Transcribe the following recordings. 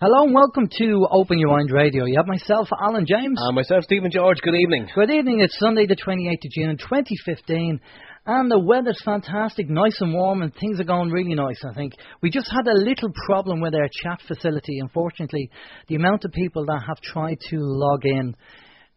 Hello and welcome to Open Your Mind Radio. You have myself, Alan James. And myself, Stephen George. Good evening. Good evening. It's Sunday, the 28th of June, 2015. And the weather's fantastic, nice and warm, and things are going really nice, I think. We just had a little problem with our chat facility. Unfortunately, the amount of people that have tried to log in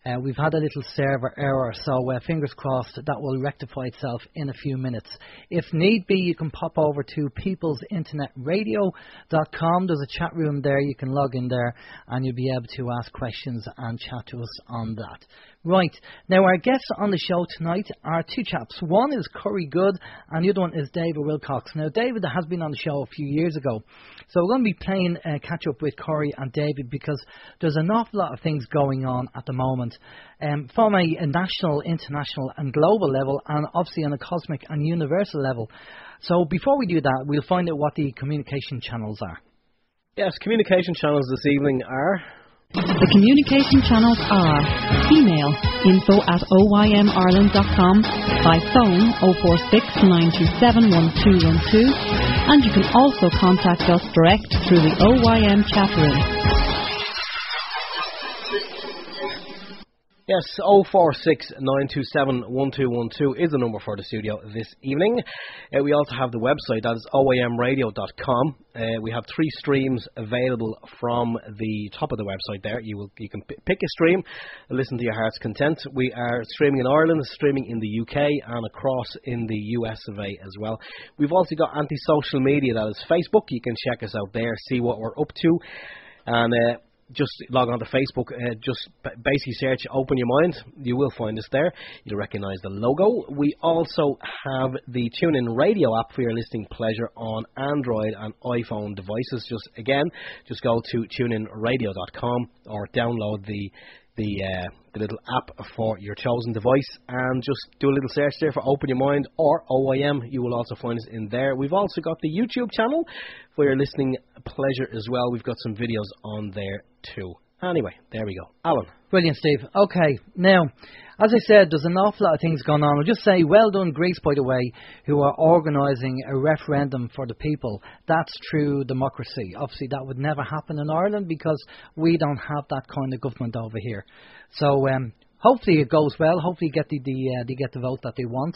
uh, we've had a little server error, so uh, fingers crossed that will rectify itself in a few minutes. If need be, you can pop over to peoplesinternetradio.com. There's a chat room there. You can log in there and you'll be able to ask questions and chat to us on that. Right, now our guests on the show tonight are two chaps. One is Corey Goode, and the other one is David Wilcock. Now, David has been on the show a few years ago, so we're going to be playing uh, catch up with Corey and David because there's an awful lot of things going on at the moment um, from a, a national, international, and global level, and obviously on a cosmic and universal level. So, before we do that, we'll find out what the communication channels are. Yes, communication channels this evening are the communication channels are email info at oymireland.com, by phone 046 927 1212, and you can also contact us direct through the OYM chat room. Yes, 046 927 1212 is the number for the studio this evening. Uh, we also have the website, that is oamradio.com. Uh, we have three streams available from the top of the website there. You will you can p- pick a stream, listen to your heart's content. We are streaming in Ireland, streaming in the UK, and across in the US of A as well. We've also got anti social media, that is Facebook. You can check us out there, see what we're up to. And uh, just log on to Facebook, uh, just basically search Open Your Mind. You will find us there. You'll recognize the logo. We also have the TuneIn Radio app for your listening pleasure on Android and iPhone devices. Just again, just go to tuneinradio.com or download the the uh, the little app for your chosen device and just do a little search there for Open Your Mind or OIM. You will also find us in there. We've also got the YouTube channel for your listening pleasure as well. We've got some videos on there too. Anyway, there we go. Alan. Brilliant, Steve. Okay, now, as I said, there's an awful lot of things going on. I'll just say, well done, Greece, by the way, who are organising a referendum for the people. That's true democracy. Obviously, that would never happen in Ireland because we don't have that kind of government over here. So, um, hopefully, it goes well. Hopefully, get the, the uh, they get the vote that they want.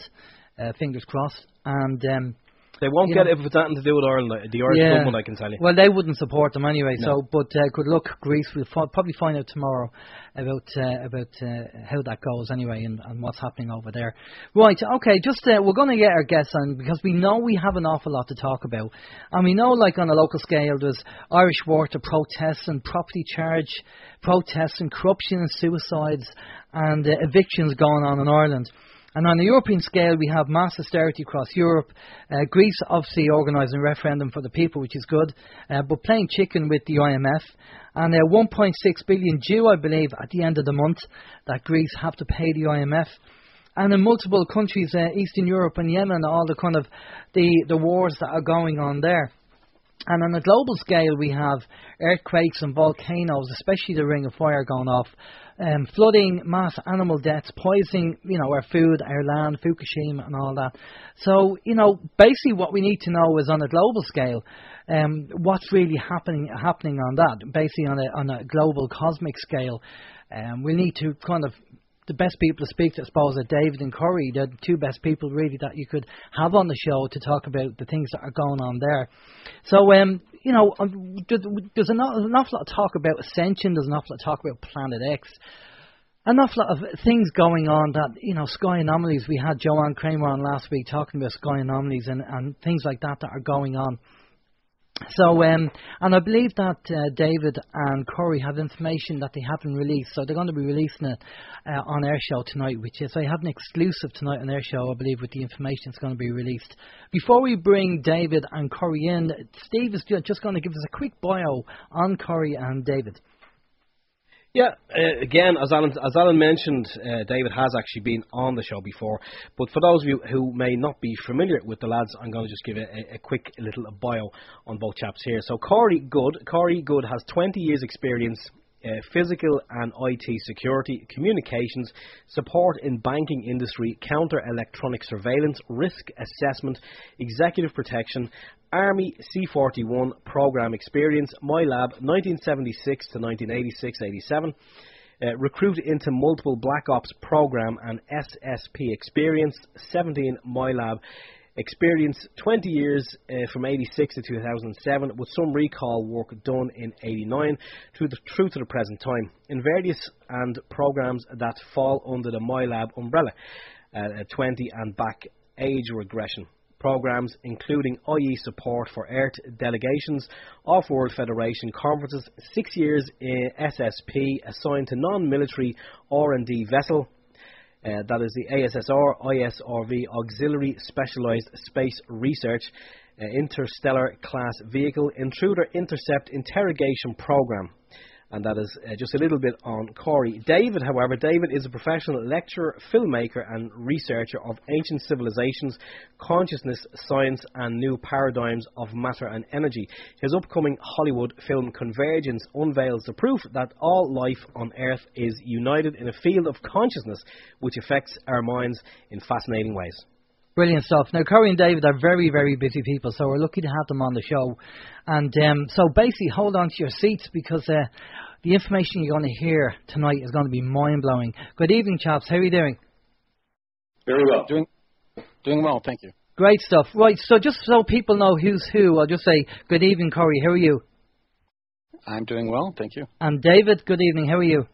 Uh, fingers crossed. And um, they won't get it if it's anything to do with Ireland. The Irish yeah. government, I can tell you. Well, they wouldn't support them anyway. No. So, but uh, good luck, Greece. We'll f- probably find out tomorrow about uh, about uh, how that goes anyway, and, and, what's happening over there. Right. Okay. Just uh, we're going to get our guests on because we know we have an awful lot to talk about, and we know, like on a local scale, there's Irish water protests and property charge protests and corruption and suicides and uh, evictions going on in Ireland. And on a European scale, we have mass austerity across Europe. Uh, Greece obviously organising a referendum for the people, which is good, uh, but playing chicken with the IMF. And uh, 1.6 billion due, I believe, at the end of the month that Greece have to pay the IMF. And in multiple countries, uh, Eastern Europe and Yemen, all the kind of the, the wars that are going on there. And on a global scale, we have earthquakes and volcanoes, especially the Ring of Fire going off, um, flooding, mass animal deaths, poisoning, you know, our food, our land, Fukushima, and all that. So, you know, basically, what we need to know is on a global scale, um, what's really happening happening on that. Basically, on a on a global cosmic scale, um, we need to kind of the best people to speak to, I suppose, are David and Corey. They're the two best people, really, that you could have on the show to talk about the things that are going on there. So, um, you know, um, there's an, an awful lot of talk about ascension. There's an awful lot of talk about Planet X. An awful lot of things going on that, you know, sky anomalies. We had Joanne Kramer on last week talking about sky anomalies and, and things like that that are going on. So, um, and I believe that uh, David and Corey have information that they haven't released, so they're going to be releasing it uh, on our show tonight, which is, I have an exclusive tonight on their show, I believe, with the information that's going to be released. Before we bring David and Corey in, Steve is just going to give us a quick bio on Corey and David. Yeah, uh, again, as Alan, as Alan mentioned, uh, David has actually been on the show before. But for those of you who may not be familiar with the lads, I'm going to just give a, a quick little bio on both chaps here. So Corey Goode, Corey Goode has 20 years' experience uh, physical and IT security, communications, support in banking industry, counter electronic surveillance, risk assessment, executive protection, Army C4I program experience, MILAB 1976 to 1986 87. Uh, recruit into multiple Black Ops program and SSP experience, 17 MILAB experience, 20 years uh, from 86 to 2007, with some recall work done in 89 through, the, through to the present time, in various and programs that fall under the MILAB umbrella, uh, 20 and back age regression programs, including IE support for Earth delegations, Off World Federation conferences, six years in SSP assigned to non-military R&D vessel. Uh, that is the ASSR ISRV Auxiliary Specialized Space Research uh, Interstellar Class Vehicle Intruder Intercept Interrogation Program and that is uh, just a little bit on Corey. David, however, David is a professional lecturer, filmmaker, and researcher of ancient civilizations, consciousness, science, and new paradigms of matter and energy. His upcoming Hollywood film Convergence unveils the proof that all life on Earth is united in a field of consciousness which affects our minds in fascinating ways. Brilliant stuff. Now, Corey and David are very, very busy people, so we're lucky to have them on the show. And um, so basically, hold on to your seats because uh, the information you're going to hear tonight is going to be mind blowing. Good evening, chaps. How are you doing? Very well. Doing, doing well, thank you. Great stuff. Right, so just so people know who's who, I'll just say good evening, Corey. How are you? I'm doing well, thank you. And David, good evening. How are you?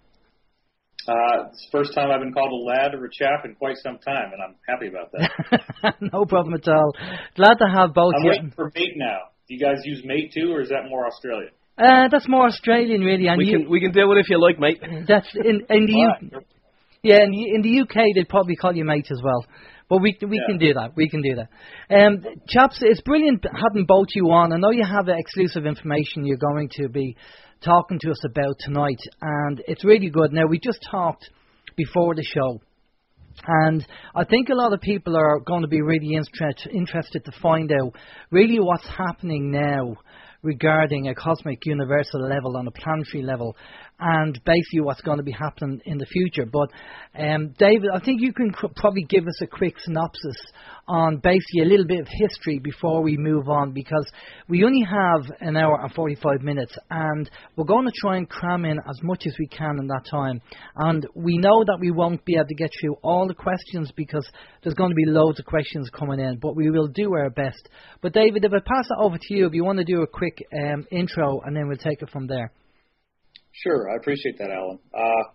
Uh, it's the first time I've been called a lad or a chap in quite some time, and I'm happy about that. no problem at all. Glad to have both. I'm waiting for mate now. Do you guys use mate too, or is that more Australian? Uh, that's more Australian, really. And we you, can we can do it if you like, mate. That's in in the U- yeah in the, in the UK they'd probably call you mate as well. But we we Yeah. can do that. We can do that. Um, chaps, it's brilliant having both you on. I know you have exclusive information you're going to be talking to us about tonight, and it's really good. Now we just talked before the show. And I think a lot of people are going to be really inter- interested to find out really what's happening now regarding a cosmic universal level on a planetary level and basically what's going to be happening in the future. But um, David, I think you can cr- probably give us a quick synopsis on basically a little bit of history before we move on because we only have an hour and 45 minutes and we're going to try and cram in as much as we can in that time. And we know that we won't be able to get through all the questions because there's going to be loads of questions coming in, but we will do our best. But David, if I pass it over to you, if you want to do a quick um, intro and then we'll take it from there. Sure, I appreciate that, Alan. Uh,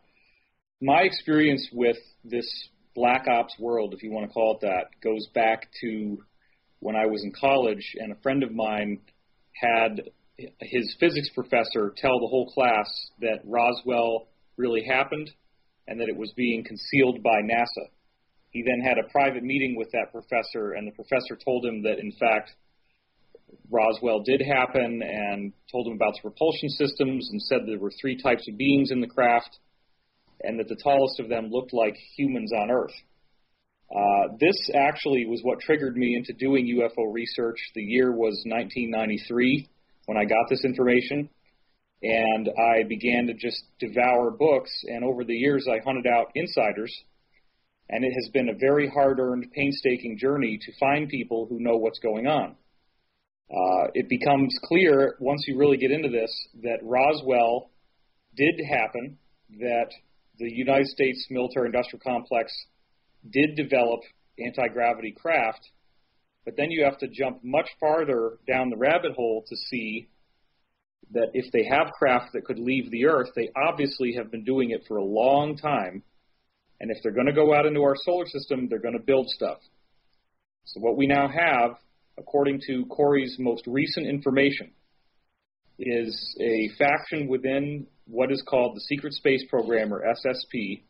my experience with this Black Ops world, if you want to call it that, goes back to when I was in college, and a friend of mine had his physics professor tell the whole class that Roswell really happened and that it was being concealed by NASA. He then had a private meeting with that professor, and the professor told him that, in fact, Roswell did happen and told him about the propulsion systems and said there were three types of beings in the craft and that the tallest of them looked like humans on Earth. Uh, this actually was what triggered me into doing UFO research. The year was 1993 when I got this information, and I began to just devour books. And over the years, I hunted out insiders, and it has been a very hard-earned, painstaking journey to find people who know what's going on. Uh, it becomes clear once you really get into this that Roswell did happen, that the United States military industrial complex did develop anti gravity craft, but then you have to jump much farther down the rabbit hole to see that if they have craft that could leave the Earth, they obviously have been doing it for a long time. And if they're going to go out into our solar system, they're going to build stuff. So what we now have according to Corey's most recent information, is a faction within what is called the Secret Space Program, or SSP,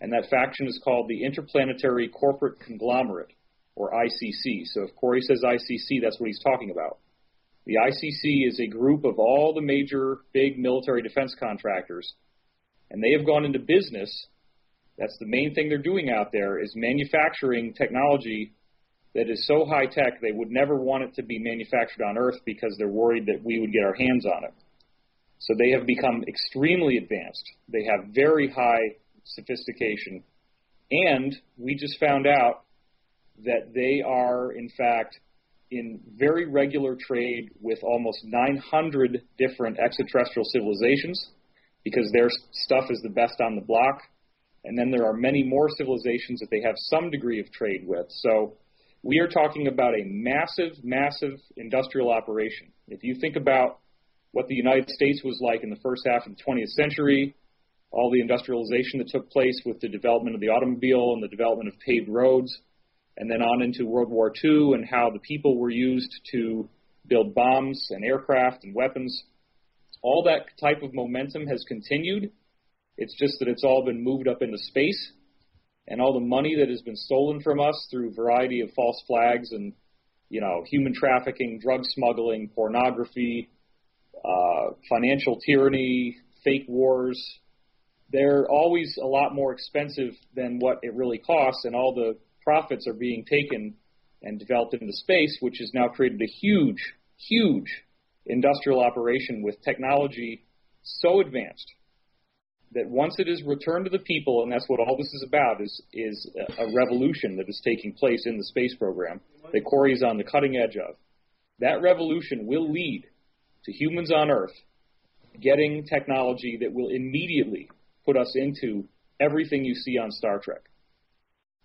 and that faction is called the Interplanetary Corporate Conglomerate, or ICC. So if Corey says ICC, that's what he's talking about. The ICC is a group of all the major big military defense contractors, and they have gone into business. That's the main thing they're doing out there is manufacturing technology that is so high tech they would never want it to be manufactured on Earth because they're worried that we would get our hands on it. So they have become extremely advanced. They have very high sophistication. And we just found out that they are, in fact, in very regular trade with almost 900 different extraterrestrial civilizations because their stuff is the best on the block. And then there are many more civilizations that they have some degree of trade with. So we are talking about a massive, massive industrial operation. If you think about what the United States was like in the first half of the 20th century, all the industrialization that took place with the development of the automobile and the development of paved roads, and then on into World War II and how the people were used to build bombs and aircraft and weapons. All that type of momentum has continued. It's just that it's all been moved up into space, and all the money that has been stolen from us through a variety of false flags and you know human trafficking, drug smuggling, pornography, uh, financial tyranny, fake wars. They're always a lot more expensive than what it really costs, and all the profits are being taken and developed into space, which has now created a huge, huge industrial operation with technology so advanced that once it is returned to the people, and that's what all this is about, is is a revolution that is taking place in the space program that Corey is on the cutting edge of. That revolution will lead to humans on Earth getting technology that will immediately put us into everything you see on Star Trek.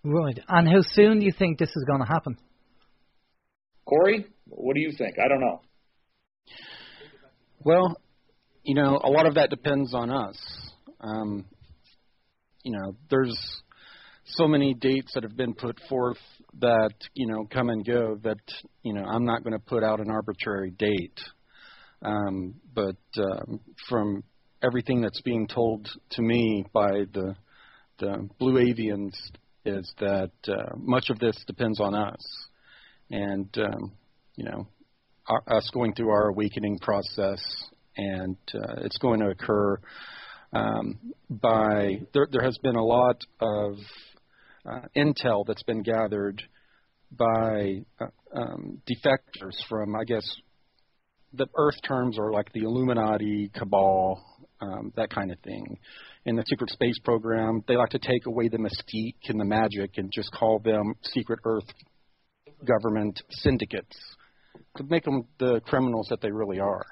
Right. And how soon do you think this is going to happen? Corey, what do you think? I don't know. Well, you know, a lot of that depends on us. Um, you know, there's so many dates that have been put forth that you know come and go that you know I'm not going to put out an arbitrary date. Um, but um, from everything that's being told to me by the the blue avians is that uh, much of this depends on us, and um, you know, our, us going through our awakening process, and uh, it's going to occur um, by there. There has been a lot of uh, intel that's been gathered by uh, um, defectors from, I guess, the Earth terms are like the Illuminati, Cabal, um, that kind of thing. In the secret space program, they like to take away the mystique and the magic and just call them secret Earth government syndicates to make them the criminals that they really are.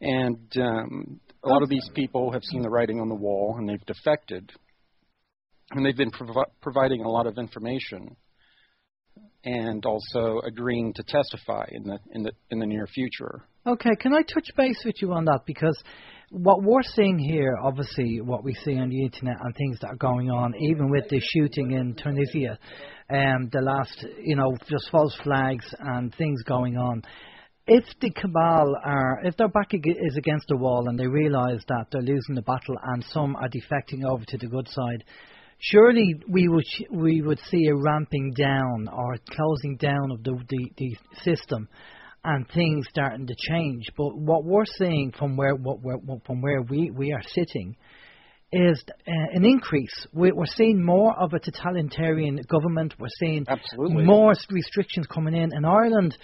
And um, a lot of these people have seen the writing on the wall and they've defected. And they've been provi- providing a lot of information and also agreeing to testify in the in the in the near future. Okay, can I touch base with you on that because what we're seeing here, obviously, what we see on the internet and things that are going on, even with the shooting in Tunisia, um, the last, you know, just false flags and things going on. If the cabal are, if their back is against the wall and they realise that they're losing the battle and some are defecting over to the good side, surely we would we would see a ramping down or closing down of the the, the system and things starting to change. But what we're seeing from where what, from where we, we are sitting is uh, an increase. We're, we're seeing more of a totalitarian government. We're seeing Absolutely. more restrictions coming in. In Ireland,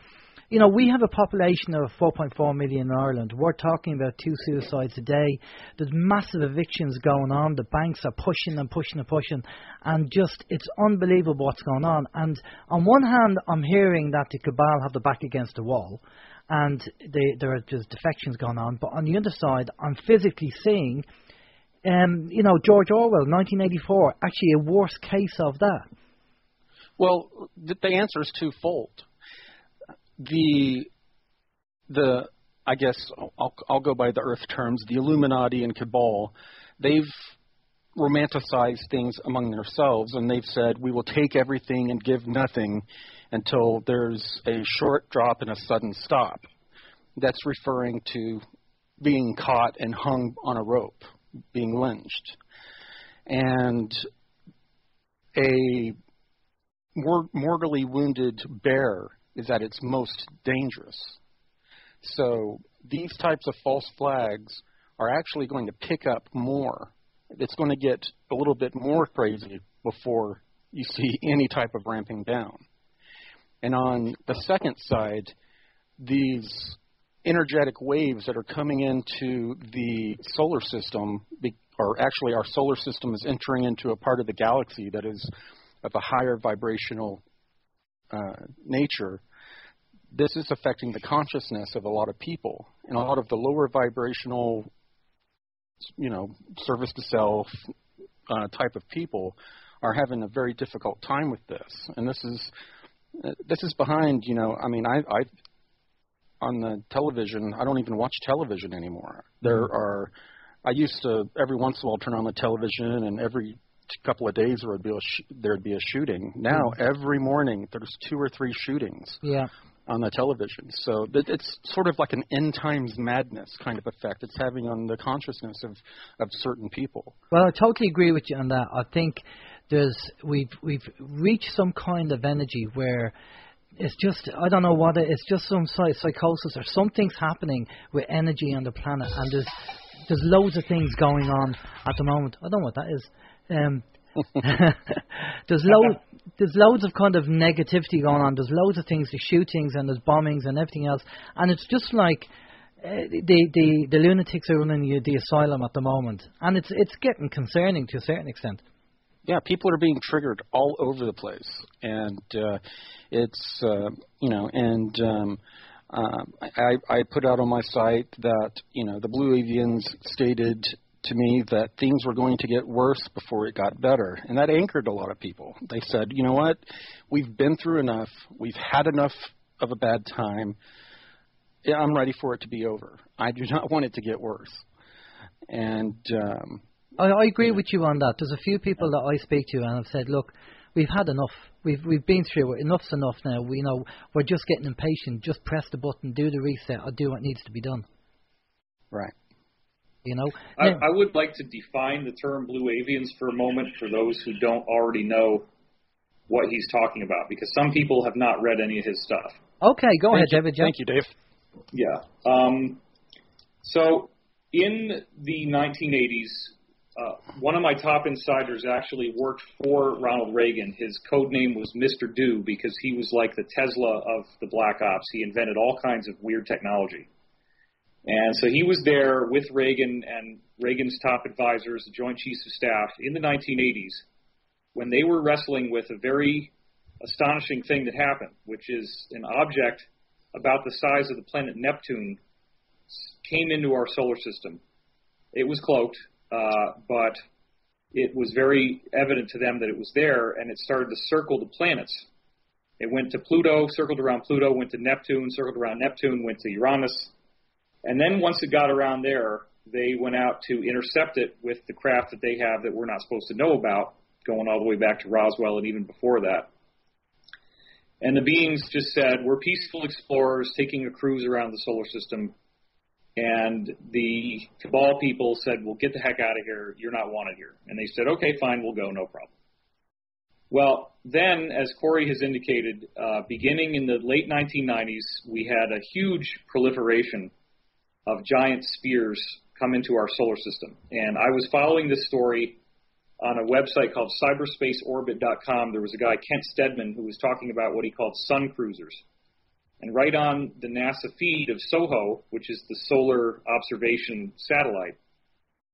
you know, we have a population of 4.4 million in Ireland. We're talking about two suicides a day. There's massive evictions going on. The banks are pushing and pushing and pushing, and just it's unbelievable what's going on. And on one hand, I'm hearing that the cabal have the back against the wall, and they, there are just defections going on. But on the other side, I'm physically seeing, um, you know, George Orwell, 1984, actually a worse case of that. Well, the answer is twofold the the I guess I'll, I'll go by the Earth terms, the Illuminati and Cabal, they've romanticized things among themselves, and they've said we will take everything and give nothing until there's a short drop and a sudden stop. That's referring to being caught and hung on a rope, being lynched, and a mortally wounded bear is at its most dangerous. So these types of false flags are actually going to pick up more. It's going to get a little bit more crazy before you see any type of ramping down. And on the second side, these energetic waves that are coming into the solar system, or actually, our solar system is entering into a part of the galaxy that is of a higher vibrational uh, nature. This is affecting the consciousness of a lot of people, and a lot of the lower vibrational, you know, service to self uh, type of people are having a very difficult time with this. And this is this is behind, you know, I mean, I, I on the television, I don't even watch television anymore. There mm-hmm. are, I used to every once in a while turn on the television, and every couple of days there would be a sh- there'd be a shooting. Now mm. every morning there's two or three shootings. Yeah. On the television, so it's sort of like an end times madness kind of effect it's having on the consciousness of of certain people. Well, I totally agree with you on that. I think there's we've we've reached some kind of energy where it's just I don't know what it, it's just some psychosis or something's happening with energy on the planet, and there's there's loads of things going on at the moment. I don't know what that is. Um, there's lo- there's loads of kind of negativity going on. There's loads of things, there's shootings and there's bombings and everything else, and it's just like uh, the the the lunatics are running the, the asylum at the moment, and it's it's getting concerning to a certain extent. Yeah, people are being triggered all over the place, and uh, it's uh, you know, and um, uh, I, I put out on my site that you know the Blue Avians stated to me that things were going to get worse before it got better, and that anchored a lot of people. They said, you know what, we've been through enough, we've had enough of a bad time. Yeah, I'm ready for it to be over. I do not want it to get worse, and um, I, I agree with you on that. There's a few people that I speak to and have said, look, we've had enough. We've we've been through it. Enough's enough now. We you know we're just getting impatient. Just press the button, do the reset, or do what needs to be done. Right. You know. I, now, I would like to define the term blue avians for a moment for those who don't already know what he's talking about, because some people have not read any of his stuff. Okay, go Thank ahead, you. David. Thank you, Dave. Yeah. Um, so in the 1980s, uh, one of my top insiders actually worked for Ronald Reagan. His code name was Mr. Do because he was like the Tesla of the Black Ops. He invented all kinds of weird technology. And so he was there with Reagan and Reagan's top advisors, the Joint Chiefs of Staff, in the 1980s when they were wrestling with a very astonishing thing that happened, which is an object about the size of the planet Neptune came into our solar system. It was cloaked. Uh, but it was very evident to them that it was there, and it started to circle the planets. It went to Pluto, circled around Pluto, went to Neptune, circled around Neptune, went to Uranus, and then once it got around there, they went out to intercept it with the craft that they have that we're not supposed to know about, going all the way back to Roswell and even before that. And the beings just said, We're peaceful explorers taking a cruise around the solar system. And the Cabal people said, well, get the heck out of here. You're not wanted here. And they said, okay, fine, we'll go, no problem. Well, then, as Corey has indicated, uh, beginning in the late 1990s, we had a huge proliferation of giant spheres come into our solar system. And I was following this story on a website called cyberspaceorbit.com. There was a guy, Kent Steadman, who was talking about what he called sun cruisers. And right on the NASA feed of SOHO, which is the Solar Observation Satellite,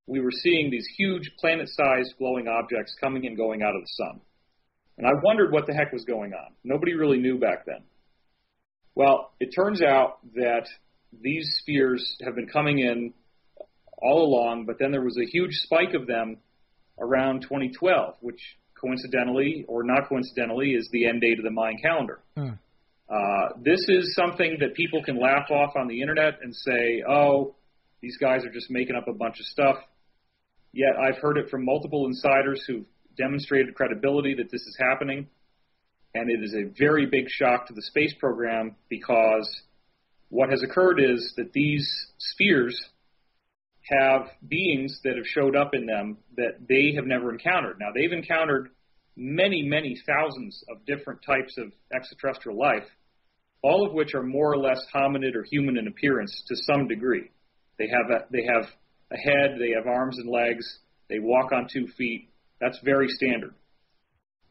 we were seeing these huge planet sized glowing objects coming and going out of the sun. And I wondered what the heck was going on. Nobody really knew back then. Well, it turns out that these spheres have been coming in all along, but then there was a huge spike of them around 2012, which coincidentally or not coincidentally is the end date of the Mayan calendar. Hmm. Uh, this is something that people can laugh off on the internet and say, oh, these guys are just making up a bunch of stuff. Yet I've heard it from multiple insiders who've demonstrated credibility that this is happening. And it is a very big shock to the space program because what has occurred is that these spheres have beings that have showed up in them that they have never encountered. Now, they've encountered many, many thousands of different types of extraterrestrial life, all of which are more or less hominid or human in appearance to some degree. They have a, they have a head, they have arms and legs, they walk on two feet. That's very standard.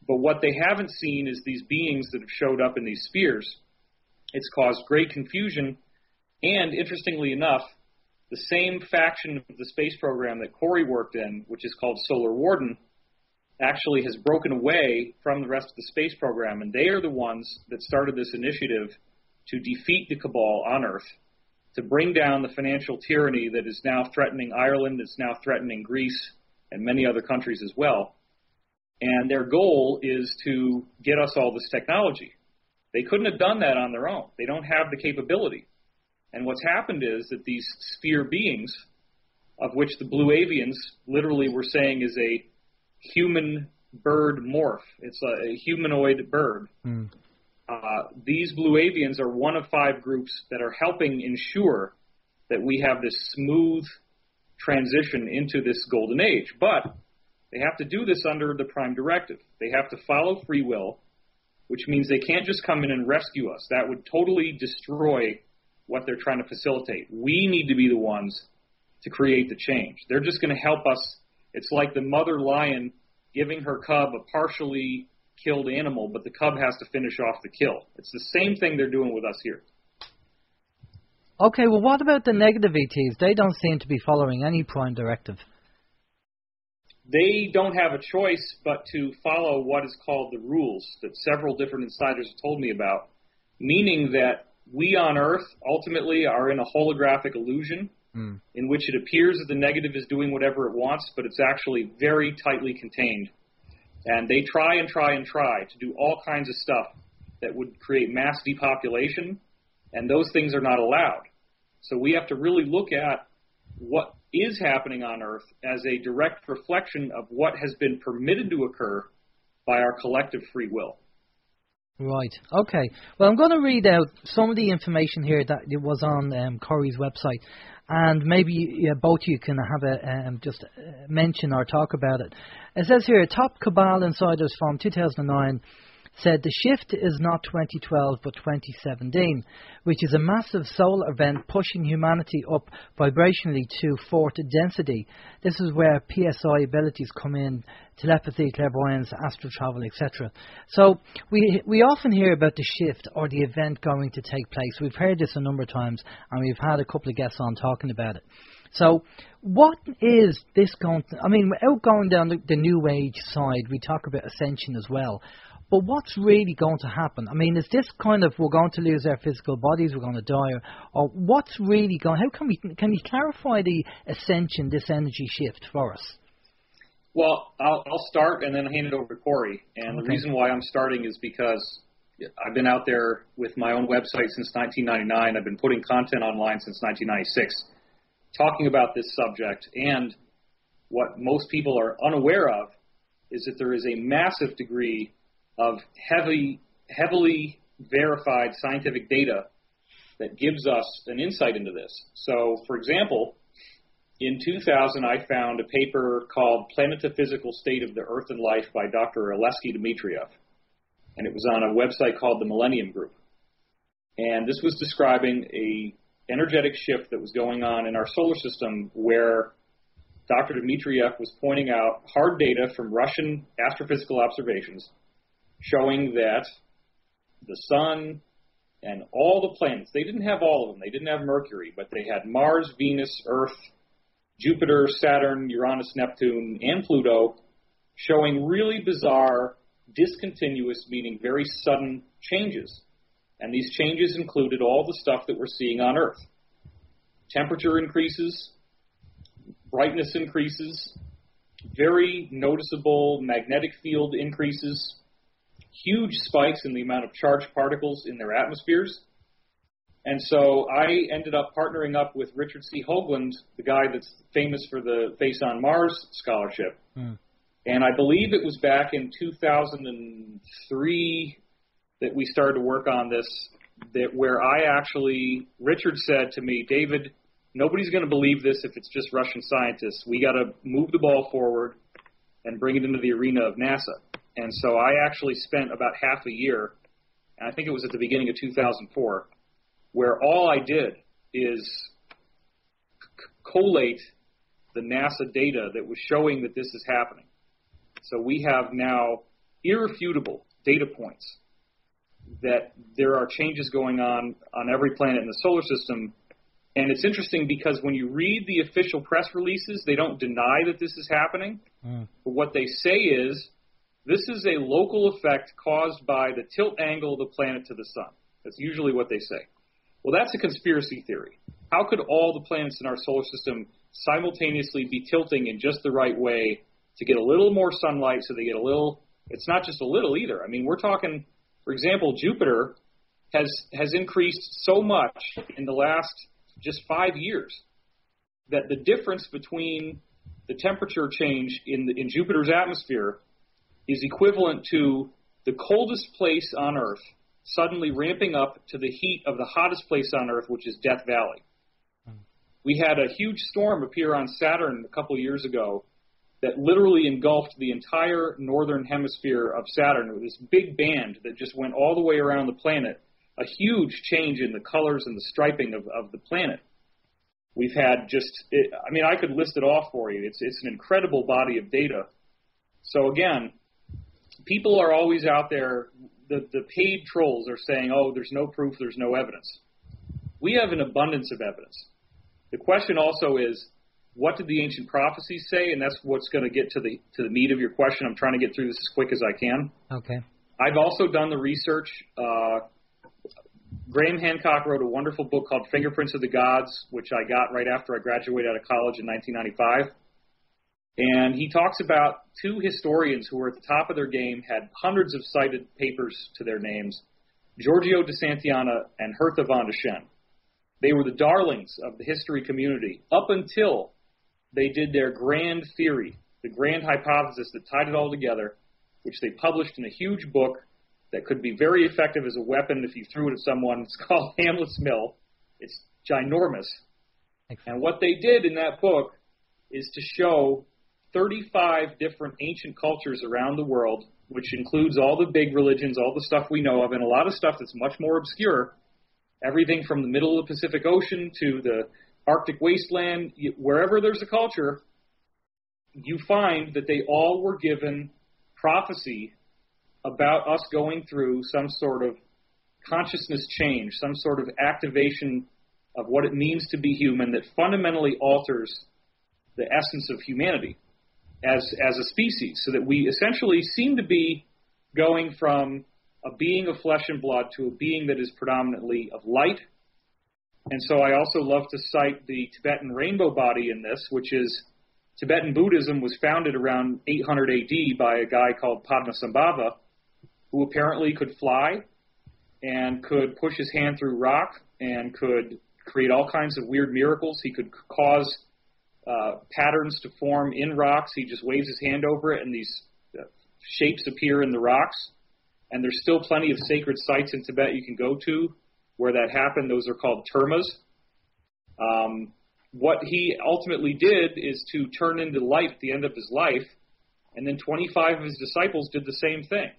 But what they haven't seen is these beings that have showed up in these spheres. It's caused great confusion And interestingly enough, the same faction of the space program that Corey worked in, which is called Solar Warden, actually has broken away from the rest of the space program, and they are the ones that started this initiative to defeat the cabal on Earth, to bring down the financial tyranny that is now threatening Ireland, that's now threatening Greece, and many other countries as well. And their goal is to get us all this technology. They couldn't have done that on their own. They don't have the capability. And what's happened is that these sphere beings, of which the blue avians literally were saying is a human bird morph, it's a, a humanoid bird. Mm. Uh, these blue avians are one of five groups that are helping ensure that we have this smooth transition into this golden age. But they have to do this under the prime directive. They have to follow free will, which means they can't just come in and rescue us. That would totally destroy what they're trying to facilitate. We need to be the ones to create the change. They're just going to help us. It's like the mother lion giving her cub a partially killed animal, but the cub has to finish off the kill. It's the same thing they're doing with us here. Okay, well, what about the negative ETs? They don't seem to be following any prime directive. They don't have a choice but to follow what is called the rules that several different insiders have told me about, meaning that we on Earth ultimately are in a holographic illusion mm. in which it appears that the negative is doing whatever it wants, but it's actually very tightly contained. And they try and try and try to do all kinds of stuff that would create mass depopulation, and those things are not allowed. So we have to really look at what is happening on Earth as a direct reflection of what has been permitted to occur by our collective free will. Right. Okay. Well, I'm going to read out some of the information here that it was on um, Corey's website, and maybe uh, both you can have a um, just uh, mention or talk about it. It says here, top Cabal insiders from 2009 said the shift is not 2012 but 2017, which is a massive solar event pushing humanity up vibrationally to fourth density. This is where PSI abilities come in, telepathy, clairvoyance, astral travel, etc. So we we often hear about the shift or the event going to take place. We've heard this a number of times, and we've had a couple of guests on talking about it. So, what is this going to? I mean, without going down the, the New Age side, we talk about ascension as well. But what's really going to happen? I mean, is this kind of we're going to lose our physical bodies, we're going to die, or, or what's really going? How can we can you clarify the ascension, this energy shift for us? Well, I'll, I'll start and then hand it over to Corey. And okay. the reason why I'm starting is because I've been out there with my own website since 1999. I've been putting content online since 1996, talking about this subject. And what most people are unaware of is that there is a massive degree of heavy, heavily verified scientific data that gives us an insight into this. So, for example, in 2000, I found a paper called Planetophysical State of the Earth and Life by Dr. Alexei Dmitriev, and it was on a website called the Millennium Group. And this was describing a energetic shift that was going on in our solar system where Dr. Dmitriev was pointing out hard data from Russian astrophysical observations showing that the sun and all the planets, they didn't have all of them. They didn't have Mercury, but they had Mars, Venus, Earth, Jupiter, Saturn, Uranus, Neptune, and Pluto, showing really bizarre, discontinuous, meaning very sudden changes. And these changes included all the stuff that we're seeing on Earth. Temperature increases, brightness increases, very noticeable magnetic field increases, huge spikes in the amount of charged particles in their atmospheres. And so I ended up partnering up with Richard C. Hoagland, the guy that's famous for the Face on Mars scholarship. Hmm. And I believe it was back in 2003 that we started to work on this, that where I actually, Richard said to me, David, nobody's going to believe this if it's just Russian scientists. We got to move the ball forward and bring it into the arena of NASA. And so I actually spent about half a year, and I think it was at the beginning of 2004, where all I did is c- collate the NASA data that was showing that this is happening. So we have now irrefutable data points that there are changes going on on every planet in the solar system And it's interesting because when you read the official press releases, they don't deny that this is happening. Mm. But what they say is this is a local effect caused by the tilt angle of the planet to the sun. That's usually what they say. Well, that's a conspiracy theory. How could all the planets in our solar system simultaneously be tilting in just the right way to get a little more sunlight so they get a little it's not just a little either. I mean, we're talking for example, Jupiter has has increased so much in the last just 5 years that the difference between the temperature change in the, in Jupiter's atmosphere is equivalent to the coldest place on Earth suddenly ramping up to the heat of the hottest place on Earth, which is Death Valley. We had a huge storm appear on Saturn a couple years ago that literally engulfed the entire northern hemisphere of Saturn with this big band that just went all the way around the planet. A huge change in the colors and the striping of, of the planet. We've had just, it, I mean, I could list it off for you. It's, it's an incredible body of data. So again, people are always out there. The, the paid trolls are saying, oh, there's no proof, there's no evidence. We have an abundance of evidence. The question also is, what did the ancient prophecies say? And that's what's going to get to the to the meat of your question. I'm trying to get through this as quick as I can. Okay. I've also done the research. Uh, Graham Hancock wrote a wonderful book called Fingerprints of the Gods, which I got right after I graduated out of college in 1995. And he talks about two historians who were at the top of their game, had hundreds of cited papers to their names, Giorgio de Santillana and Hertha von Dechend. They were the darlings of the history community up until they did their grand theory, the grand hypothesis that tied it all together, which they published in a huge book that could be very effective as a weapon if you threw it at someone. It's called Hamlet's Mill. It's ginormous. And what they did in that book is to show 35 different ancient cultures around the world, which includes all the big religions, all the stuff we know of, and a lot of stuff that's much more obscure. Everything from the middle of the Pacific Ocean to the Arctic wasteland, wherever there's a culture, you find that they all were given prophecy about us going through some sort of consciousness change, some sort of activation of what it means to be human that fundamentally alters the essence of humanity as as a species, so that we essentially seem to be going from a being of flesh and blood to a being that is predominantly of light. And so I also love to cite the Tibetan rainbow body in this, which is Tibetan Buddhism was founded around 800 AD by a guy called Padmasambhava, who apparently could fly and could push his hand through rock and could create all kinds of weird miracles. He could cause uh, patterns to form in rocks. He just waves his hand over it, and these uh, shapes appear in the rocks and there's still plenty of sacred sites in Tibet you can go to where that happened. Those are called termas. Um, what he ultimately did is to turn into light at the end of his life, and then 25 of his disciples did the same thing.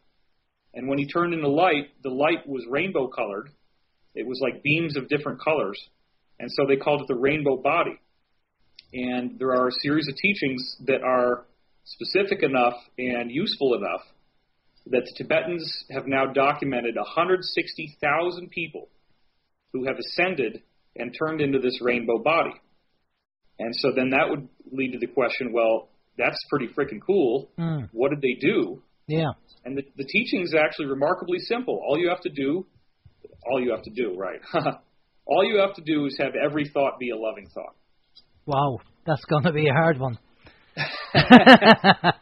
And when he turned into light, the light was rainbow colored. It was like beams of different colors, and so they called it the rainbow body. And there are a series of teachings that are specific enough and useful enough that the Tibetans have now documented 160,000 people who have ascended and turned into this rainbow body. And so then that would lead to the question, well, that's pretty freaking cool. Mm. What did they do? Yeah. And the, the teaching is actually remarkably simple. All you have to do, all you have to do, right? all you have to do is have every thought be a loving thought. Wow, that's going to be a hard one. I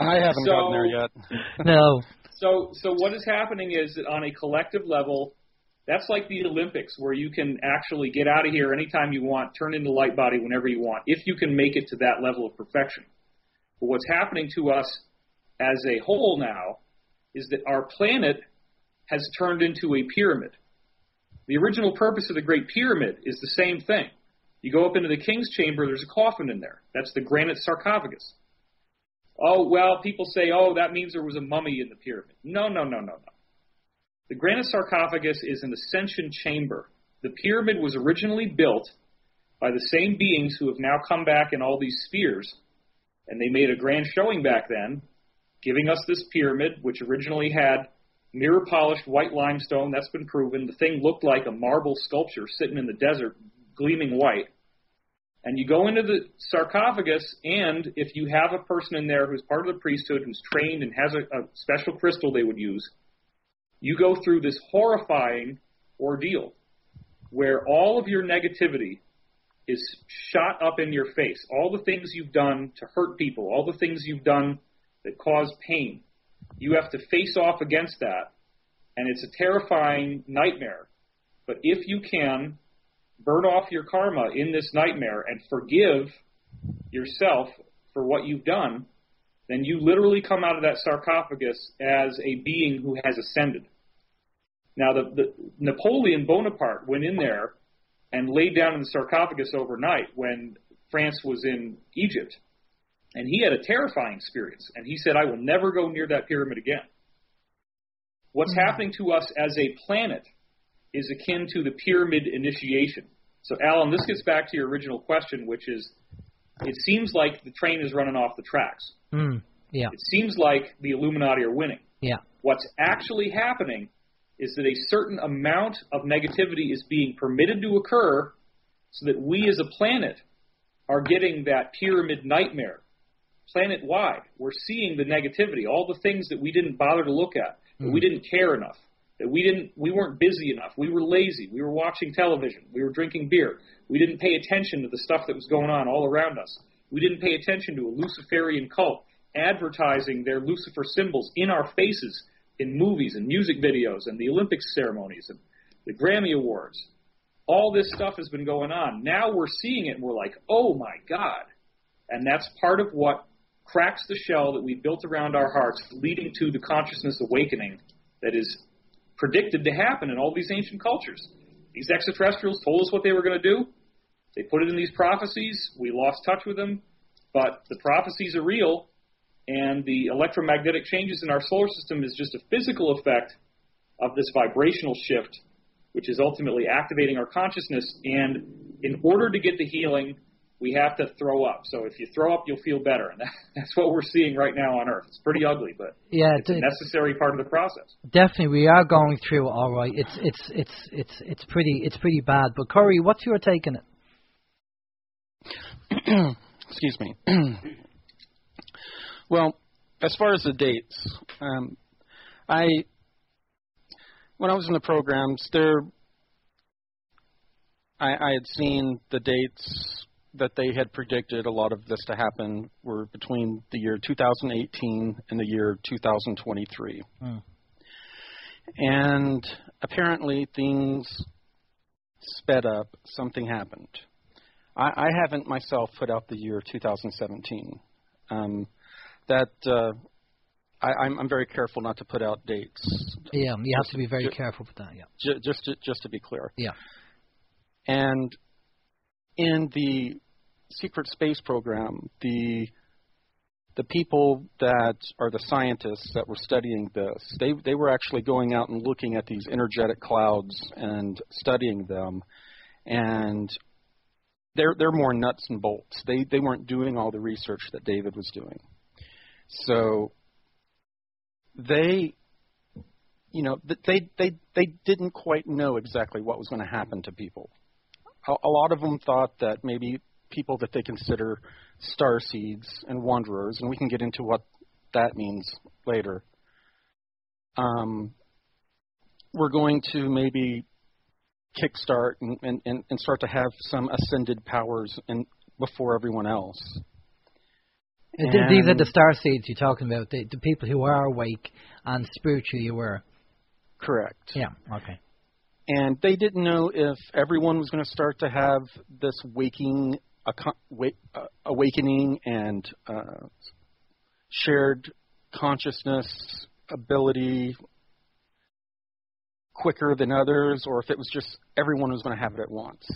haven't so, gotten there yet. no. So, so what is happening is that on a collective level, that's like the Olympics, where you can actually get out of here anytime you want, turn into light body whenever you want, if you can make it to that level of perfection. But what's happening to us as a whole now is that our planet has turned into a pyramid. The original purpose of the Great Pyramid is the same thing. You go up into the king's chamber, there's a coffin in there. That's the granite sarcophagus. Oh, well, people say, oh, that means there was a mummy in the pyramid. No, no, no, no, no. The granite sarcophagus is an ascension chamber. The pyramid was originally built by the same beings who have now come back in all these spheres, and they made a grand showing back then, giving us this pyramid, which originally had mirror polished white limestone. That's been proven. The thing looked like a marble sculpture sitting in the desert, gleaming white. And you go into the sarcophagus, and if you have a person in there who's part of the priesthood, who's trained and has a, a special crystal they would use, you go through this horrifying ordeal where all of your negativity is shot up in your face. All the things you've done to hurt people, all the things you've done that cause pain, you have to face off against that. And it's a terrifying nightmare. But if you can burn off your karma in this nightmare and forgive yourself for what you've done, then you literally come out of that sarcophagus as a being who has ascended. Now, the, the Napoleon Bonaparte went in there and laid down in the sarcophagus overnight when France was in Egypt. And he had a terrifying experience. And he said, I will never go near that pyramid again. What's mm-hmm. happening to us as a planet is akin to the pyramid initiation. So, Alan, this gets back to your original question, which is it seems like the train is running off the tracks. Mm, yeah. It seems like the Illuminati are winning. Yeah. What's actually happening is that a certain amount of negativity is being permitted to occur so that we as a planet are getting that pyramid nightmare planet wide. We're seeing the negativity, all the things that we didn't bother to look at, that mm. we hmm. didn't care enough, that we didn't we weren't busy enough. We were lazy. We were watching television. We were drinking beer. We didn't pay attention to the stuff that was going on all around us. We didn't pay attention to a Luciferian cult advertising their Lucifer symbols in our faces in movies and music videos and the Olympics ceremonies and the Grammy Awards. All this stuff has been going on. Now we're seeing it and we're like, oh my God. And that's part of what cracks the shell that we built around our hearts, leading to the consciousness awakening that is predicted to happen in all these ancient cultures. These extraterrestrials told us what they were going to do. They put it in these prophecies. We lost touch with them. But the prophecies are real, and the electromagnetic changes in our solar system is just a physical effect of this vibrational shift, which is ultimately activating our consciousness. And in order to get the healing, we have to throw up. So if you throw up, you'll feel better, and that's what we're seeing right now on Earth. It's pretty ugly, but yeah, it's a necessary part of the process. Definitely, we are going through all right. It's it's it's it's it's pretty it's pretty bad. But Corey, what's your take on it? Excuse me. Well, as far as the dates, um, I when I was in the programs, there I, I had seen the dates that they had predicted a lot of this to happen were between the year 2018 and the year 2023. Hmm. And apparently things sped up, something happened. I, I haven't myself put out the year 2017. Um, that uh, I, I'm, I'm very careful not to put out dates. Yeah, you have to be very careful with that. Yeah, ju- just to, just to be clear. Yeah, and in the secret space program, the the people that are the scientists that were studying this, they they were actually going out and looking at these energetic clouds and studying them, and they're they're more nuts and bolts. They they weren't doing all the research that David was doing. So they, you know, they they they didn't quite know exactly what was going to happen to people. A, a lot of them thought that maybe people that they consider star seeds and wanderers, and we can get into what that means later. Um, we're going to maybe kickstart and, and, and start to have some ascended powers in, before everyone else. These are the star seeds you're talking about, the, the people who are awake and spiritually aware. Correct. Yeah, okay. And they didn't know if everyone was going to start to have this waking, uh, awakening and uh, shared consciousness ability quicker than others, or if it was just everyone was going to have it at once.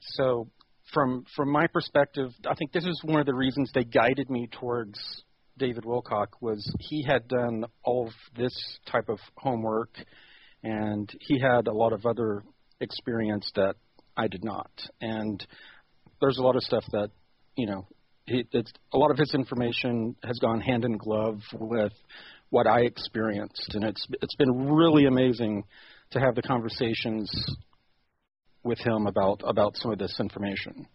So from from my perspective, I think this is one of the reasons they guided me towards David Wilcock was he had done all of this type of homework, and he had a lot of other experience that I did not. And there's a lot of stuff that you know, he, it's, a lot of his information has gone hand in glove with what I experienced, and it's it's been really amazing to have the conversations with him about about some of this information.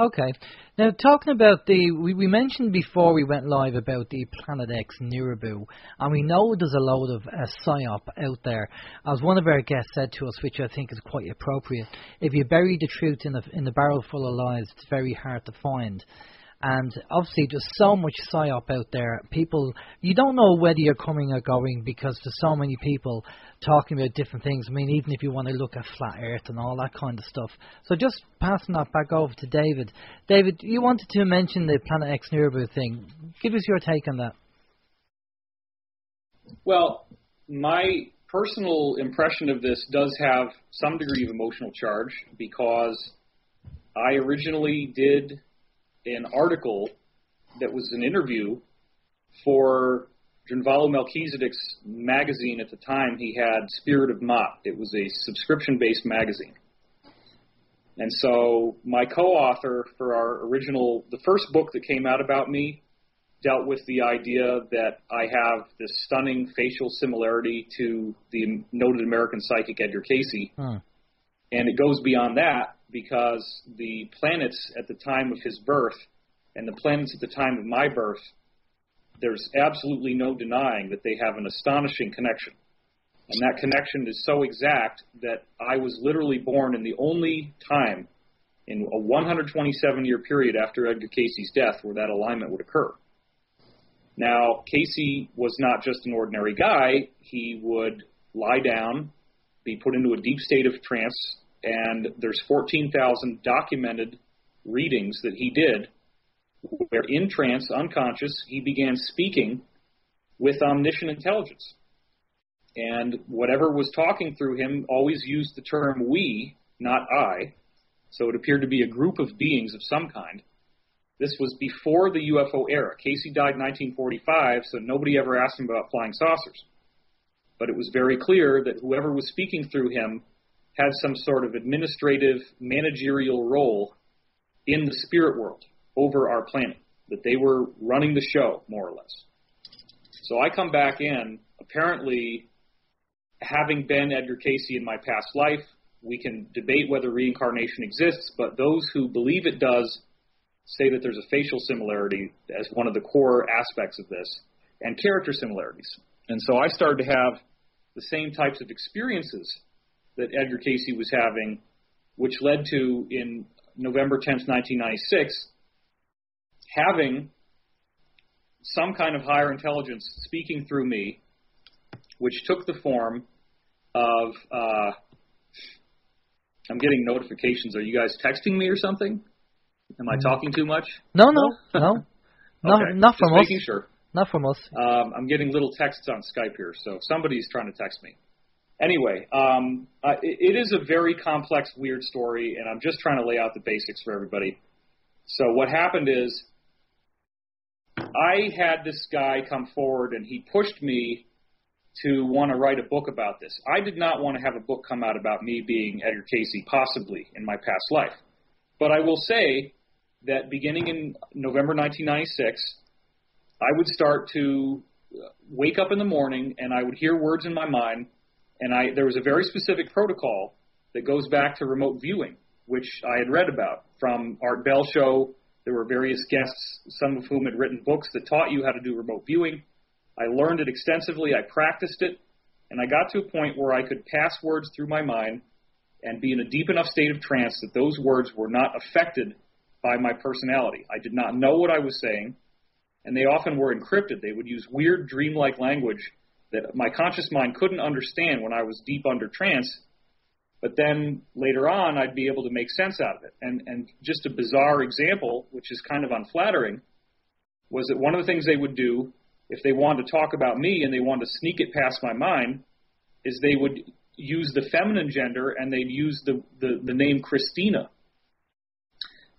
Okay. Now, talking about the, we, we mentioned before we went live about the Planet X Nibiru, and we know there's a load of uh, psyop out there. As one of our guests said to us, which I think is quite appropriate, if you bury the truth in the in the barrel full of lies, it's very hard to find. And obviously, there's so much psyop out there. People, you don't know whether you're coming or going because there's so many people talking about different things. I mean, even if you want to look at flat Earth and all that kind of stuff. So just passing that back over to David. David, you wanted to mention the Planet X Nibiru thing. Give us your take on that. Well, my personal impression of this does have some degree of emotional charge because I originally did an article that was an interview for Drunvalo Melchizedek's magazine at the time. He had Spirit of Ma'at. It was a subscription-based magazine. And so my co-author for our original, the first book that came out about me dealt with the idea that I have this stunning facial similarity to the noted American psychic Edgar Cayce. Huh. And it goes beyond that because the planets at the time of his birth and the planets at the time of my birth, there's absolutely no denying that they have an astonishing connection. And that connection is so exact that I was literally born in the only time in a 127 year period after Edgar Cayce's death where that alignment would occur. Now, Cayce was not just an ordinary guy. He would lie down, be put into a deep state of trance, and there's 14,000 documented readings that he did where in trance, unconscious, he began speaking with omniscient intelligence. And whatever was talking through him always used the term we, not I. So it appeared to be a group of beings of some kind. This was before the UFO era. Cayce died in 1945, so nobody ever asked him about flying saucers. But it was very clear that whoever was speaking through him had some sort of administrative, managerial role in the spirit world over our planet, that they were running the show, more or less. So I come back in, apparently having been Edgar Cayce in my past life, we can debate whether reincarnation exists, but those who believe it does say that there's a facial similarity as one of the core aspects of this, and character similarities. And so I started to have the same types of experiences that Edgar Cayce was having, which led to, in November 10th, 1996, having some kind of higher intelligence speaking through me, which took the form of uh, I'm getting notifications. Are you guys texting me or something? Am I Mm. talking too much? No, no, no. Not, Okay, not just from us. making sure. Not from us. Um, I'm getting little texts on Skype here, so somebody's trying to text me. Anyway, um, uh, it, it is a very complex, weird story, and I'm just trying to lay out the basics for everybody. So what happened is, I had this guy come forward, and he pushed me to want to write a book about this. I did not want to have a book come out about me being Edgar Cayce, possibly in my past life. But I will say that beginning in November 1996, I would start to uh, wake up in the morning and I would hear words in my mind, and I there was a very specific protocol that goes back to remote viewing, which I had read about from Art Bell show. There were various guests, some of whom had written books that taught you how to do remote viewing. I learned it extensively, I practiced it, and I got to a point where I could pass words through my mind and be in a deep enough state of trance that those words were not affected by my personality. I did not know what I was saying and they often were encrypted. They would use weird dreamlike language that my conscious mind couldn't understand when I was deep under trance. But then later on, I'd be able to make sense out of it. And, and just a bizarre example, which is kind of unflattering, was that one of the things they would do if they wanted to talk about me and they wanted to sneak it past my mind is they would use the feminine gender and they'd use the, the, the name Christina.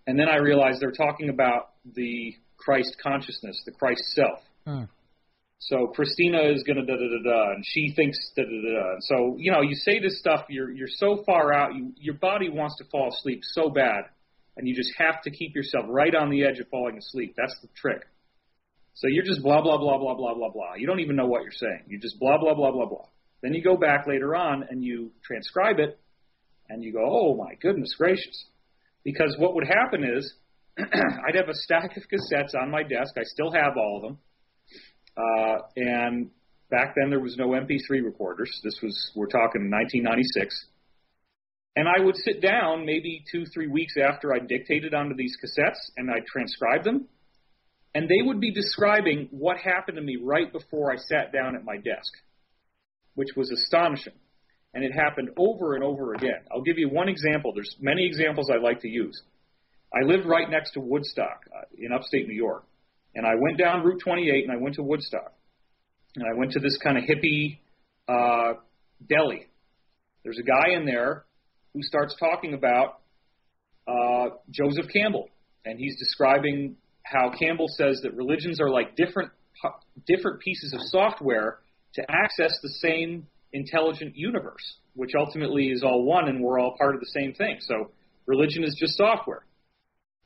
And then I realized they're talking about the Christ consciousness, the Christ self. Hmm. So Christina is gonna da da da da, and she thinks da da da da. So you know, you say this stuff, you're you're so far out, you, your body wants to fall asleep so bad, and you just have to keep yourself right on the edge of falling asleep. That's the trick. So you're just blah blah blah blah blah blah blah. You don't even know what you're saying. You just blah blah blah blah blah. Then you go back later on and you transcribe it, And you go, oh my goodness gracious. Because what would happen is I'd have a stack of cassettes on my desk. I still have all of them. Uh, and back then there was no MP3 recorders. This was, we're talking 1996. And I would sit down maybe two, three weeks after I dictated onto these cassettes and I'd transcribe them. And they would be describing what happened to me right before I sat down at my desk, which was astonishing. And it happened over and over again. I'll give you one example. There's many examples I like to use. I lived right next to Woodstock uh, in upstate New York. And I went down Route 28 and I went to Woodstock. And I went to this kind of hippie uh, deli. There's a guy in there who starts talking about uh, Joseph Campbell. And he's describing how Campbell says that religions are like different different pieces of software to access the same intelligent universe, which ultimately is all one and we're all part of the same thing. So religion is just software.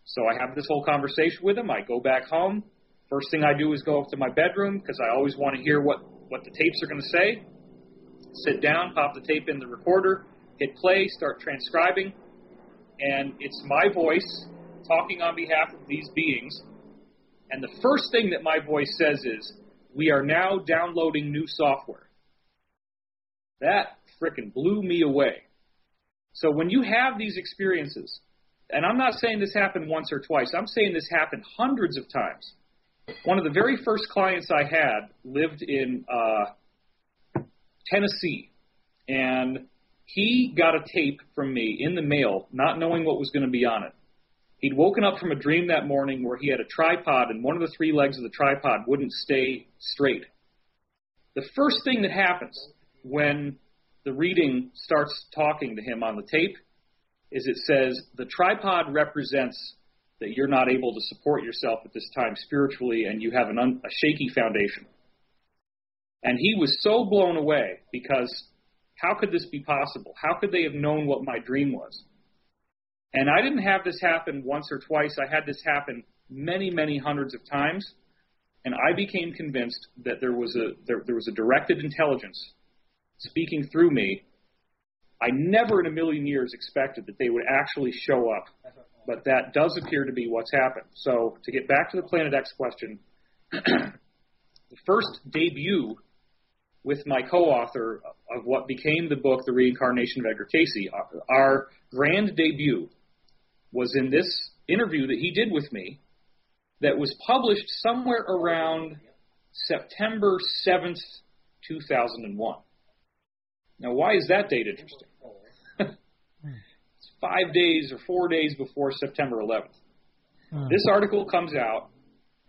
So I have this whole conversation with him. I go back home. First thing I do is go up to my bedroom because I always want to hear what, what the tapes are going to say. Sit down, pop the tape in the recorder, hit play, start transcribing, and it's my voice talking on behalf of these beings and the first thing that my voice says is, we are now downloading new software. That frickin' blew me away. So when you have these experiences, and I'm not saying this happened once or twice, I'm saying this happened hundreds of times. One of the very first clients I had lived in uh, Tennessee, and he got a tape from me in the mail, not knowing what was going to be on it. He'd woken up from a dream that morning where he had a tripod and one of the three legs of the tripod wouldn't stay straight. The first thing that happens when the reading starts talking to him on the tape is it says the tripod represents that you're not able to support yourself at this time spiritually and you have an un- a shaky foundation. And he was so blown away because how could this be possible? How could they have known what my dream was? And I didn't have this happen once or twice. I had this happen many, many hundreds of times. And I became convinced that there was a there, there was a directed intelligence speaking through me. I never in a million years expected that they would actually show up, but that does appear to be what's happened. So to get back to the Planet X question, the first debut with my co-author of what became the book, The Reincarnation of Edgar Cayce, our grand debut was in this interview that he did with me that was published somewhere around September 7th, 2001. Now, why is that date interesting? Five days or four days before September 11th. Hmm. This article comes out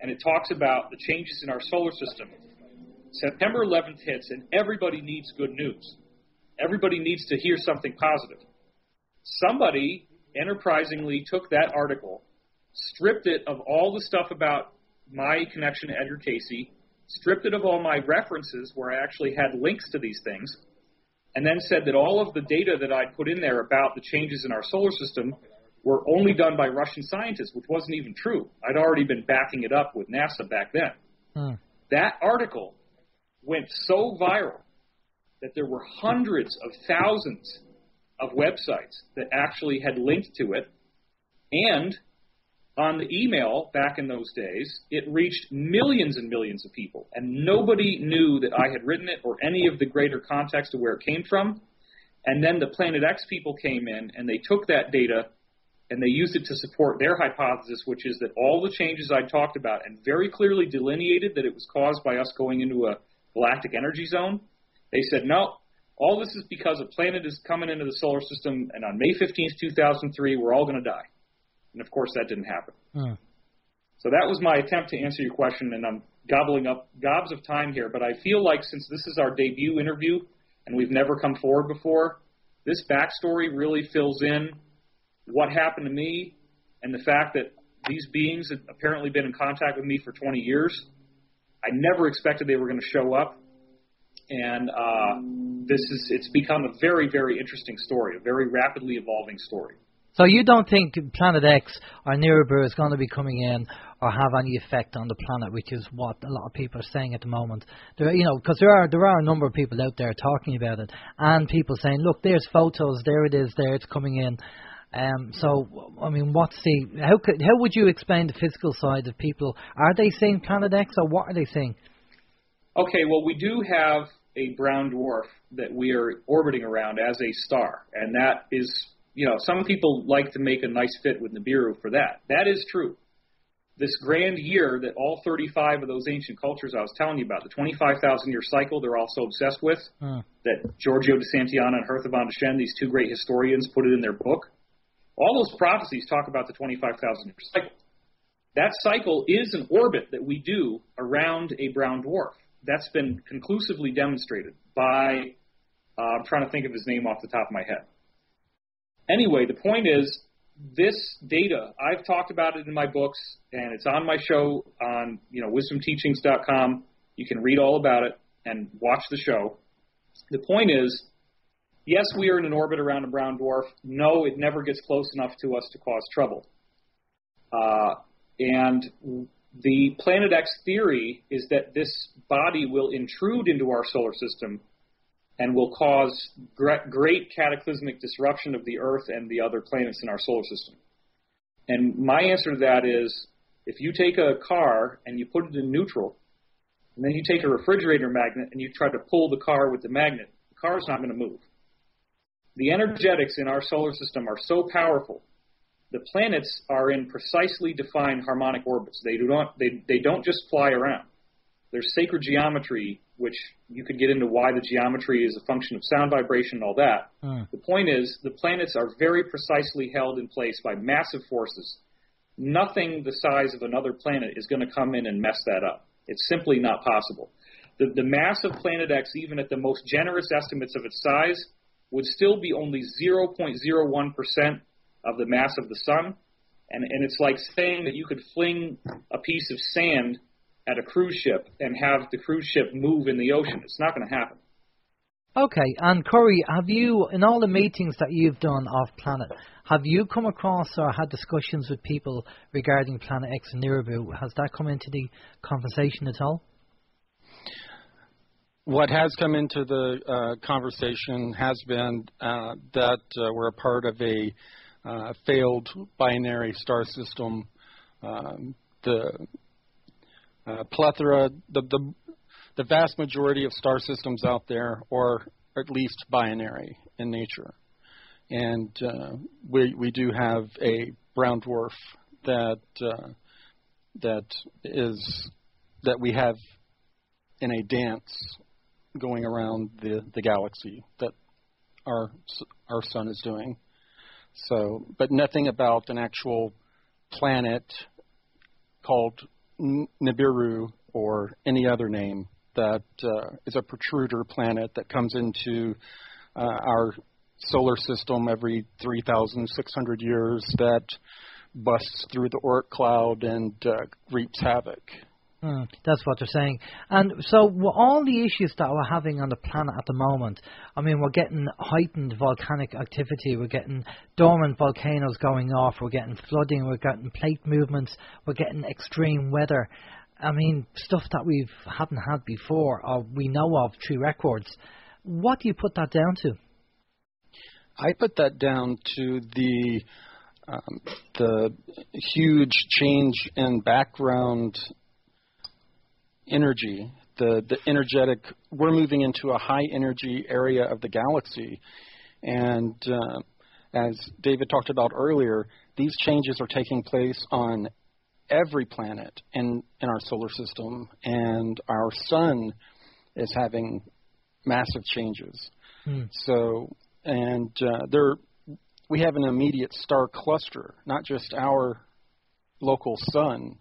and it talks about the changes in our solar system. September 11th hits, and everybody needs good news. Everybody needs to hear something positive. Somebody enterprisingly took that article, stripped it of all the stuff about my connection to Edgar Cayce, stripped it of all my references where I actually had links to these things, and then said that all of the data that I'd put in there about the changes in our solar system were only done by Russian scientists, which wasn't even true. I'd already been backing it up with NASA back then. Hmm. That article went so viral that there were hundreds of thousands of websites that actually had linked to it. And on the email back in those days, it reached millions and millions of people. And nobody knew that I had written it or any of the greater context of where it came from. And then the Planet X people came in and they took that data and they used it to support their hypothesis, which is that all the changes I talked about and very clearly delineated that it was caused by us going into a galactic energy zone. They said, no, all this is because a planet is coming into the solar system, and on May 15th, 2003, we're all going to die. And of course, that didn't happen. Hmm. So that was my attempt to answer your question, and I'm gobbling up gobs of time here. But I feel like since this is our debut interview and we've never come forward before, this backstory really fills in what happened to me and the fact that these beings had apparently been in contact with me for 20 years. I never expected they were going to show up, and uh, this is it's become a very very interesting story, a very rapidly evolving story. So you don't think Planet X or Nibiru is going to be coming in, or have any effect on the planet, which is what a lot of people are saying at the moment. There, you know, because there are there are a number of people out there talking about it, and people saying, look, there's photos, there it is, there it's coming in. Um, so, I mean, what's the how could how would you explain the physical side of people? Are they seeing Planet X, or what are they seeing? Okay, well, we do have a brown dwarf that we are orbiting around as a star, and that is, you know, some people like to make a nice fit with Nibiru for that. That is true. This grand year that all 35 of those ancient cultures I was telling you about, the 25,000 year cycle they're also obsessed with, Hmm. that Giorgio de Santillana and Hertha von Dechend, these two great historians, put it in their book. All those prophecies talk about the 25,000 year cycle. That cycle is an orbit that we do around a brown dwarf. That's been conclusively demonstrated by, uh, I'm trying to think of his name off the top of my head. Anyway, the point is, this data, I've talked about it in my books, and it's on my show on, you know, wisdomteachings.com. You can read all about it and watch the show. The point is, yes, we are in an orbit around a brown dwarf. No, it never gets close enough to us to cause trouble. Uh, and the Planet X theory is that this body will intrude into our solar system and will cause great cataclysmic disruption of the Earth and the other planets in our solar system. And my answer to that is if you take a car and you put it in neutral, and then you take a refrigerator magnet and you try to pull the car with the magnet, the car is not going to move. The energetics in our solar system are so powerful. The planets are in precisely defined harmonic orbits. They do not they, they don't just fly around. There's sacred geometry, which you could get into why the geometry is a function of sound vibration and all that. Hmm. The point is, the planets are very precisely held in place by massive forces. Nothing the size of another planet is going to come in and mess that up. It's simply not possible. The, the mass of Planet X, even at the most generous estimates of its size, would still be only 0.01% of the mass of the Sun. And, and it's like saying that you could fling a piece of sand at a cruise ship and have the cruise ship move in the ocean. It's not going to happen. Okay, and Corey, have you, in all the meetings that you've done off planet, have you come across or had discussions with people regarding Planet X and Nibiru? Has that come into the conversation at all? What has come into the uh, conversation has been uh, that uh, we're a part of a uh, failed binary star system. Um, the uh, plethora, the, the the vast majority of star systems out there are at least binary in nature, and uh, we we do have a brown dwarf that uh, that is that we have in a dance going around the the galaxy that our our sun is doing. So, but nothing about an actual planet called Nibiru or any other name that uh, is a protruder planet that comes into uh, our solar system every 3,600 years that busts through the Oort cloud and uh, reaps havoc. Hmm, that's what they're saying. And so, with all the issues that we're having on the planet at the moment, I mean, we're getting heightened volcanic activity, we're getting dormant volcanoes going off, we're getting flooding, we're getting plate movements, we're getting extreme weather. I mean, stuff that we haven't had before, or we know of through records. What do you put that down to? I put that down to the um, the huge change in background energy, the the energetic. We're moving into a high energy area of the galaxy, and uh, as David talked about earlier, these changes are taking place on every planet in in our solar system, and our sun is having massive changes. Hmm. So, and uh, there, we have an immediate star cluster, not just our local sun,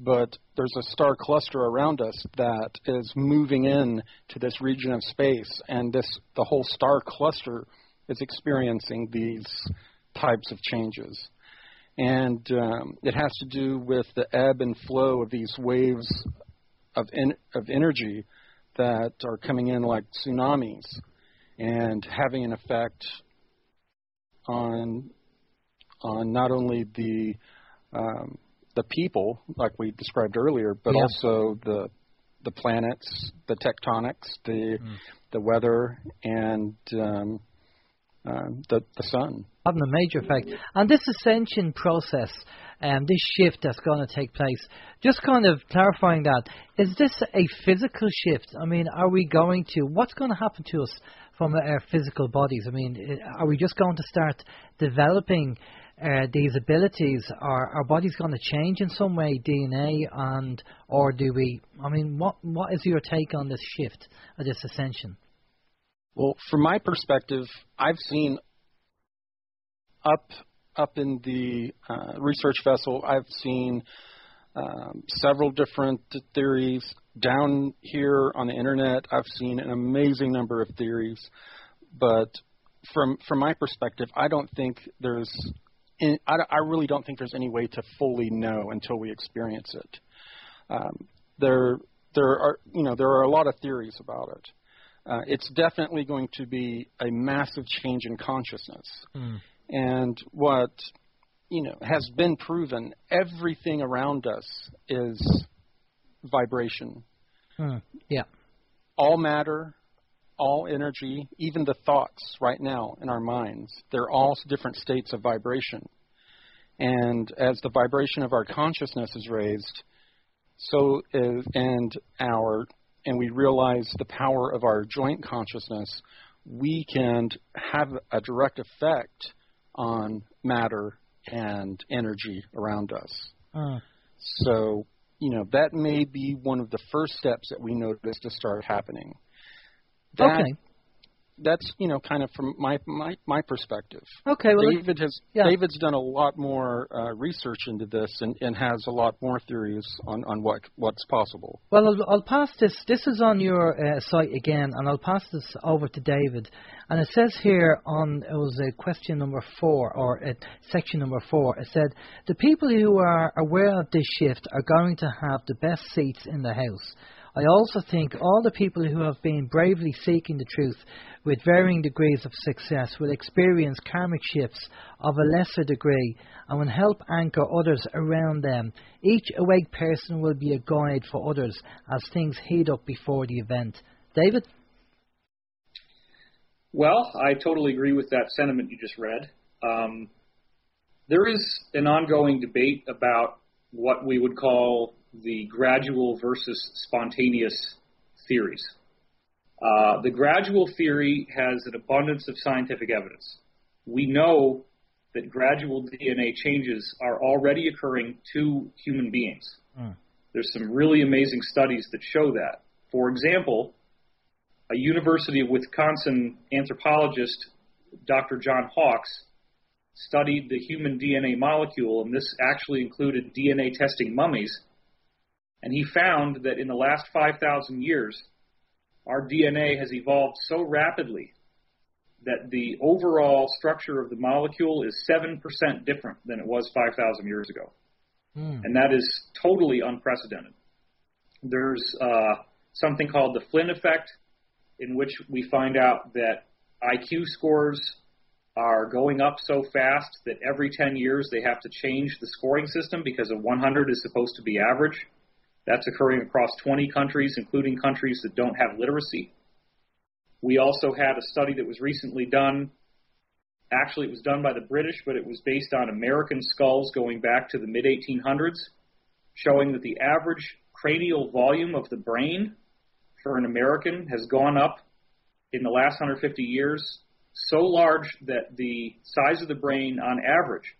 but there's a star cluster around us that is moving in to this region of space, and this the whole star cluster is experiencing these types of changes. And um, it has to do with the ebb and flow of these waves of en- of energy that are coming in like tsunamis and having an effect on on not only the um, the people, like we described earlier, but Yeah. also the the planets, the tectonics, the the weather, and um, uh, the the sun. having a major effect. And this ascension process, um, this shift that's going to take place, just kind of clarifying that, is this a physical shift? I mean, are we going to, what's going to happen to us from our physical bodies? I mean, are we just going to start developing uh, these abilities? Are our bodies going to change in some way, DNA, and or do we? I mean, what what is your take on this shift, or this ascension? Well, from my perspective, I've seen up up in the uh, research vessel. I've seen um, several different theories. Down here on the internet, I've seen an amazing number of theories. But from from my perspective, I don't think there's. In, I, I really don't think there's any way to fully know until we experience it. Um, there there are you know there are a lot of theories about it. Uh, it's definitely going to be a massive change in consciousness. And what you know has been proven, everything around us is vibration. Hmm. Yeah. All matter, all energy, even the thoughts right now in our minds, they're all different states of vibration. And as the vibration of our consciousness is raised, so is, and our and we realize the power of our joint consciousness, we can have a direct effect on matter and energy around us. Hmm. So, you know, that may be one of the first steps that we notice to start happening. That, Okay. That's, you know, kind of from my my, my perspective. Okay. Well, David has yeah. David's done a lot more uh, research into this and, and has a lot more theories on, on what what's possible. Well, I'll, I'll pass this. This is on your uh, site again, and I'll pass this over to David. And it says here on it was uh, question number four or uh, section number four. It said the people who are aware of this shift are going to have the best seats in the house. I also think all the people who have been bravely seeking the truth with varying degrees of success will experience karmic shifts of a lesser degree and will help anchor others around them. Each awake person will be a guide for others as things heat up before the event. David? Well, I totally agree with that sentiment you just read. Um, there is an ongoing debate about what we would call the gradual versus spontaneous theories. Uh, the gradual theory has an abundance of scientific evidence. We know that gradual DNA changes are already occurring to human beings. Mm. There's some really amazing studies that show that. For example, a University of Wisconsin anthropologist, Dr. John Hawks, studied the human DNA molecule, and this actually included DNA testing mummies. And he found that in the last 5,000 years, our DNA has evolved so rapidly that the overall structure of the molecule is 7% different than it was 5,000 years ago. Hmm. And that is totally unprecedented. There's uh, something called the Flynn effect, in which we find out that IQ scores are going up so fast that every 10 years they have to change the scoring system because a 100 is supposed to be average. That's occurring across 20 countries, including countries that don't have literacy. We also had a study that was recently done. Actually, it was done by the British, but it was based on American skulls going back to the mid 1800s, showing that the average cranial volume of the brain for an American has gone up in the last 150 years so large that the size of the brain on average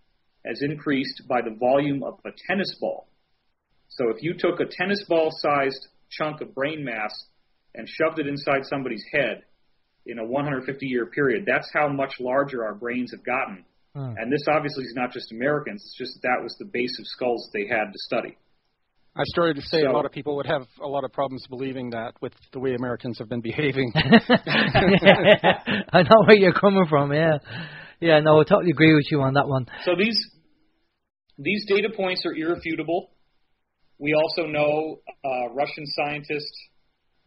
has increased by the volume of a tennis ball. So if you took a tennis ball sized chunk of brain mass and shoved it inside somebody's head in a 150 year period, that's how much larger our brains have gotten. Hmm. And this obviously is not just Americans, it's just that, that was the base of skulls they had to study. I started to say a lot of people would have a lot of problems believing that with the way Americans have been behaving. I know where you're coming from, yeah. Yeah, no, I totally agree with you on that one. So these these data points are irrefutable. We also know a Russian scientist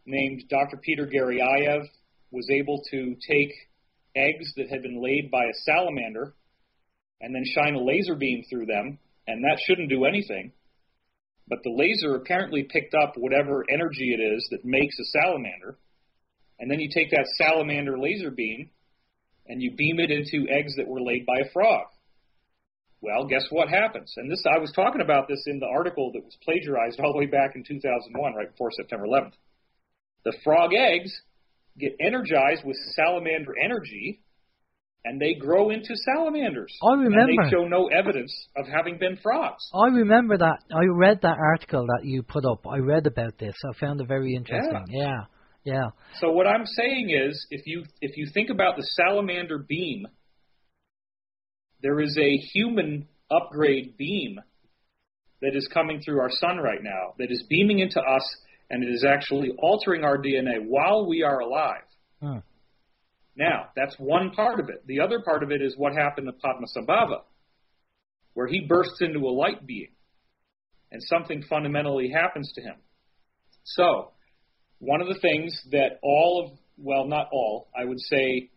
named Dr. Peter Garyaev was able to take eggs that had been laid by a salamander and then shine a laser beam through them and that shouldn't do anything. But the laser apparently picked up whatever energy it is that makes a salamander, and then you take that salamander laser beam and you beam it into eggs that were laid by a frog. Well, guess what happens? And this I was talking about this in the article that was plagiarized all the way back in 2001, right before September 11th. The frog eggs get energized with salamander energy, and they grow into salamanders. I remember. And they show no evidence of having been frogs. I remember that. I read that article that you put up. I read about this. I found it very interesting. Yeah. yeah. Yeah. So what I'm saying is, if you if you think about the salamander beam, there is a human upgrade beam that is coming through our sun right now that is beaming into us and it is actually altering our DNA while we are alive. Hmm. Now, that's one part of it. The other part of it is what happened to Padmasambhava, where he bursts into a light being and something fundamentally happens to him. So, one of the things that all of, well, not all, I would say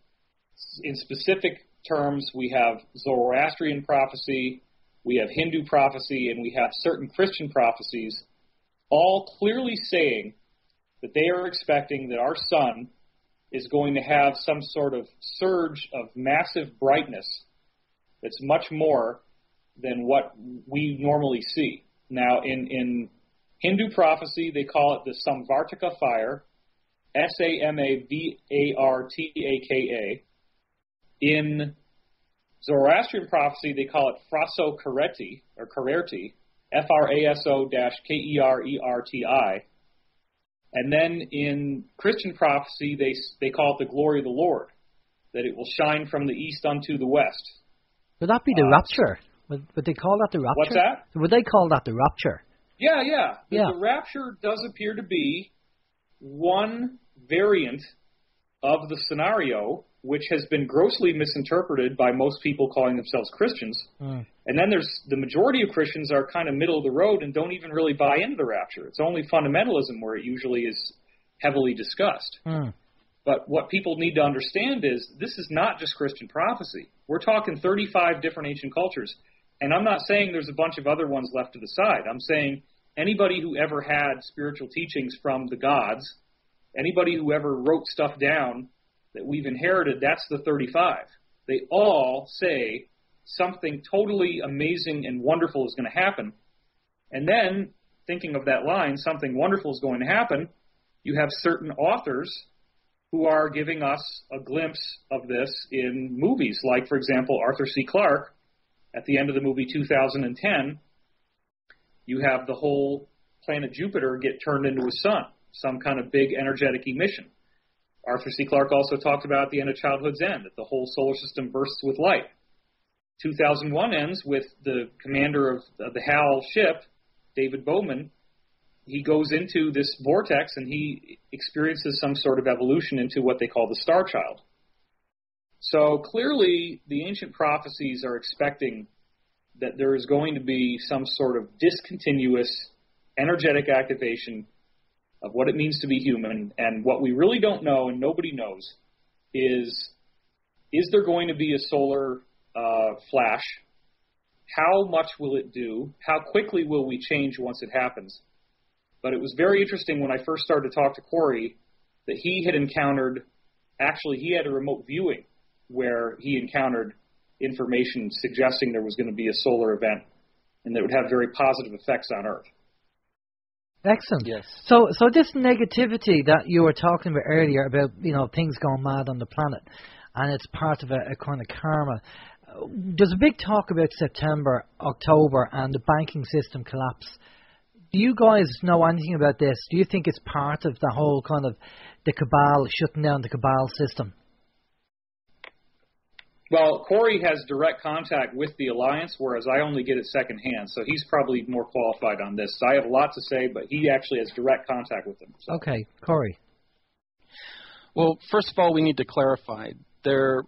in specific terms, we have Zoroastrian prophecy, we have Hindu prophecy, and we have certain Christian prophecies, all clearly saying that they are expecting that our sun is going to have some sort of surge of massive brightness that's much more than what we normally see. Now, in, in Hindu prophecy, they call it the Samvartaka fire, S A M A V A R T A K A. In Zoroastrian prophecy, they call it Fraso Kereti, or Kererti, F R A S O K E R E R T I. And then in Christian prophecy, they, they call it the glory of the Lord, that it will shine from the east unto the west. Would that be the uh, rapture? Would, would they call that the rapture? What's that? Would they call that the rapture? Yeah, yeah. yeah. The rapture does appear to be one variant of the scenario which has been grossly misinterpreted by most people calling themselves Christians. Mm. And then there's the majority of Christians are kind of middle of the road and don't even really buy into the rapture. It's only fundamentalism where it usually is heavily discussed. Mm. But what people need to understand is this is not just Christian prophecy. We're talking 35 different ancient cultures. And I'm not saying there's a bunch of other ones left to the side. I'm saying anybody who ever had spiritual teachings from the gods, anybody who ever wrote stuff down that we've inherited, that's the 35. They all say something totally amazing and wonderful is going to happen. And then, thinking of that line, something wonderful is going to happen, you have certain authors who are giving us a glimpse of this in movies, like, for example, Arthur C. Clarke at the end of the movie 2010. You have the whole planet Jupiter get turned into a sun, some kind of big energetic emission. Arthur C. Clarke also talked about at the end of Childhood's End that the whole solar system bursts with light. 2001 ends with the commander of, of the HAL ship, David Bowman. He goes into this vortex and he experiences some sort of evolution into what they call the Star Child. So clearly, the ancient prophecies are expecting that there is going to be some sort of discontinuous energetic activation of what it means to be human. And what we really don't know, and nobody knows, is is there going to be a solar uh, flash? How much will it do? How quickly will we change once it happens? But it was very interesting when I first started to talk to Corey that he had encountered, actually, he had a remote viewing where he encountered information suggesting there was going to be a solar event and that would have very positive effects on Earth. Excellent. Yes. So, so this negativity that you were talking about earlier about you know things going mad on the planet, and it's part of a, a kind of karma. There's a big talk about September, October, and the banking system collapse. Do you guys know anything about this? Do you think it's part of the whole kind of the cabal shutting down the cabal system? Well, Corey has direct contact with the alliance, whereas I only get it secondhand. So he's probably more qualified on this. I have a lot to say, but he actually has direct contact with them. So. Okay, Corey. Well, first of all, we need to clarify there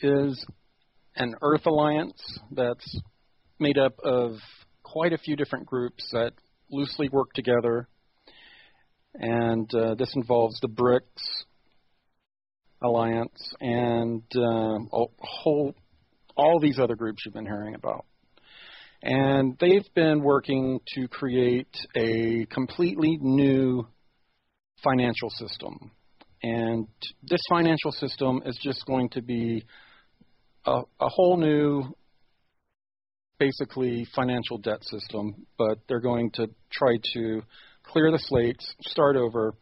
is an Earth alliance that's made up of quite a few different groups that loosely work together, and uh, this involves the BRICS, Alliance and um, a whole all these other groups you've been hearing about. And they've been working to create a completely new financial system. And this financial system is just going to be a, a whole new, basically, financial debt system, but they're going to try to clear the slates, start over.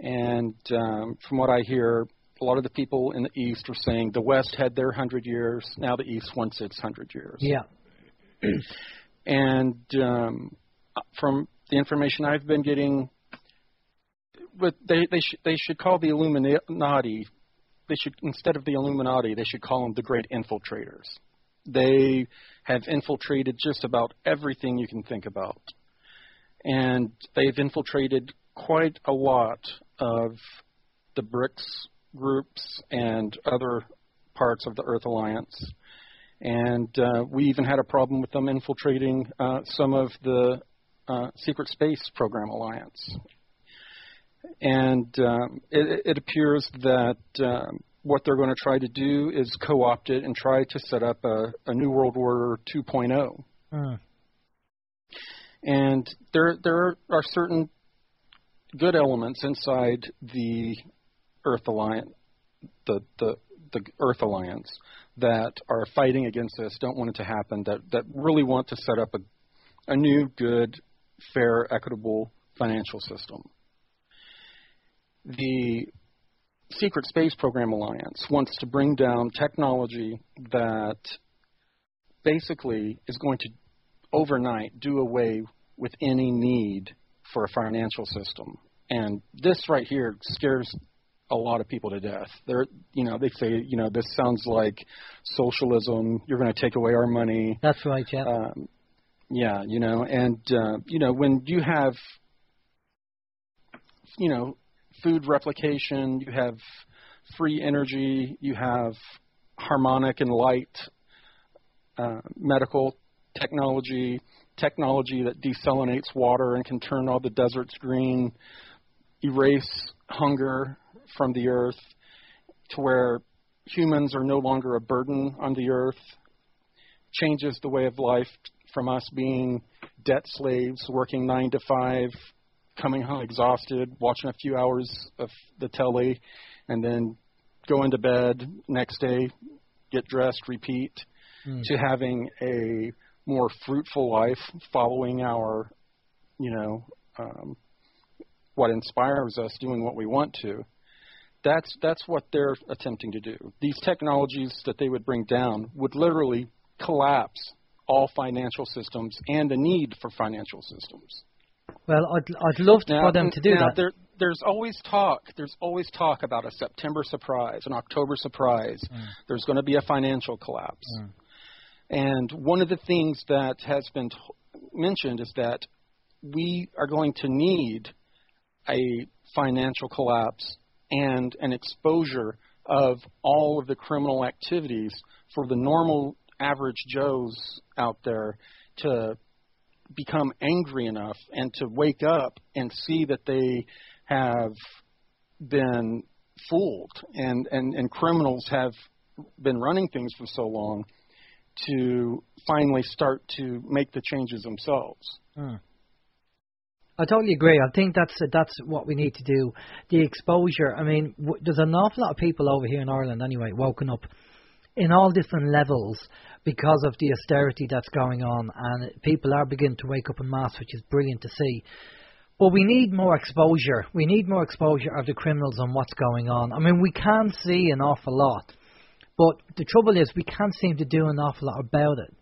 And um, from what I hear, a lot of the people in the East are saying the West had their 100 years, now the East wants its 100 years. Yeah. and um, from the information I've been getting, but they they should they should call the Illuminati. They should instead of the Illuminati, they should call them the Great Infiltrators. They have infiltrated just about everything you can think about, and they've infiltrated quite a lot of the BRICS groups and other parts of the Earth Alliance. And uh, we even had a problem with them infiltrating uh, some of the uh, Secret Space Program Alliance. And um, it, it, appears that um, what they're going to try to do is co opt it and try to set up a, a New World Order 2.0. Mm. And there, there are certain good elements inside the Earth Alliance, the, the, the Earth Alliance, that are fighting against this, don't want it to happen, that, that really want to set up a, a new, good, fair, equitable financial system. The Secret Space Program Alliance wants to bring down technology that basically is going to overnight do away with any need for a financial system. And this right here scares a lot of people to death. They're, you know, they say, you know, this sounds like socialism. You're going to take away our money. That's right, yeah. Um, yeah, you know, and uh, you know when you have, you know, food replication, you have free energy, you have harmonic and light uh, medical technology, technology that desalinates water and can turn all the deserts green, erase hunger, from the earth to where humans are no longer a burden on the earth, changes the way of life from us being debt slaves, working nine to five, coming home exhausted, watching a few hours of the telly, and then going to bed next day, get dressed, repeat, mm. to having a more fruitful life following our, you know, um, what inspires us doing what we want to. That's that's what they're attempting to do. These technologies that they would bring down would literally collapse all financial systems and the need for financial systems. Well, I'd I'd love now, for them to do that. There, there's always talk. There's always talk about a September surprise, an October surprise. Mm. There's going to be a financial collapse. Mm. And one of the things that has been t- mentioned is that we are going to need a financial collapse and an exposure of all of the criminal activities for the normal average Joes out there to become angry enough and to wake up and see that they have been fooled and, and, and criminals have been running things for so long to finally start to make the changes themselves. Hmm. I totally agree. I think that's that's what we need to do. The exposure. I mean, w- there's an awful lot of people over here in Ireland, anyway, woken up in all different levels because of the austerity that's going on, and people are beginning to wake up in mass, which is brilliant to see. But we need more exposure. We need more exposure of the criminals on what's going on. I mean, we can see an awful lot, but the trouble is we can't seem to do an awful lot about it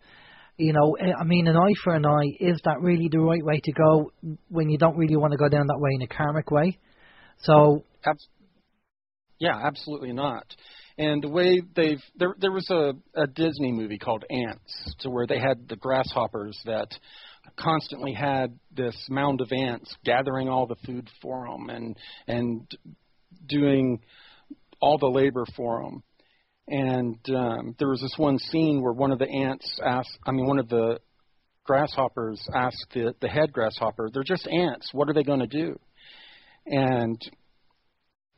you know, eh, I mean, an eye for an eye, is that really the right way to go when you don't really want to go down that way in a karmic way? So. yeah, absolutely not. And the way they've there there was a, a Disney movie called Ants, to where they had the grasshoppers that constantly had this mound of ants gathering all the food for them and and doing all the labor for them. And um, there was this one scene where one of the ants asked, I mean, one of the grasshoppers asked the, the head grasshopper, they're just ants. What are they going to do? And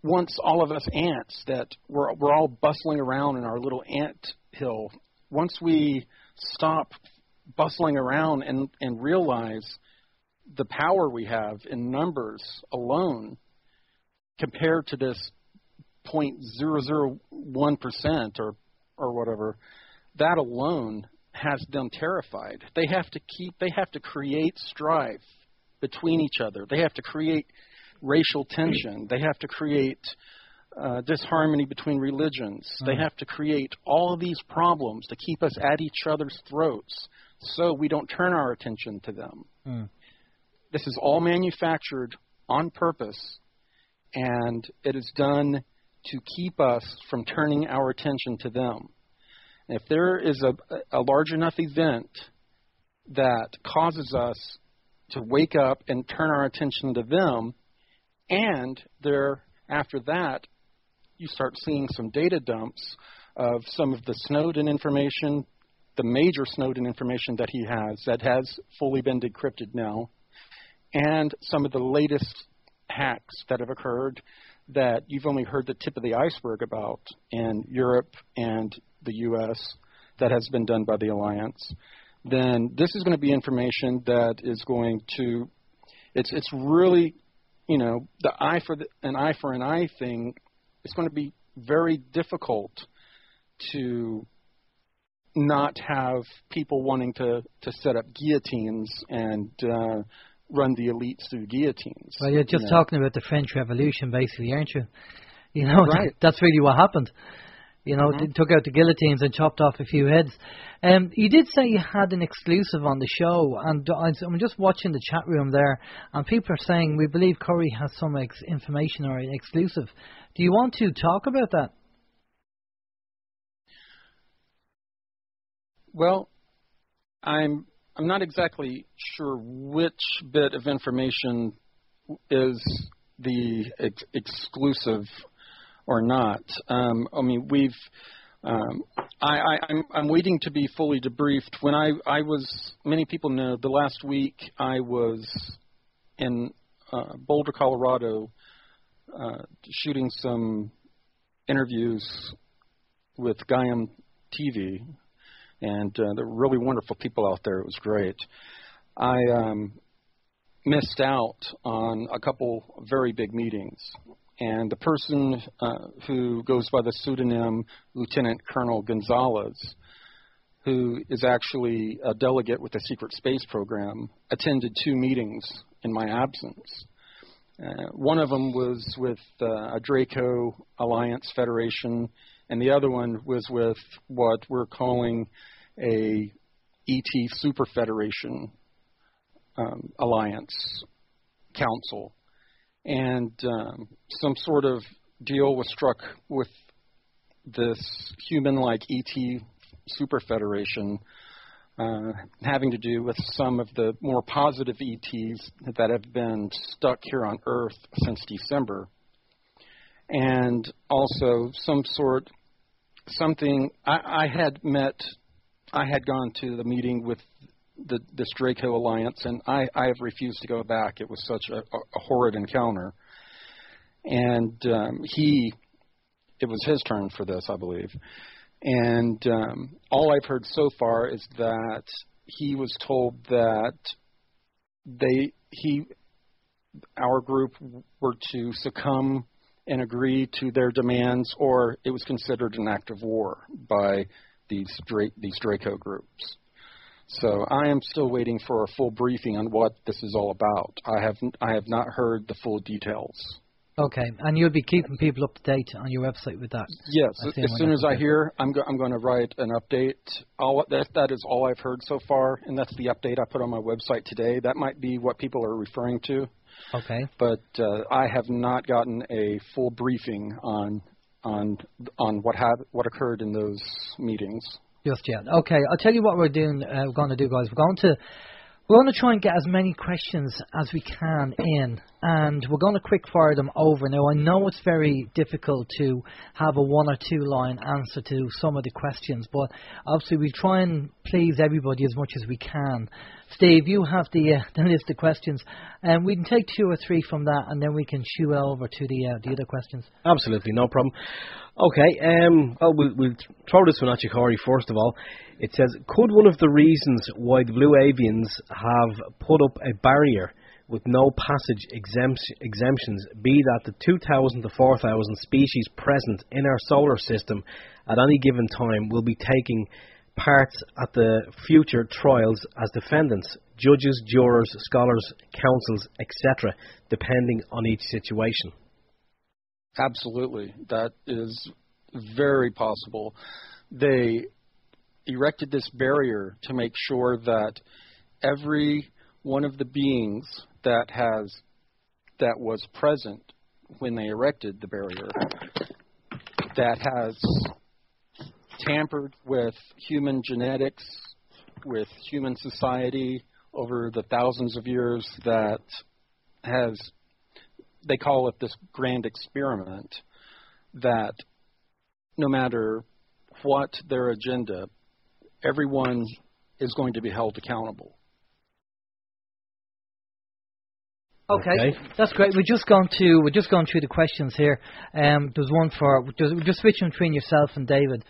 once all of us ants that we're, we're all bustling around in our little ant hill, once we stop bustling around and, and realize the power we have in numbers alone compared to this 0.001% or, or whatever, that alone has them terrified. They have to keep, they have to create strife between each other. They have to create racial tension. They have to create uh, disharmony between religions. Mm. They have to create all of these problems to keep us at each other's throats so we don't turn our attention to them. Mm. This is all manufactured on purpose, and it is done to keep us from turning our attention to them. If there is a, a large enough event that causes us to wake up and turn our attention to them, and there after that, you start seeing some data dumps of some of the Snowden information, the major Snowden information that he has that has fully been decrypted now, and some of the latest hacks that have occurred that you've only heard the tip of the iceberg about in Europe and the U.S. that has been done by the alliance, then this is going to be information that is going to it's it's really you know the eye for the, an eye for an eye thing. It's going to be very difficult to not have people wanting to to set up guillotines and uh, run the elites through guillotines. Well, you're just you know. talking about the French Revolution, basically, aren't you? You know, right. that's really what happened. You know, mm-hmm. they took out the guillotines and chopped off a few heads. Um, you did say you had an exclusive on the show, and I'm just watching the chat room there, and people are saying we believe Corey has some ex- information or an exclusive. Do you want to talk about that? Well, I'm I'm not exactly sure which bit of information is the ex- exclusive or not. Um, I mean, we've. Um, I, I, I'm, I'm waiting to be fully debriefed. When I, I was, many people know, the last week I was in uh, Boulder, Colorado, uh, shooting some interviews with Gaiam TV, and uh, there were really wonderful people out there. It was great. I um, missed out on a couple very big meetings, and the person uh, who goes by the pseudonym Lieutenant Colonel Gonzalez, who is actually a delegate with the Secret Space Program, attended two meetings in my absence. Uh, one of them was with uh, a Draco Alliance Federation, and the other one was with what we're calling a ET Super Federation um, Alliance Council, and um, some sort of deal was struck with this human-like ET Super Federation. Uh, having to do with some of the more positive ETs that have been stuck here on Earth since December, and also some sort something I, I had met I had gone to the meeting with the, this Draco Alliance, and I, I have refused to go back. It was such a, a horrid encounter. And um, he, it was his turn for this, I believe. And um, all I've heard so far is that he was told that they, he, our group were to succumb and agree to their demands, or it was considered an act of war by these Dra- these Draco groups. So I am still waiting for a full briefing on what this is all about. I have I have not heard the full details. Okay, and you'll be keeping people up to date on your website with that. Yes, as soon as I hear, I'm go- I'm going to write an update. All that that is all I've heard so far, and that's the update I put on my website today. That might be what people are referring to. Okay. But uh, I have not gotten a full briefing on on on what had what occurred in those meetings. Just yet. Okay, I'll tell you what we're doing. Uh, we're going to do, guys. We're going to we're going to try and get as many questions as we can in, and we're going to quick fire them over. Now, I know it's very difficult to have a one or two line answer to some of the questions, but obviously we try and please everybody as much as we can. Steve, you have the uh, the list of questions, and um, we can take two or three from that, and then we can shoot over to the uh, the other questions. Absolutely, no problem. Okay, um, well, we'll, we'll throw this one at you, Corey. First of all, it says, could one of the reasons why the Blue Avians have put up a barrier with no passage exemptions be that the 2,000 to 4,000 species present in our solar system at any given time will be taking part at the future trials as defendants, judges, jurors, scholars, councils, etc., depending on each situation. Absolutely. That is very possible. They erected this barrier to make sure that every one of the beings that has that was present when they erected the barrier that has tampered with human genetics, with human society over the thousands of years that has, they call it this grand experiment, that no matter what their agenda, everyone is going to be held accountable. Okay. okay. that's great. We're just going to we're just going through the questions here. Um, there's one for we're just switching between yourself and David.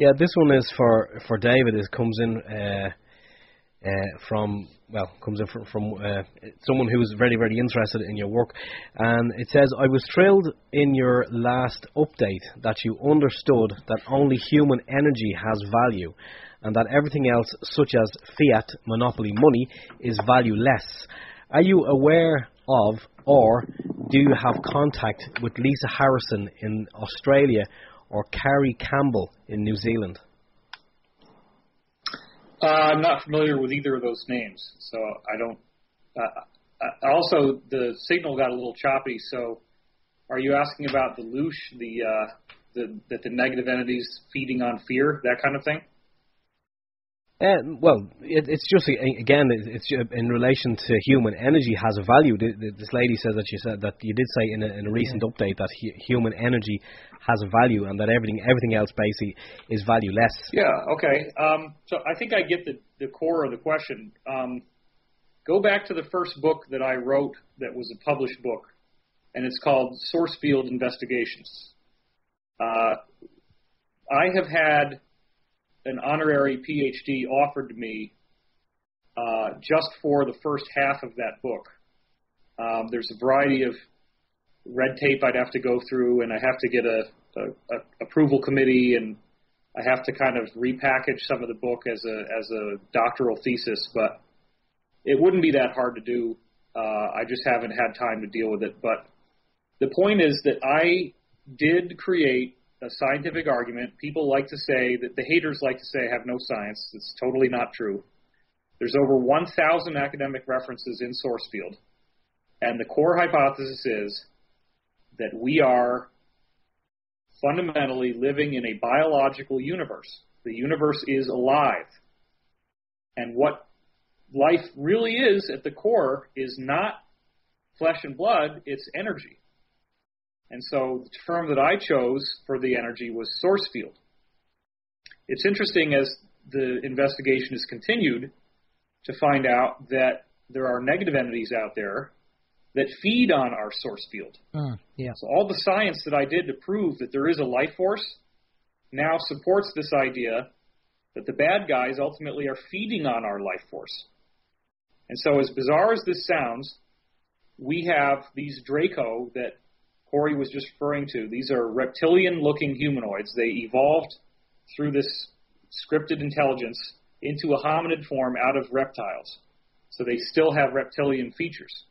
Yeah, this one is for for David. It comes in uh, uh, from well, comes in from, from uh, someone who is very very interested in your work, and it says, "I was thrilled in your last update that you understood that only human energy has value." And that everything else, such as fiat monopoly money, is valueless. Are you aware of, or do you have contact with Lisa Harrison in Australia or Carrie Campbell in New Zealand? Uh, I'm not familiar with either of those names, so I don't. Uh, uh, also, the signal got a little choppy. So, are you asking about the loosh, the uh, the that the negative entities feeding on fear, that kind of thing? Uh, well, it, it's just again, it's in relation to human energy has a value. This lady says that she said that you did say in a, in a recent yeah. update that human energy has a value, and that everything everything else basically is valueless. Yeah. Okay. Um, so I think I get the the core of the question. Um, go back to the first book that I wrote that was a published book, and it's called Source Field Investigations. Uh, I have had an honorary PhD offered to me uh, just for the first half of that book. Um, there's a variety of red tape I'd have to go through, and I have to get a, a, a approval committee, and I have to kind of repackage some of the book as a as a doctoral thesis. But it wouldn't be that hard to do. Uh, I just haven't had time to deal with it. But the point is that I did create a scientific argument. People like to say that the haters like to say I have no science. It's totally not true. There's over 1,000 academic references in Sourcefield, and the core hypothesis is that we are fundamentally living in a biological universe. The universe is alive. And what life really is at the core is not flesh and blood, it's energy. And so the term that I chose for the energy was source field. It's interesting as the investigation is continued to find out that there are negative entities out there that feed on our source field. Uh, yeah. So all the science that I did to prove that there is a life force now supports this idea that the bad guys ultimately are feeding on our life force. And so as bizarre as this sounds, we have these Draco that Corey was just referring to. These are reptilian looking humanoids. They evolved through this scripted intelligence into a hominid form out of reptiles. So they still have reptilian features.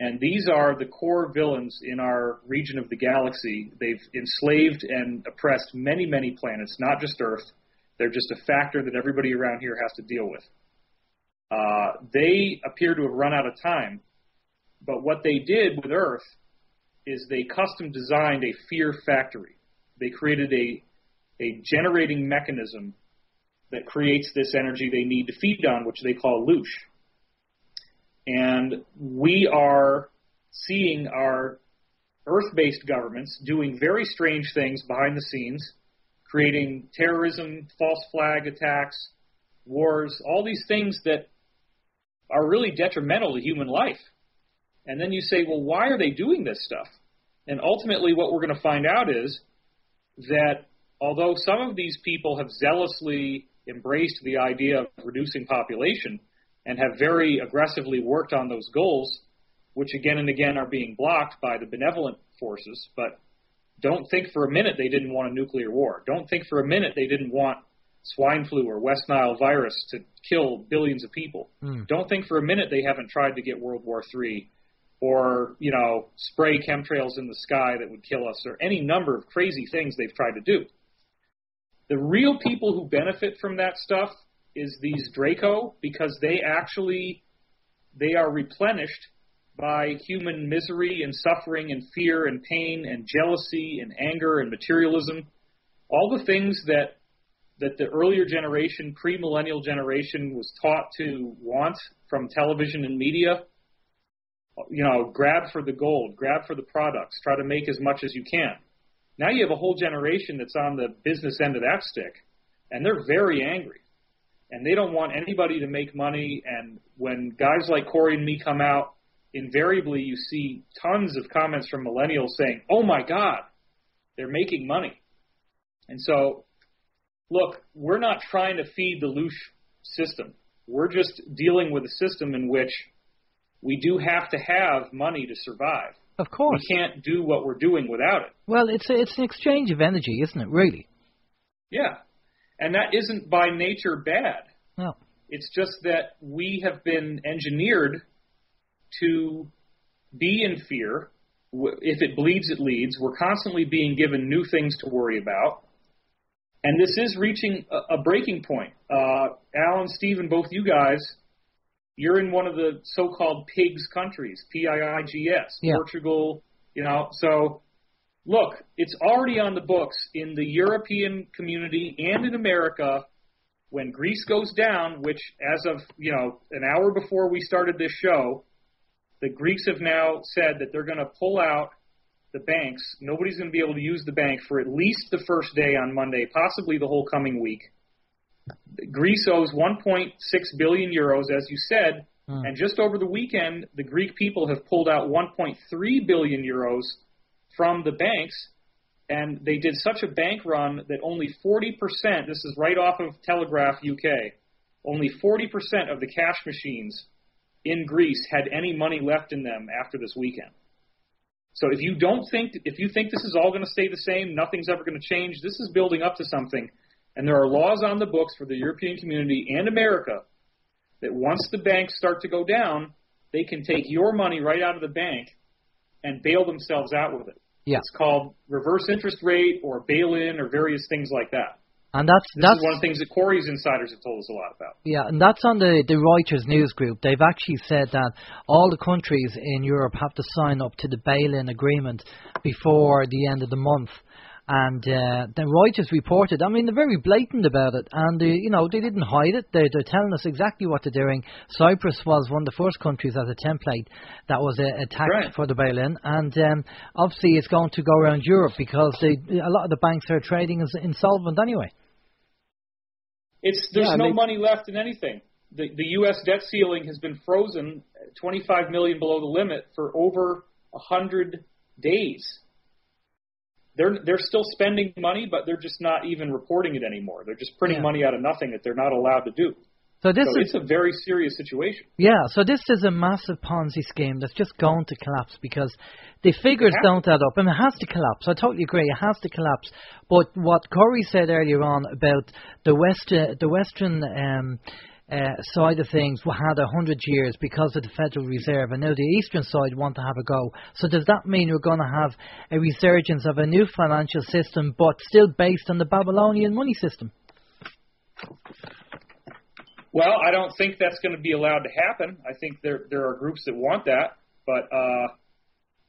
And these are the core villains in our region of the galaxy. They've enslaved and oppressed many, many planets, not just Earth. They're just a factor that everybody around here has to deal with. Uh, they appear to have run out of time. But what they did with Earth is they custom designed a fear factory. They created a a generating mechanism that creates this energy they need to feed on, which they call loosh. And we are seeing our Earth-based governments doing very strange things behind the scenes, creating terrorism, false flag attacks, wars, all these things that are really detrimental to human life. And then you say, well, why are they doing this stuff? And ultimately, what we're going to find out is that although some of these people have zealously embraced the idea of reducing population and have very aggressively worked on those goals, which again and again are being blocked by the benevolent forces, but don't think for a minute they didn't want a nuclear war. Don't think for a minute they didn't want swine flu or West Nile virus to kill billions of people. Mm. Don't think for a minute they haven't tried to get World War III or, you know, spray chemtrails in the sky that would kill us or any number of crazy things they've tried to do. The real people who benefit from that stuff is these Draco because they actually they are replenished by human misery and suffering and fear and pain and jealousy and anger and materialism. All the things that that the earlier generation, pre-millennial generation, was taught to want from television and media. You know, grab for the gold, grab for the products, try to make as much as you can. Now you have a whole generation that's on the business end of that stick, and they're very angry. And they don't want anybody to make money. And when guys like Corey and me come out, invariably you see tons of comments from millennials saying, "Oh my God, they're making money." And so look, we're not trying to feed the Loosh system. We're just dealing with a system in which we do have to have money to survive. Of course. We can't do what we're doing without it. Well, it's a, it's an exchange of energy, isn't it, really? Yeah. And that isn't by nature bad. No. It's just that we have been engineered to be in fear. If it bleeds, it leads. We're constantly being given new things to worry about. And this is reaching a, a breaking point. Uh, Alan, Stephen, both you guys, you're in one of the so-called pigs countries, P-I-I-G-S, yeah. Portugal, you know. So, look, it's already on the books in the European community and in America. When Greece goes down, which as of you know an hour before we started this show, the Greeks have now said that they're going to pull out the banks. Nobody's going to be able to use the bank for at least the first day on Monday, possibly the whole coming week. Greece owes 1.6 billion euros, as you said, hmm. and just over the weekend, the Greek people have pulled out 1.3 billion euros from the banks, and they did such a bank run that only 40%. This is right off of Telegraph UK. Only 40% of the cash machines in Greece had any money left in them after this weekend. So if you don't think, if you think this is all going to stay the same, nothing's ever going to change, this is building up to something. And there are laws on the books for the European community and America that once the banks start to go down, they can take your money right out of the bank and bail themselves out with it. Yeah. It's called reverse interest rate or bail in or various things like that. And that's this that's is one of the things that Corey's insiders have told us a lot about. Yeah, and that's on the the Reuters news group. They've actually said that all the countries in Europe have to sign up to the bail-in agreement before the end of the month. And uh, then Reuters reported. I mean, they're very blatant about it, and they, you know they didn't hide it. They, they're telling us exactly what they're doing. Cyprus was one of the first countries as a template that was uh, attacked right. for the bail-in, and um, obviously it's going to go around Europe because they, a lot of the banks are trading as insolvent anyway. It's there's yeah, no they, money left in anything. The the U.S. debt ceiling has been frozen, 25 million below the limit for over a hundred days. They're they're still spending money, but they're just not even reporting it anymore. They're just printing yeah. money out of nothing that they're not allowed to do. So this so is it's a very serious situation. Yeah, so this is a massive Ponzi scheme that's just going to collapse because the figures don't add up, and it has to collapse. I totally agree, it has to collapse. But what Corey said earlier on about the west, uh, the Western. Um, uh, side of things we had a hundred years because of the Federal Reserve, and now the eastern side want to have a go. So does that mean we're going to have a resurgence of a new financial system, but still based on the Babylonian money system? Well, I don't think that's going to be allowed to happen. I think there there are groups that want that, but uh,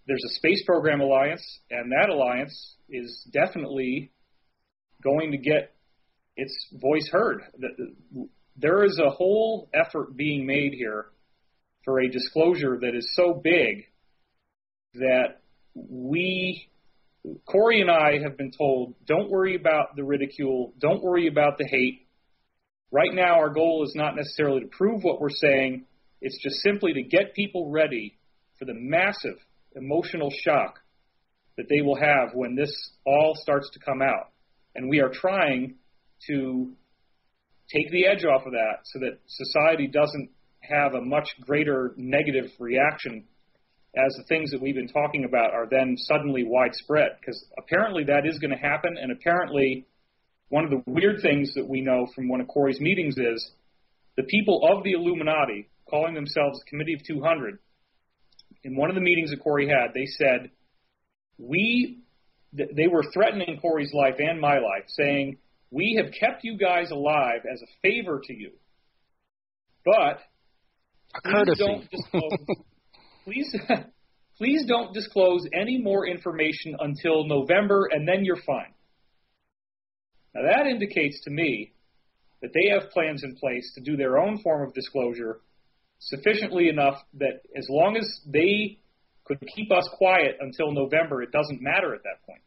there's a space program alliance, and that alliance is definitely going to get its voice heard. There is a whole effort being made here for a disclosure that is so big that we, Corey and I, have been told, don't worry about the ridicule, don't worry about the hate. Right now, our goal is not necessarily to prove what we're saying, it's just simply to get people ready for the massive emotional shock that they will have when this all starts to come out. And we are trying to take the edge off of that so that society doesn't have a much greater negative reaction as the things that we've been talking about are then suddenly widespread. Because apparently that is going to happen, and apparently one of the weird things that we know from one of Corey's meetings is the people of the Illuminati, calling themselves Committee of 200, in one of the meetings that Corey had, they said, we, they were threatening Corey's life and my life, saying, we have kept you guys alive as a favor to you. But please don't disclose, please, please don't disclose any more information until November, and then you're fine. Now that indicates to me that they have plans in place to do their own form of disclosure sufficiently enough that as long as they could keep us quiet until November, it doesn't matter at that point,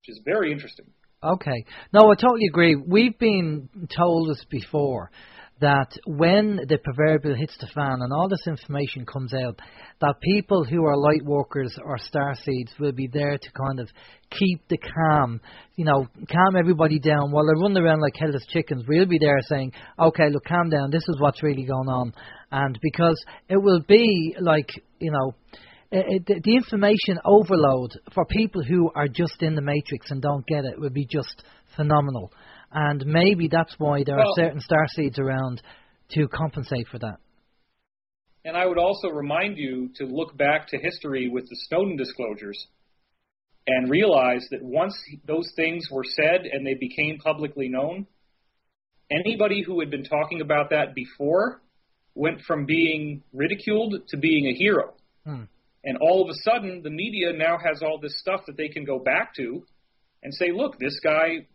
which is very interesting. Okay. No, I totally agree. We've been told this before that when the proverbial hits the fan and all this information comes out, that people who are light workers or star seeds will be there to kind of keep the calm, you know, calm everybody down while they run around like headless chickens. We'll be there saying, okay, look, calm down. This is what's really going on. And because it will be like, you know, it, it, the information overload for people who are just in the matrix and don't get it would be just phenomenal and maybe that's why there well, are certain star seeds around to compensate for that. And I would also remind you to look back to history with the Snowden disclosures and realize that once those things were said and they became publicly known, anybody who had been talking about that before went from being ridiculed to being a hero. Hmm. And all of a sudden, the media now has all this stuff that they can go back to and say, look, this guy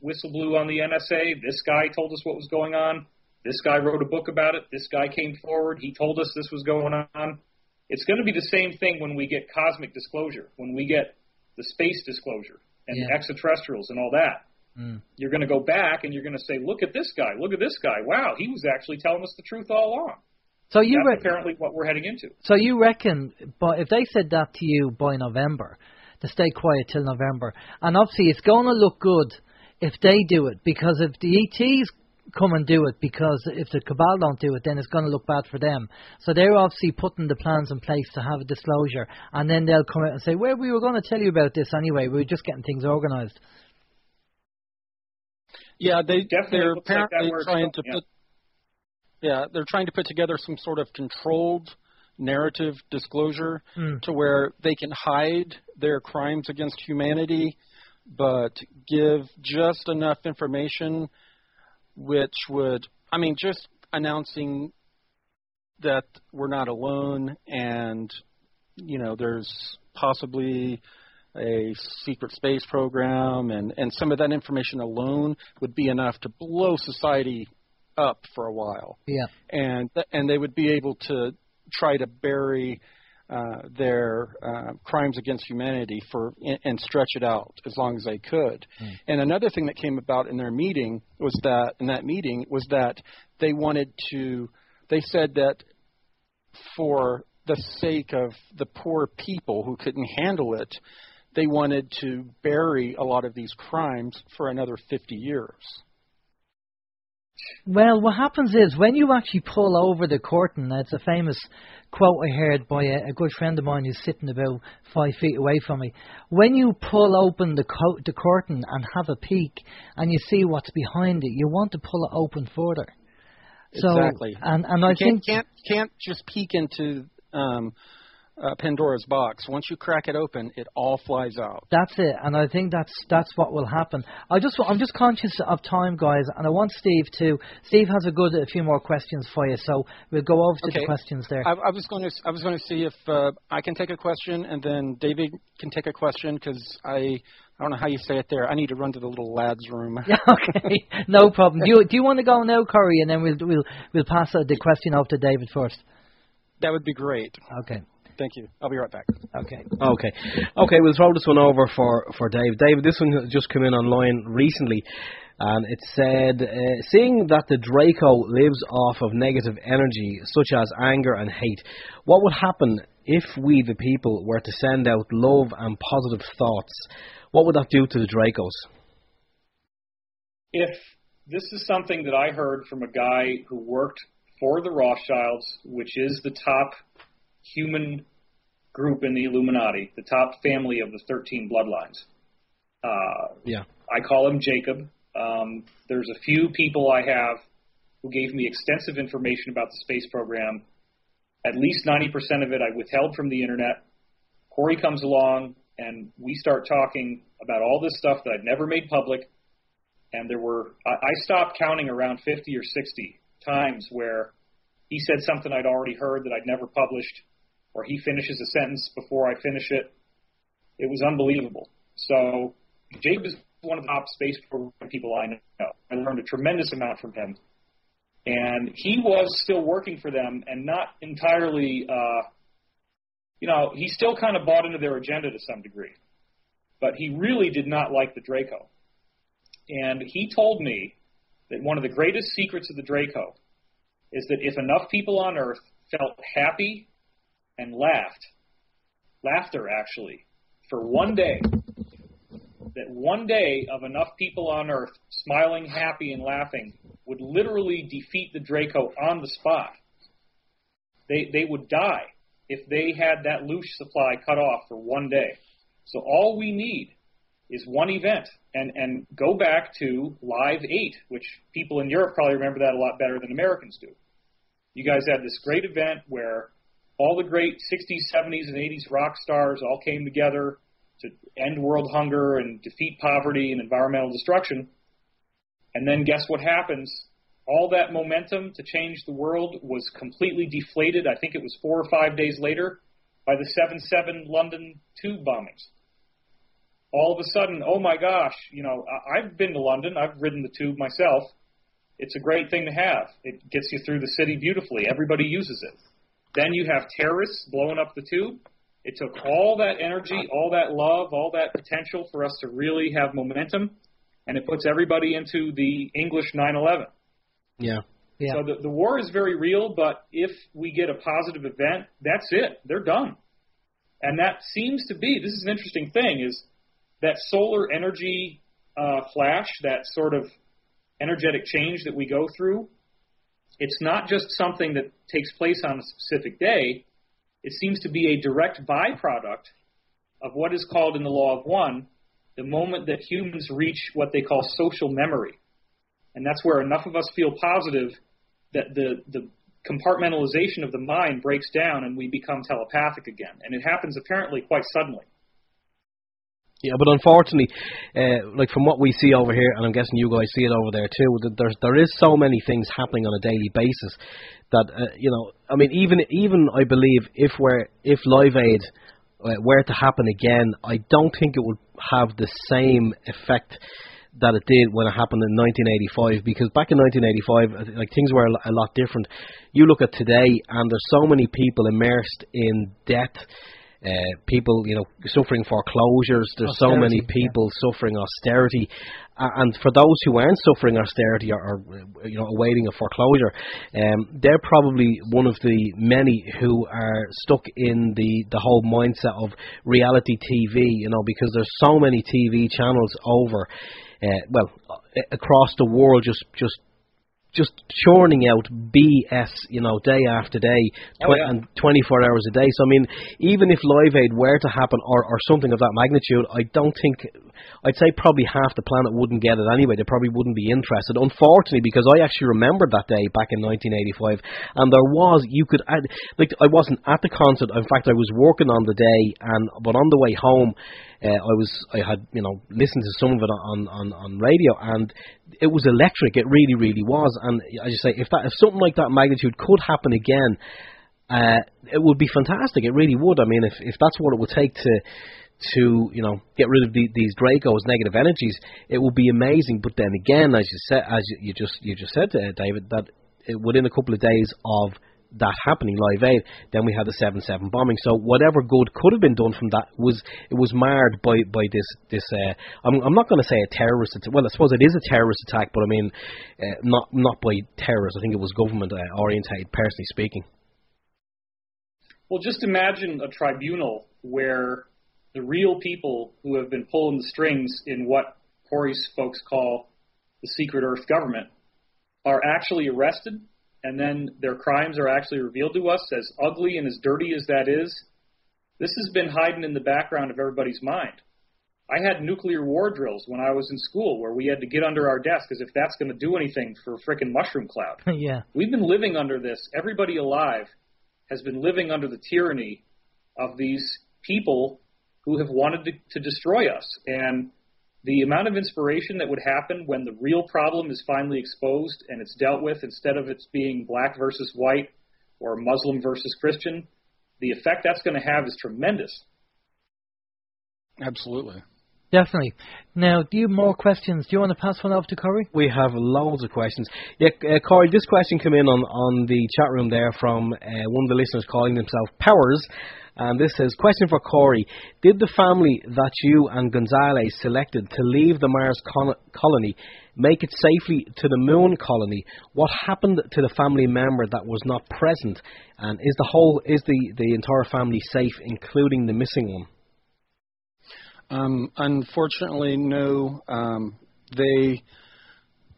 whistle blew on the NSA. This guy told us what was going on. This guy wrote a book about it. This guy came forward. He told us this was going on. It's going to be the same thing when we get cosmic disclosure, when we get the space disclosure and yeah. extraterrestrials and all that. Mm. You're going to go back and you're going to say, look at this guy. Look at this guy. Wow, he was actually telling us the truth all along. So you That's re- apparently what we're heading into. So you reckon, but if they said that to you by November, to stay quiet till November, and obviously it's going to look good if they do it, because if the ETs come and do it, because if the cabal don't do it, then it's going to look bad for them. So they're obviously putting the plans in place to have a disclosure, and then they'll come out and say, "Well, we were going to tell you about this anyway. We were just getting things organised." Yeah, they Definitely they're apparently like trying to yeah. put. Yeah, they're trying to put together some sort of controlled narrative disclosure mm. to where they can hide their crimes against humanity but give just enough information which would, I mean, just announcing that we're not alone and, you know, there's possibly a secret space program and, and some of that information alone would be enough to blow society up for a while. Yeah. And th- and they would be able to try to bury uh, their uh, crimes against humanity for and, and stretch it out as long as they could. Mm. And another thing that came about in their meeting was that in that meeting was that they wanted to. They said that for the sake of the poor people who couldn't handle it, they wanted to bury a lot of these crimes for another 50 years. Well, what happens is when you actually pull over the curtain, it's a famous quote I heard by a, a good friend of mine who's sitting about five feet away from me. When you pull open the, co- the curtain and have a peek and you see what's behind it, you want to pull it open further. So, exactly. And, and I you think can't can't just peek into um, uh, Pandora's box. Once you crack it open, it all flies out. That's it, and I think that's that's what will happen. I just I'm just conscious of time, guys, and I want Steve to. Steve has a good a few more questions for you, so we'll go over to okay. the questions there. I, I, was going to I was going to see if uh, I can take a question, and then David can take a question because I. I don't know how you say it there. I need to run to the little lads' room. yeah, okay, no problem. Do you do you want to go now, Corey, and then we'll we'll we'll pass the question off to David first. That would be great. Okay. Thank you. I'll be right back. Okay. Okay. Okay, we'll throw this one over for, for Dave. Dave, this one just came in online recently. and it said, uh, seeing that the Draco lives off of negative energy such as anger and hate, what would happen if we, the people, were to send out love and positive thoughts? What would that do to the Dracos? If this is something that I heard from a guy who worked for the Rothschilds, which is the top human group in the Illuminati, the top family of the 13 bloodlines. Uh, yeah. I call him Jacob. Um, there's a few people I have who gave me extensive information about the space program. At least 90% of it I withheld from the internet. Corey comes along and we start talking about all this stuff that I'd never made public. And there were, I, I stopped counting around 50 or 60 times where he said something I'd already heard that I'd never published, or he finishes a sentence before I finish it. It was unbelievable. So Jacob is one of the top space program people I know. I learned a tremendous amount from him. And he was still working for them and not entirely, uh, you know, he still kind of bought into their agenda to some degree. But he really did not like the Draco. And he told me that one of the greatest secrets of the Draco is that if enough people on Earth felt happy and laughed, laughter actually, for one day, that one day of enough people on Earth smiling, happy, and laughing would literally defeat the Draco on the spot. They, they would die if they had that loosh supply cut off for one day. So all we need is one event. And, and go back to Live 8, which people in Europe probably remember that a lot better than Americans do. You guys had this great event where all the great 60s, 70s, and 80s rock stars all came together to end world hunger and defeat poverty and environmental destruction. And then guess what happens? All that momentum to change the world was completely deflated. I think it was four or five days later by the 7 7 London tube bombings all of a sudden, oh my gosh, you know, I've been to London, I've ridden the tube myself. It's a great thing to have. It gets you through the city beautifully. Everybody uses it. Then you have terrorists blowing up the tube. It took all that energy, all that love, all that potential for us to really have momentum, and it puts everybody into the English 9/11. Yeah. Yeah. So the, the war is very real, but if we get a positive event, that's it. They're done. And that seems to be, this is an interesting thing, is that solar energy uh, flash, that sort of energetic change that we go through, it's not just something that takes place on a specific day. It seems to be a direct byproduct of what is called in the law of one the moment that humans reach what they call social memory. And that's where enough of us feel positive that the, the compartmentalization of the mind breaks down and we become telepathic again. And it happens apparently quite suddenly. Yeah, but unfortunately, uh, like from what we see over here, and I'm guessing you guys see it over there too, there's there is so many things happening on a daily basis that uh, you know. I mean, even even I believe if we're if Live Aid uh, were to happen again, I don't think it would have the same effect that it did when it happened in 1985 because back in 1985 uh, like things were a lot different you look at today and there's so many people immersed in debt uh, people, you know, suffering foreclosures. There's austerity, so many people yeah. suffering austerity, and for those who aren't suffering austerity or, or you know awaiting a foreclosure, um, they're probably one of the many who are stuck in the the whole mindset of reality TV. You know, because there's so many TV channels over. Uh, well, across the world, just just just churning out BS, you know, day after day, tw- oh, yeah. and 24 hours a day. So I mean, even if Live Aid were to happen or, or something of that magnitude, I don't think I'd say probably half the planet wouldn't get it anyway. They probably wouldn't be interested. Unfortunately, because I actually remember that day back in 1985, and there was you could add, like I wasn't at the concert. In fact, I was working on the day, and but on the way home, uh, I was I had you know listened to some of it on on on radio, and it was electric. It really really was. And as you say, if that if something like that magnitude could happen again. Uh, it would be fantastic. It really would. I mean, if if that's what it would take to to you know get rid of the, these Dracos negative energies, it would be amazing. But then again, as you said, as you just you just said, uh, David, that it, within a couple of days of that happening live aid, then we had the seven seven bombing. So whatever good could have been done from that was it was marred by by this this. Uh, I'm I'm not going to say a terrorist. Attack. Well, I suppose it is a terrorist attack, but I mean uh, not not by terrorists. I think it was government uh, orientated, personally speaking. Well, just imagine a tribunal where the real people who have been pulling the strings in what Corey's folks call the secret Earth government are actually arrested, and then their crimes are actually revealed to us, as ugly and as dirty as that is. This has been hiding in the background of everybody's mind. I had nuclear war drills when I was in school where we had to get under our desk as if that's going to do anything for a frickin' mushroom cloud. yeah. We've been living under this. Everybody alive has been living under the tyranny of these people who have wanted to, to destroy us. And the amount of inspiration that would happen when the real problem is finally exposed and it's dealt with instead of it's being black versus white or Muslim versus Christian, the effect that's going to have is tremendous. Absolutely. Definitely. Now, do you have more questions? Do you want to pass one off to Corey? We have loads of questions. Yeah, uh, Corey, this question came in on, on the chat room there from uh, one of the listeners calling themselves Powers. And this says, question for Corey. Did the family that you and Gonzalez selected to leave the Mars con- colony make it safely to the Moon colony? What happened to the family member that was not present? And is the whole, is the, the entire family safe, including the missing one? Um, unfortunately, no. Um, they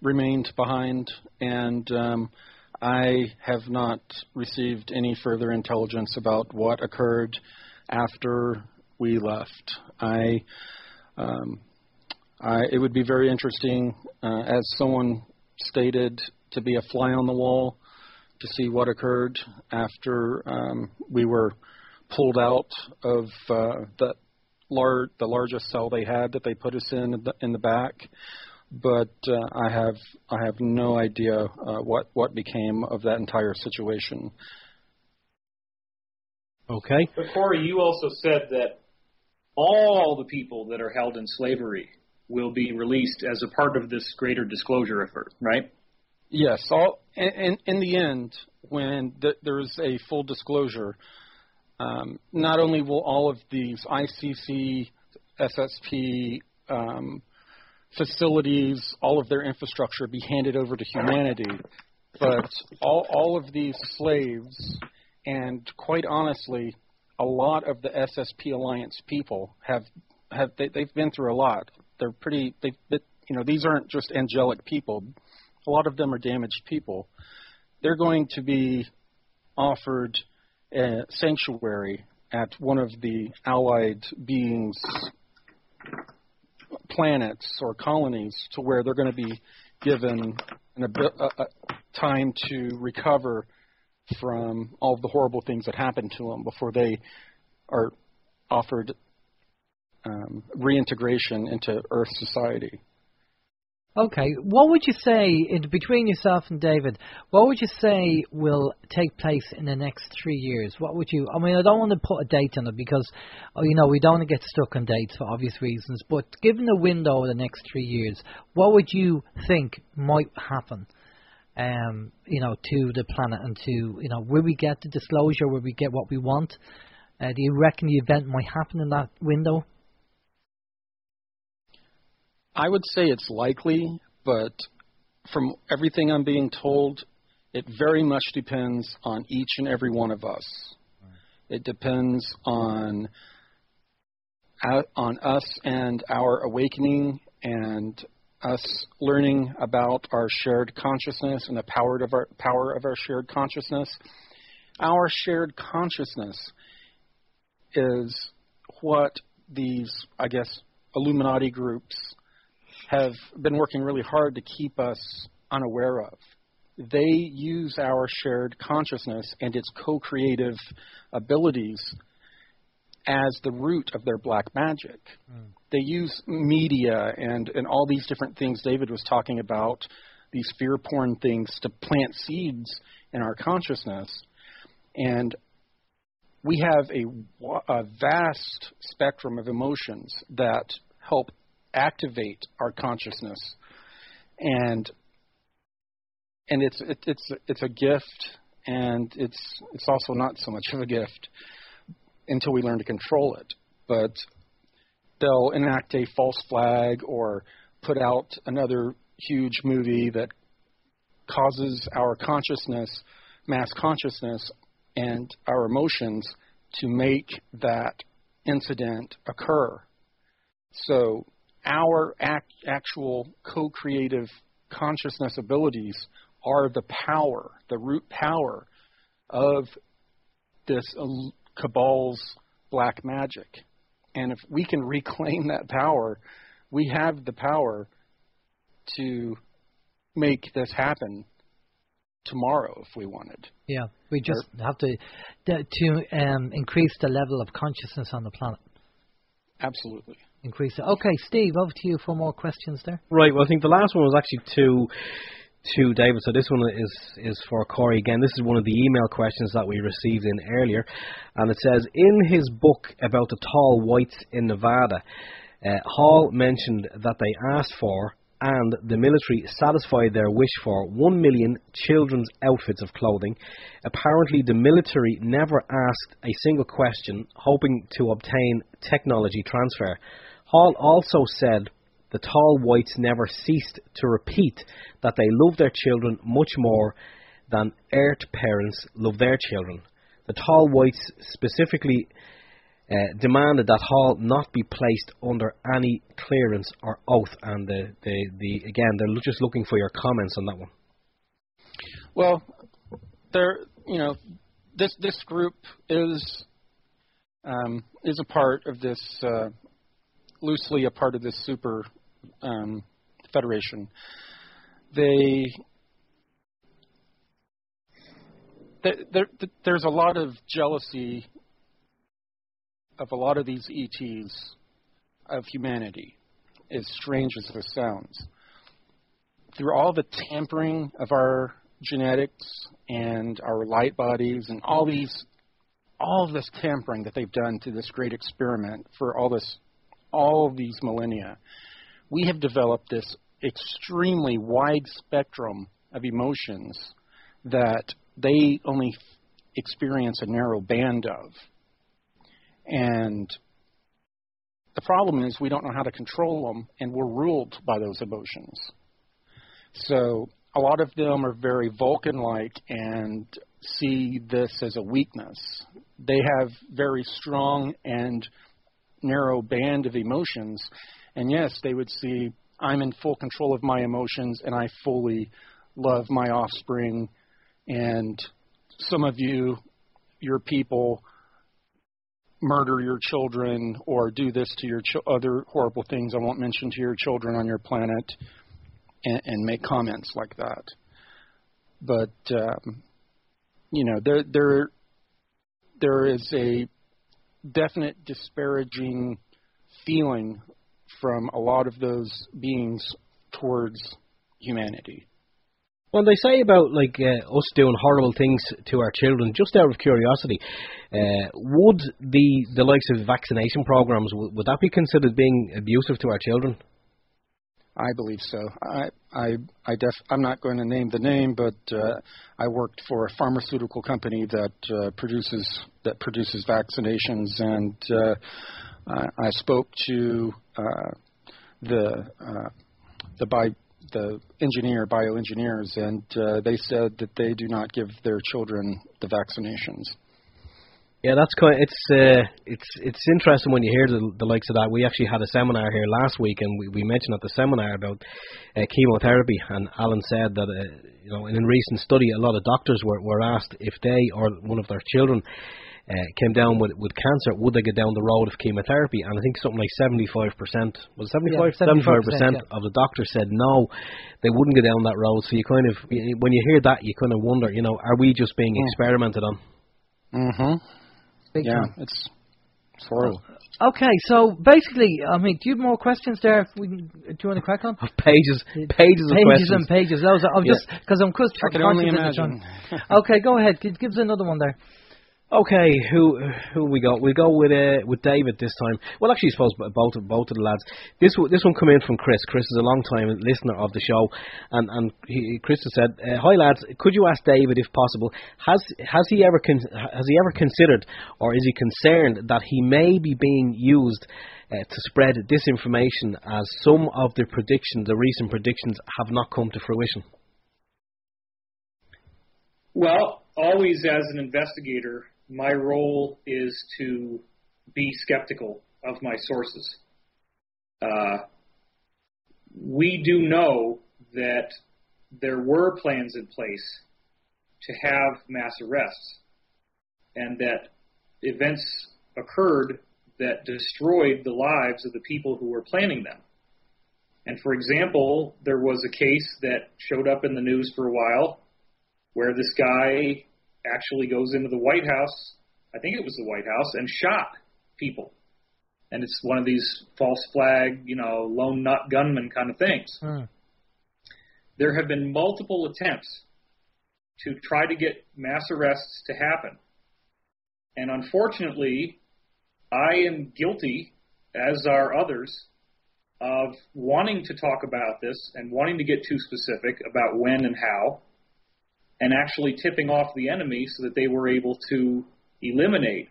remained behind, and um, I have not received any further intelligence about what occurred after we left. I, um, I it would be very interesting, uh, as someone stated, to be a fly on the wall to see what occurred after um, we were pulled out of uh, that lar- the largest cell they had that they put us in in the, in the back. But uh, I have I have no idea uh, what what became of that entire situation. Okay. But Corey, you also said that all the people that are held in slavery will be released as a part of this greater disclosure effort, right? Yes. All in in the end, when th- there's a full disclosure, um, not only will all of these ICC, SSP um, facilities, all of their infrastructure be handed over to humanity, but all, all of these slaves, and quite honestly, a lot of the SSP Alliance people have have they, they've been through a lot. They're pretty. They, they you know these aren't just angelic people. A lot of them are damaged people. They're going to be offered a sanctuary at one of the allied beings' planets or colonies to where they're going to be given an, a, a time to recover from all the horrible things that happened to them before they are offered um, reintegration into Earth society. Okay, what would you say in, between yourself and David? What would you say will take place in the next three years? What would you? I mean, I don't want to put a date on it because, oh, you know, we don't want to get stuck on dates for obvious reasons. But given the window of the next three years, what would you think might happen? Um, you know, to the planet and to you know, will we get the disclosure? Will we get what we want? Uh, do you reckon the event might happen in that window? I would say it's likely, but from everything I'm being told, it very much depends on each and every one of us. It depends on uh, on us and our awakening and us learning about our shared consciousness and the power of our power of our shared consciousness. Our shared consciousness is what these, I guess, Illuminati groups have been working really hard to keep us unaware of. They use our shared consciousness and its co creative abilities as the root of their black magic. Mm. They use media and, and all these different things David was talking about, these fear porn things, to plant seeds in our consciousness. And we have a, a vast spectrum of emotions that help activate our consciousness, and and it's it, it's it's a gift, and it's it's also not so much of a gift until we learn to control it. But they'll enact a false flag or put out another huge movie that causes our consciousness, mass consciousness, and our emotions to make that incident occur. So our act, actual co-creative consciousness abilities are the power, the root power of this cabal's black magic. And if we can reclaim that power, we have the power to make this happen tomorrow if we wanted. Yeah, we just or, have to to um, increase the level of consciousness on the planet. Absolutely. Increase it. Okay, Steve, over to you for more questions there. Right. Well, I think the last one was actually to to David. So this one is is for Corey again. This is one of the email questions that we received in earlier, and it says in his book about the tall whites in Nevada, uh, Hall mentioned that they asked for and the military satisfied their wish for 1 million children's outfits of clothing. Apparently, the military never asked a single question, hoping to obtain technology transfer. Hall also said the tall whites never ceased to repeat that they love their children much more than Earth parents love their children. The tall whites specifically uh, demanded that Hall not be placed under any clearance or oath. And the, the, the again, they're just looking for your comments on that one. Well, there, you know, this this group is um, is a part of this uh, loosely a part of this super um, federation. They there, there's a lot of jealousy of a lot of these ETs of humanity, as strange as this sounds. Through all the tampering of our genetics and our light bodies and all these all this tampering that they've done to this great experiment for all this all of these millennia, we have developed this extremely wide spectrum of emotions that they only experience a narrow band of. And the problem is we don't know how to control them, and we're ruled by those emotions. So a lot of them are very Vulcan like and see this as a weakness. They have very strong and narrow band of emotions. And yes, they would see I'm in full control of my emotions and I fully love my offspring. And some of you, your people, murder your children or do this to your ch- other horrible things I won't mention to your children on your planet and, and make comments like that. But um, you know there there there is a definite disparaging feeling from a lot of those beings towards humanity. Well, they say about like uh, us doing horrible things to our children, just out of curiosity, uh, would the the likes of vaccination programs would, would that be considered being abusive to our children? I believe so. I I I def I'm not going to name the name, but uh, I worked for a pharmaceutical company that uh, produces that produces vaccinations, and uh, I spoke to uh, the uh, the by the engineer bioengineers, and uh, they said that they do not give their children the vaccinations. Yeah, that's quite. It's uh, it's it's interesting when you hear the, the likes of that. We actually had a seminar here last week, and we, we mentioned at the seminar about uh, chemotherapy. And Alan said that uh, you know in a recent study, a lot of doctors were were asked if they or one of their children uh, came down with with cancer, would they go down the road of chemotherapy? And I think something like 75%, was 75, 75% of the doctors said no, they wouldn't go down that road. So you kind of, when you hear that, you kind of wonder, you know, are we just being mm. experimented on? Mm-hmm. Yeah, time. it's, it's horrible. Okay, so basically, I mean, do you have more questions there? We, do you want to crack on? pages, pages, pages of questions. and pages. Those are, I'm yeah. just because I'm just I can only imagine. okay, go ahead. Give, give us another one there. Okay, who who we got? We go with uh, with David this time. Well, actually, I suppose both both of the lads. This this one come in from Chris. Chris is a long time listener of the show, and and he, Chris has said, uh, "Hi lads, could you ask David if possible? Has has he ever con- has he ever considered, or is he concerned that he may be being used?" Uh, to spread disinformation as some of the predictions, the recent predictions, have not come to fruition? Well, always as an investigator, my role is to be skeptical of my sources. Uh, we do know that there were plans in place to have mass arrests and that events occurred that destroyed the lives of the people who were planning them. And for example, there was a case that showed up in the news for a while where this guy actually goes into the White House, I think it was the White House, and shot people. And it's one of these false flag, you know, lone nut gunman kind of things. Hmm. There have been multiple attempts to try to get mass arrests to happen. And unfortunately, I am guilty, as are others, of wanting to talk about this and wanting to get too specific about when and how and actually tipping off the enemy so that they were able to eliminate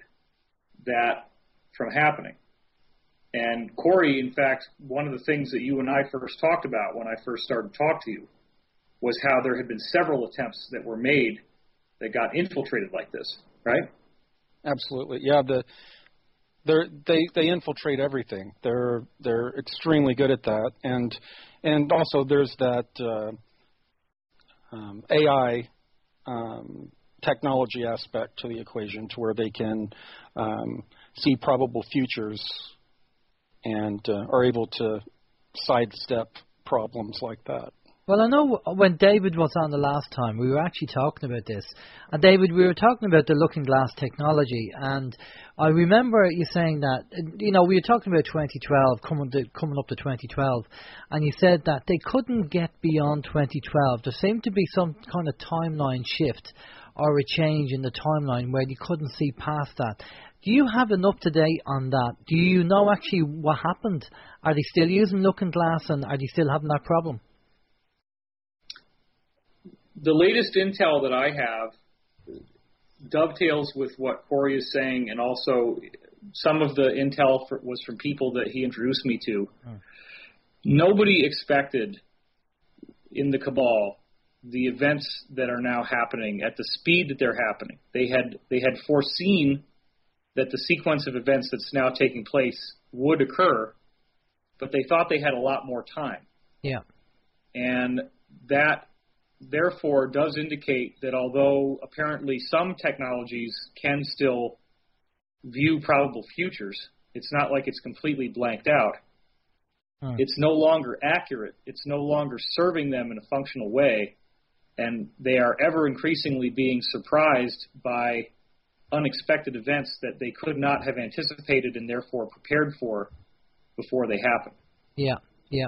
that from happening. And Corey, in fact, one of the things that you and I first talked about when I first started to talk to you was how there had been several attempts that were made that got infiltrated like this, right? Absolutely. Yeah, the they they infiltrate everything. They're they're extremely good at that, and and also there's that uh, um, AI um, technology aspect to the equation to where they can um, see probable futures and uh, are able to sidestep problems like that. Well, I know when David was on the last time, we were actually talking about this. And David, we were talking about the looking glass technology, and I remember you saying that, uh, you know, we were talking about 2012, coming, to, coming up to 2012, and you said that they couldn't get beyond 2012. There seemed to be some kind of timeline shift or a change in the timeline where you couldn't see past that. Do you have an up to date on that? Do you know actually what happened? Are they still using looking glass and are they still having that problem? The latest intel that I have dovetails with what Corey is saying, and also some of the intel for, was from people that he introduced me to. Hmm. Nobody expected in the cabal the events that are now happening at the speed that they're happening. They had they had foreseen that the sequence of events that's now taking place would occur, but they thought they had a lot more time. Yeah. And that therefore does indicate that although apparently some technologies can still view probable futures, it's not like it's completely blanked out. Hmm. It's no longer accurate. It's no longer serving them in a functional way. And they are ever increasingly being surprised by unexpected events that they could not have anticipated and therefore prepared for before they happen. Yeah, yeah.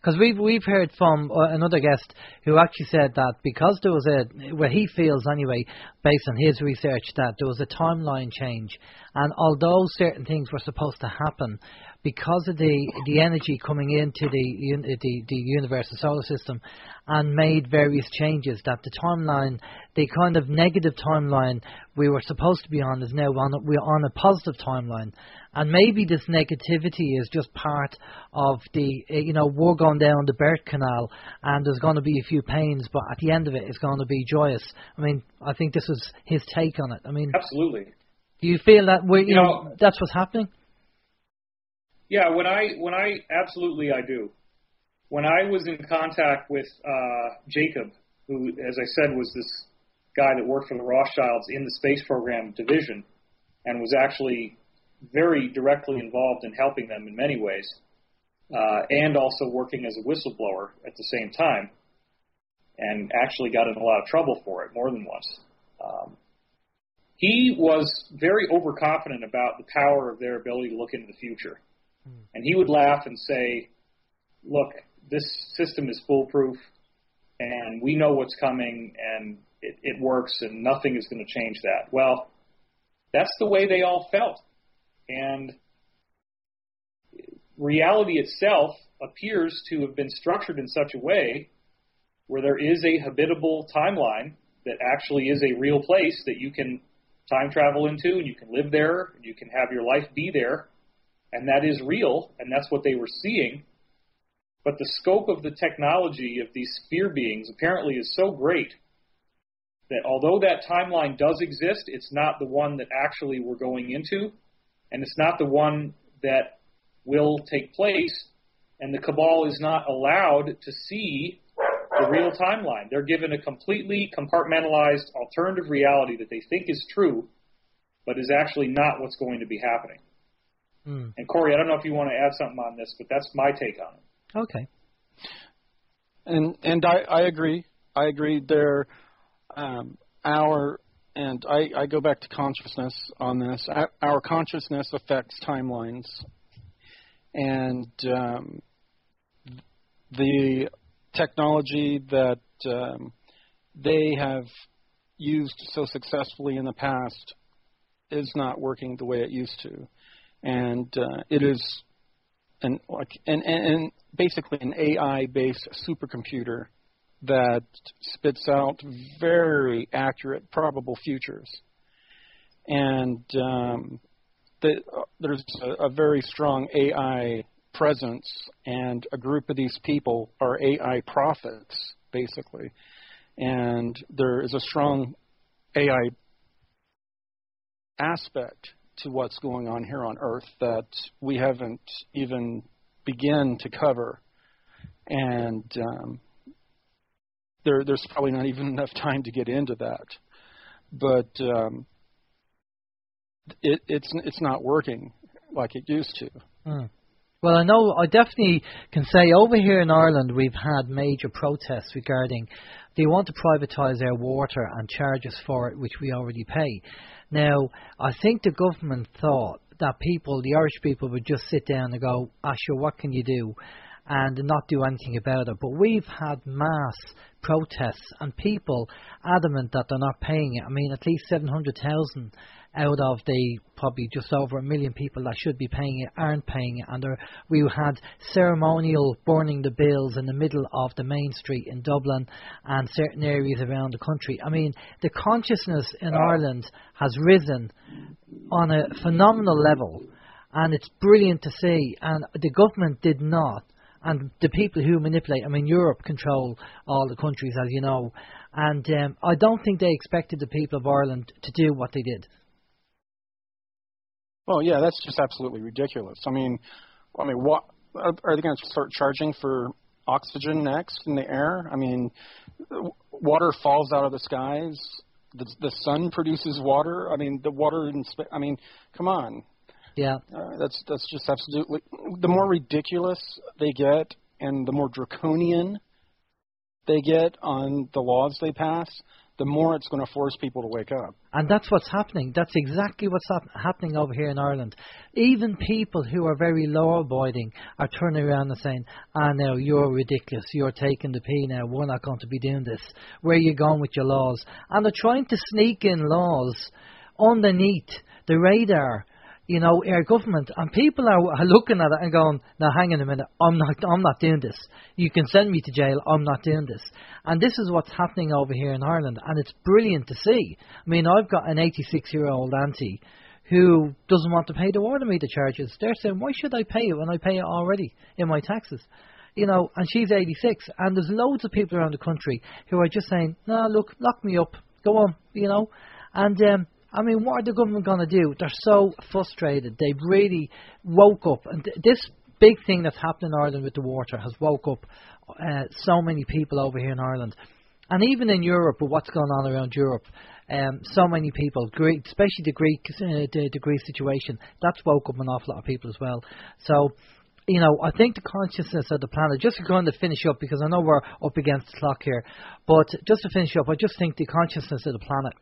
Because we've we've heard from uh, another guest who actually said that because there was a where he feels anyway, based on his research, that there was a timeline change, and although certain things were supposed to happen, because of the the energy coming into the the, the universal solar system, and made various changes. That the timeline, the kind of negative timeline we were supposed to be on, is now on we're on a positive timeline, and maybe this negativity is just part of the eh, you know we're going down the birth canal, and there's going to be a few pains, but at the end of it, it's going to be joyous. I mean, I think this is his take on it. I mean, absolutely. Do you feel that we, you, you know, know that's what's happening? Yeah, when I when I absolutely I do. When I was in contact with uh, Jacob, who, as I said, was this guy that worked for the Rothschilds in the space program division, and was actually very directly involved in helping them in many ways, uh, and also working as a whistleblower at the same time, and actually got in a lot of trouble for it more than once. Um, he was very overconfident about the power of their ability to look into the future. Hmm. And he would laugh and say, Look, this system is foolproof, and we know what's coming, and it, it works, and nothing is going to change that. Well, that's the way they all felt. And reality itself appears to have been structured in such a way where there is a habitable timeline that actually is a real place that you can time travel into and you can live there and you can have your life be there and that is real and that's what they were seeing but the scope of the technology of these sphere beings apparently is so great that although that timeline does exist, it's not the one that actually we're going into, and it's not the one that will take place, and the cabal is not allowed to see the real timeline. They're given a completely compartmentalized alternative reality that they think is true, but is actually not what's going to be happening. Mm. And Corey, I don't know if you want to add something on this, but that's my take on it. Okay. And and I, I agree. I agree. There, um, our and I, I go back to consciousness on this. Our, our consciousness affects timelines, and um, the technology that um, they have used so successfully in the past is not working the way it used to, and uh, it is an and, and basically an AI-based supercomputer that spits out very accurate probable futures, and um, the, there's a, a very strong AI presence, and a group of these people are AI prophets, basically, and there is a strong AI aspect to what's going on here on Earth that we haven't even begin to cover, and um, there, there's probably not even enough time to get into that. But um, it, it's it's not working like it used to. Mm. Well, I know I definitely can say over here in Ireland we've had major protests regarding they want to privatise our water and charge us for it, which we already pay. Now, I think the government thought that people, the Irish people, would just sit down and go, ah, what can you do? And not do anything about it. But we've had mass protests and people adamant that they're not paying it. I mean, at least 700,000 out of the probably just over a million people that should be paying it aren't paying it, and there, we had ceremonial burning the bills in the middle of the main street in Dublin and certain areas around the country. I mean, the consciousness in Ireland has risen on a phenomenal level, and it's brilliant to see. And the government did not and the people who manipulate. I mean, Europe control all the countries, as you know, and um, I don't think they expected the people of Ireland to do what they did. Well, yeah, that's just absolutely ridiculous. I mean, I mean, what are they going to start charging for oxygen next in the air? I mean, water falls out of the skies. The, the sun produces water. I mean, the water in space. I mean, come on. Yeah. Uh, that's that's just absolutely. The more ridiculous they get, and the more draconian they get on the laws they pass, the more it's going to force people to wake up. And that's what's happening. That's exactly what's hap- happening over here in Ireland. Even people who are very law abiding are turning around and saying, ah, no, you're ridiculous. You're taking the P now. We're not going to be doing this. Where are you going with your laws? And they're trying to sneak in laws underneath the radar you know, our government, and people are, are looking at it and going, "Now, hang on a minute, I'm not, I'm not doing this. You can send me to jail. I'm not doing this." And this is what's happening over here in Ireland, and it's brilliant to see. I mean, I've got an 86-year-old auntie who doesn't want to pay the water meter charges. They're saying, "Why should I pay it when I pay it already in my taxes?" You know, and she's 86, and there's loads of people around the country who are just saying, "No, look, lock me up. Go on," you know, and um, I mean, what are the government going to do? They're so frustrated. They've really woke up, and th- this big thing that's happened in Ireland with the water has woke up uh, so many people over here in Ireland, and even in Europe. With what's going on around Europe, um, so many people, Greek, especially the Greek, uh, the, the Greek situation, that's woke up an awful lot of people as well. So you know, I think the consciousness of the planet, just to kind of finish up, because I know we're up against the clock here, but just to finish up, I just think the consciousness of the planet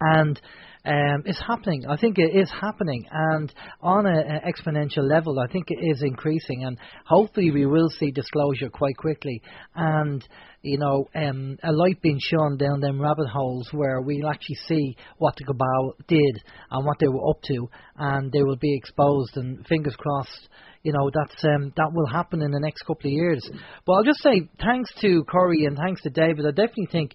and um, it's happening. I think it is happening, and on an exponential level, I think it is increasing, and hopefully we will see disclosure quite quickly, and you know, um, a light being shone down them rabbit holes where we'll actually see what the cabal did and what they were up to, and they will be exposed. And fingers crossed, you know, that's um, that will happen in the next couple of years. But I'll just say thanks to Corey and thanks to David. I definitely think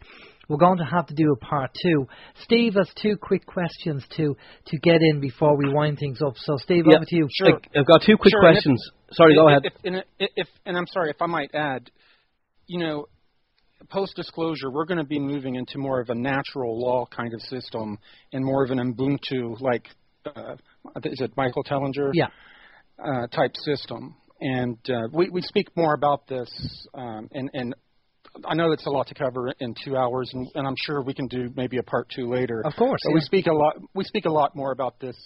we're going to have to do a part two. Steve has two quick questions to to get in before we wind things up. So, Steve, yeah, over to you. Sure. I, have got two quick sure, questions. If, sorry, if, go ahead. If, if, if, and I'm sorry if I might add, you know, post disclosure, we're going to be moving into more of a natural law kind of system and more of an Ubuntu like, uh, is it Michael Tellinger? Yeah. Uh, type system. And uh, we, we speak more about this um, and, and I know it's a lot to cover in two hours, and, and I'm sure we can do maybe a part two later. Of course, yeah. we speak a lot. We speak a lot more about this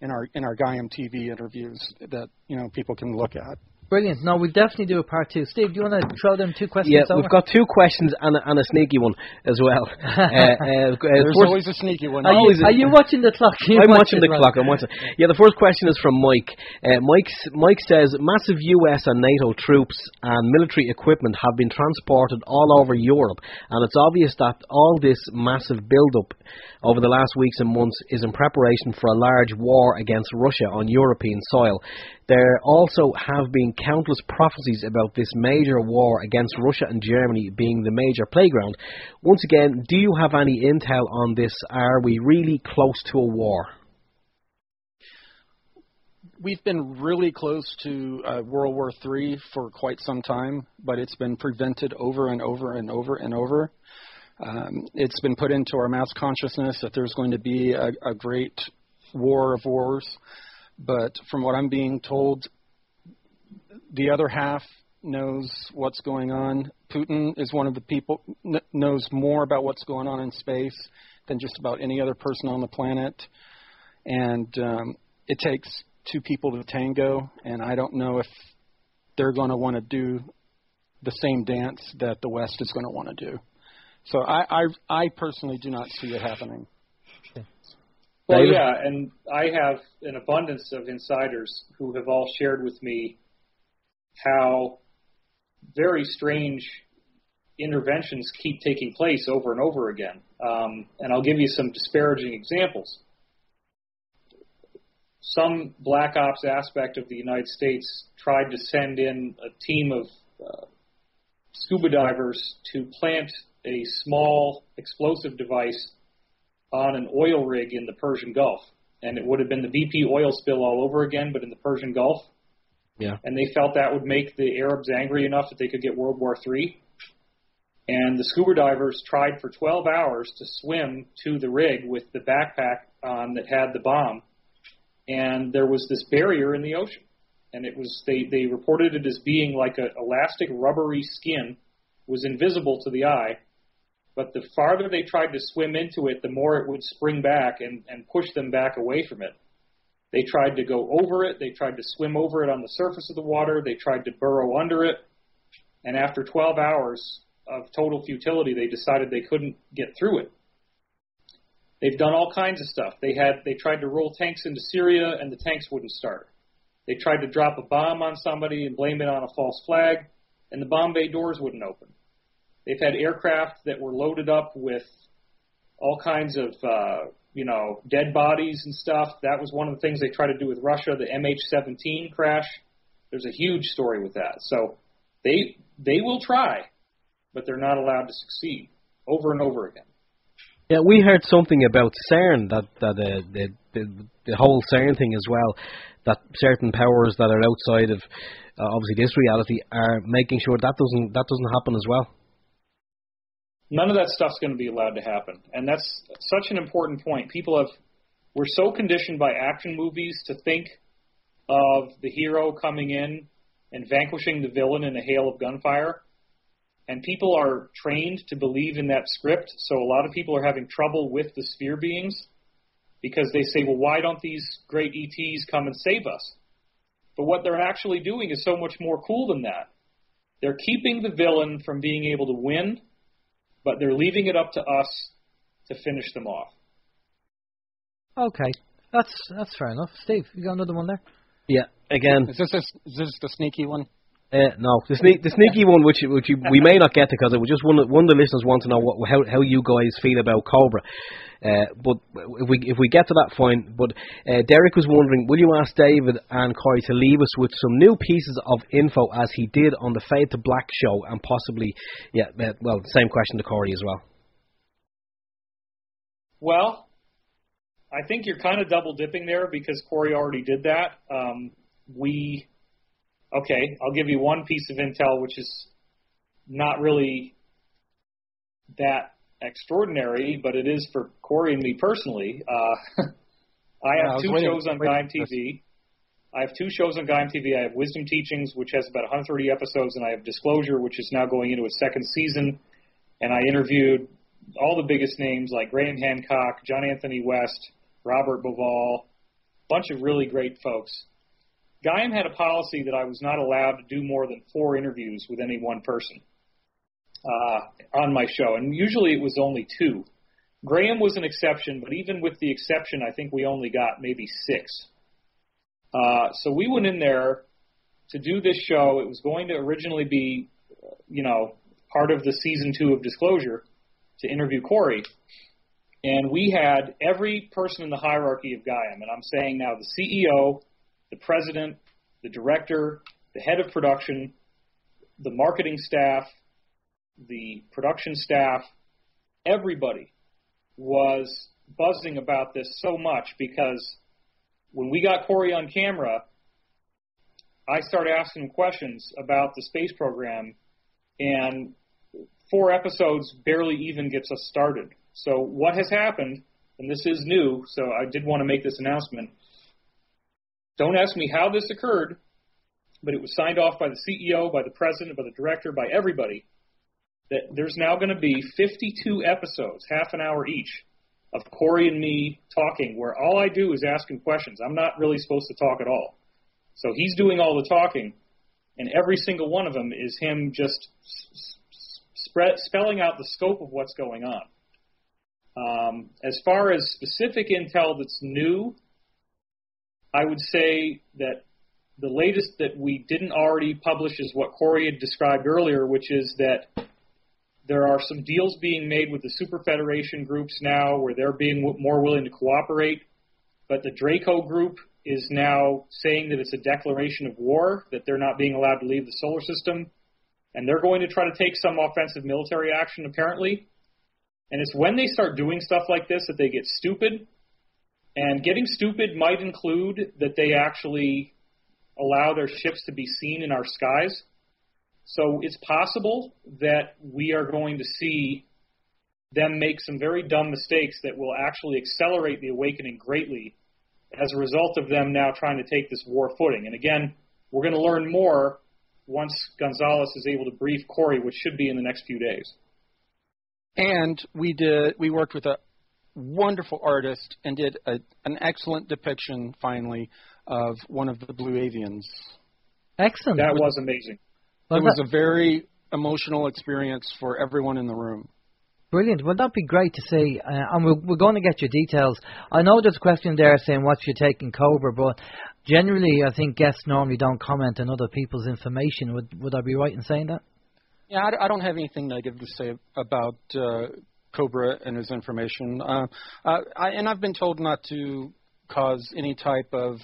in our in our Gaiam TV interviews that you know people can look at. Brilliant. No, we'll definitely do a part two. Steve, do you want to throw them two questions Yeah, over? we've got two questions and a, and a sneaky one as well. uh, uh, There's first, always a sneaky one. Are, you, a- are you watching the clock? You I'm watch watching the right. clock. I'm watching. Yeah, the first question is from Mike. Uh, Mike Mike says massive U.S. and NATO troops and military equipment have been transported all over Europe, and it's obvious that all this massive build-up over the last weeks and months is in preparation for a large war against Russia on European soil. There also have been countless prophecies about this major war against Russia and Germany being the major playground. Once again, do you have any intel on this? Are we really close to a war? We've been really close to uh, World War III for quite some time, but it's been prevented over and over and over and over. Um, it's been put into our mass consciousness that there's going to be a, a great war of wars, but from what I'm being told, the other half knows what's going on. Putin is one of the people kn- knows more about what's going on in space than just about any other person on the planet, and um, it takes two people to tango, and I don't know if they're going to want to do the same dance that the West is going to want to do. So I, I, I personally do not see it happening. Well, David? yeah, and I have an abundance of insiders who have all shared with me how very strange interventions keep taking place over and over again. Um, and I'll give you some disparaging examples. Some black ops aspect of the United States tried to send in a team of uh, scuba divers to plant a small explosive device on an oil rig in the Persian Gulf. And it would have been the BP oil spill all over again, but in the Persian Gulf. Yeah. And they felt that would make the Arabs angry enough that they could get World War III. And the scuba divers tried for 12 hours to swim to the rig with the backpack on that had the bomb. And there was this barrier in the ocean. And it was they, they reported it as being like a elastic rubbery skin was invisible to the eye but the farther they tried to swim into it, the more it would spring back and, and push them back away from it. They tried to go over it, they tried to swim over it on the surface of the water, they tried to burrow under it, and after 12 hours of total futility, they decided they couldn't get through it. They've done all kinds of stuff. They had they tried to roll tanks into Syria and the tanks wouldn't start. They tried to drop a bomb on somebody and blame it on a false flag, and the bomb bay doors wouldn't open. They've had aircraft that were loaded up with all kinds of, uh, you know, dead bodies and stuff. That was one of the things they tried to do with Russia. The MH17 crash. There's a huge story with that. So they they will try, but they're not allowed to succeed over and over again. Yeah, we heard something about CERN that that uh, the, the the whole CERN thing as well. That certain powers that are outside of uh, obviously this reality are making sure that doesn't that doesn't happen as well. None of that stuff's going to be allowed to happen, and that's such an important point. People have we're so conditioned by action movies to think of the hero coming in and vanquishing the villain in a hail of gunfire. And people are trained to believe in that script, so a lot of people are having trouble with the sphere beings because they say, well, why don't these great ETs come and save us? But what they're actually doing is so much more cool than that. They're keeping the villain from being able to win, but they're leaving it up to us to finish them off. Okay, that's that's fair enough. Steve, you got another one there? Yeah, again. Is this a, is this the sneaky one? Uh, no, the, sne- the sneaky one, which which you, we may not get to because it was just one. One of the listeners want to know what, how how you guys feel about Cobra. Uh, but if we if we get to that point, but uh, Derek was wondering, will you ask David and Corey to leave us with some new pieces of info as he did on the Fade to Black show, and possibly, yeah, well, same question to Corey as well. Well, I think you're kind of double dipping there because Corey already did that. Um, we okay, I'll give you one piece of intel, which is not really that extraordinary, but it is for Corey and me personally. Uh, I have yeah, two I shows on Gaiam TV. I have two shows on Gaiam TV. I have Wisdom Teachings, which has about 130 episodes, and I have Disclosure, which is now going into its second season. And I interviewed all the biggest names like Graham Hancock, John Anthony West, Robert Bauval, bunch of really great folks. Gaiam had a policy that I was not allowed to do more than four interviews with any one person uh, on my show, and usually it was only two. Graham was an exception, but even with the exception, I think we only got maybe six. Uh, so we went in there to do this show. It was going to originally be, you know, part of the season two of Disclosure to interview Corey. And we had every person in the hierarchy of Gaiam, and I'm saying now the CEO, the president, the director, the head of production, the marketing staff, the production staff, everybody was buzzing about this so much because when we got Corey on camera, I started asking questions about the space program, and four episodes barely even gets us started. So what has happened, and this is new, so I did want to make this announcement. Don't ask me how this occurred, but it was signed off by the CEO, by the president, by the director, by everybody, that there's now going to be 52 episodes, half an hour each, of Corey and me talking, where all I do is ask him questions. I'm not really supposed to talk at all. So he's doing all the talking, and every single one of them is him just spread, spelling out the scope of what's going on. Um, as far as specific intel that's new, I would say that the latest that we didn't already publish is what Corey had described earlier, which is that there are some deals being made with the Super Federation groups now where they're being more willing to cooperate. But the Draco group is now saying that it's a declaration of war, that they're not being allowed to leave the solar system. And they're going to try to take some offensive military action, apparently. And it's when they start doing stuff like this that they get stupid. And getting stupid might include that they actually allow their ships to be seen in our skies. So it's possible that we are going to see them make some very dumb mistakes that will actually accelerate the awakening greatly as a result of them now trying to take this war footing. And again, we're going to learn more once Gonzalez is able to brief Corey, which should be in the next few days. And we did we worked with a wonderful artist and did a, an excellent depiction finally of one of the blue avians. Excellent. That was amazing. Well, it was a very emotional experience for everyone in the room. Brilliant. Well, that'd be great to see. Uh, and we're, we're going to get your details. I know there's a question there saying what's your take in Cobra, but generally, I think guests normally don't comment on other people's information. Would would I be right in saying that? Yeah, I, I don't have anything negative to say about uh, Cobra and his information. Uh, uh, I, and I've been told not to cause any type of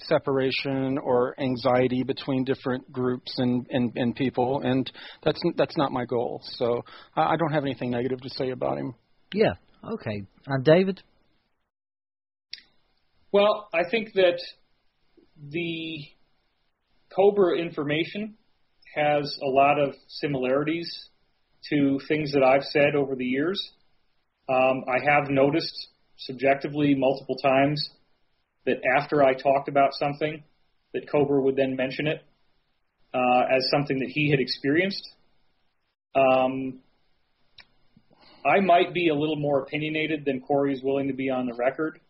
separation or anxiety between different groups and, and, and people, and that's that's not my goal. So I don't have anything negative to say about him. Yeah. Okay. And David. Well, I think that the Cobra information has a lot of similarities to things that I've said over the years. Um, I have noticed subjectively multiple times that after I talked about something, that Cobra would then mention it uh, as something that he had experienced. Um, I might be a little more opinionated than Corey is willing to be on the record.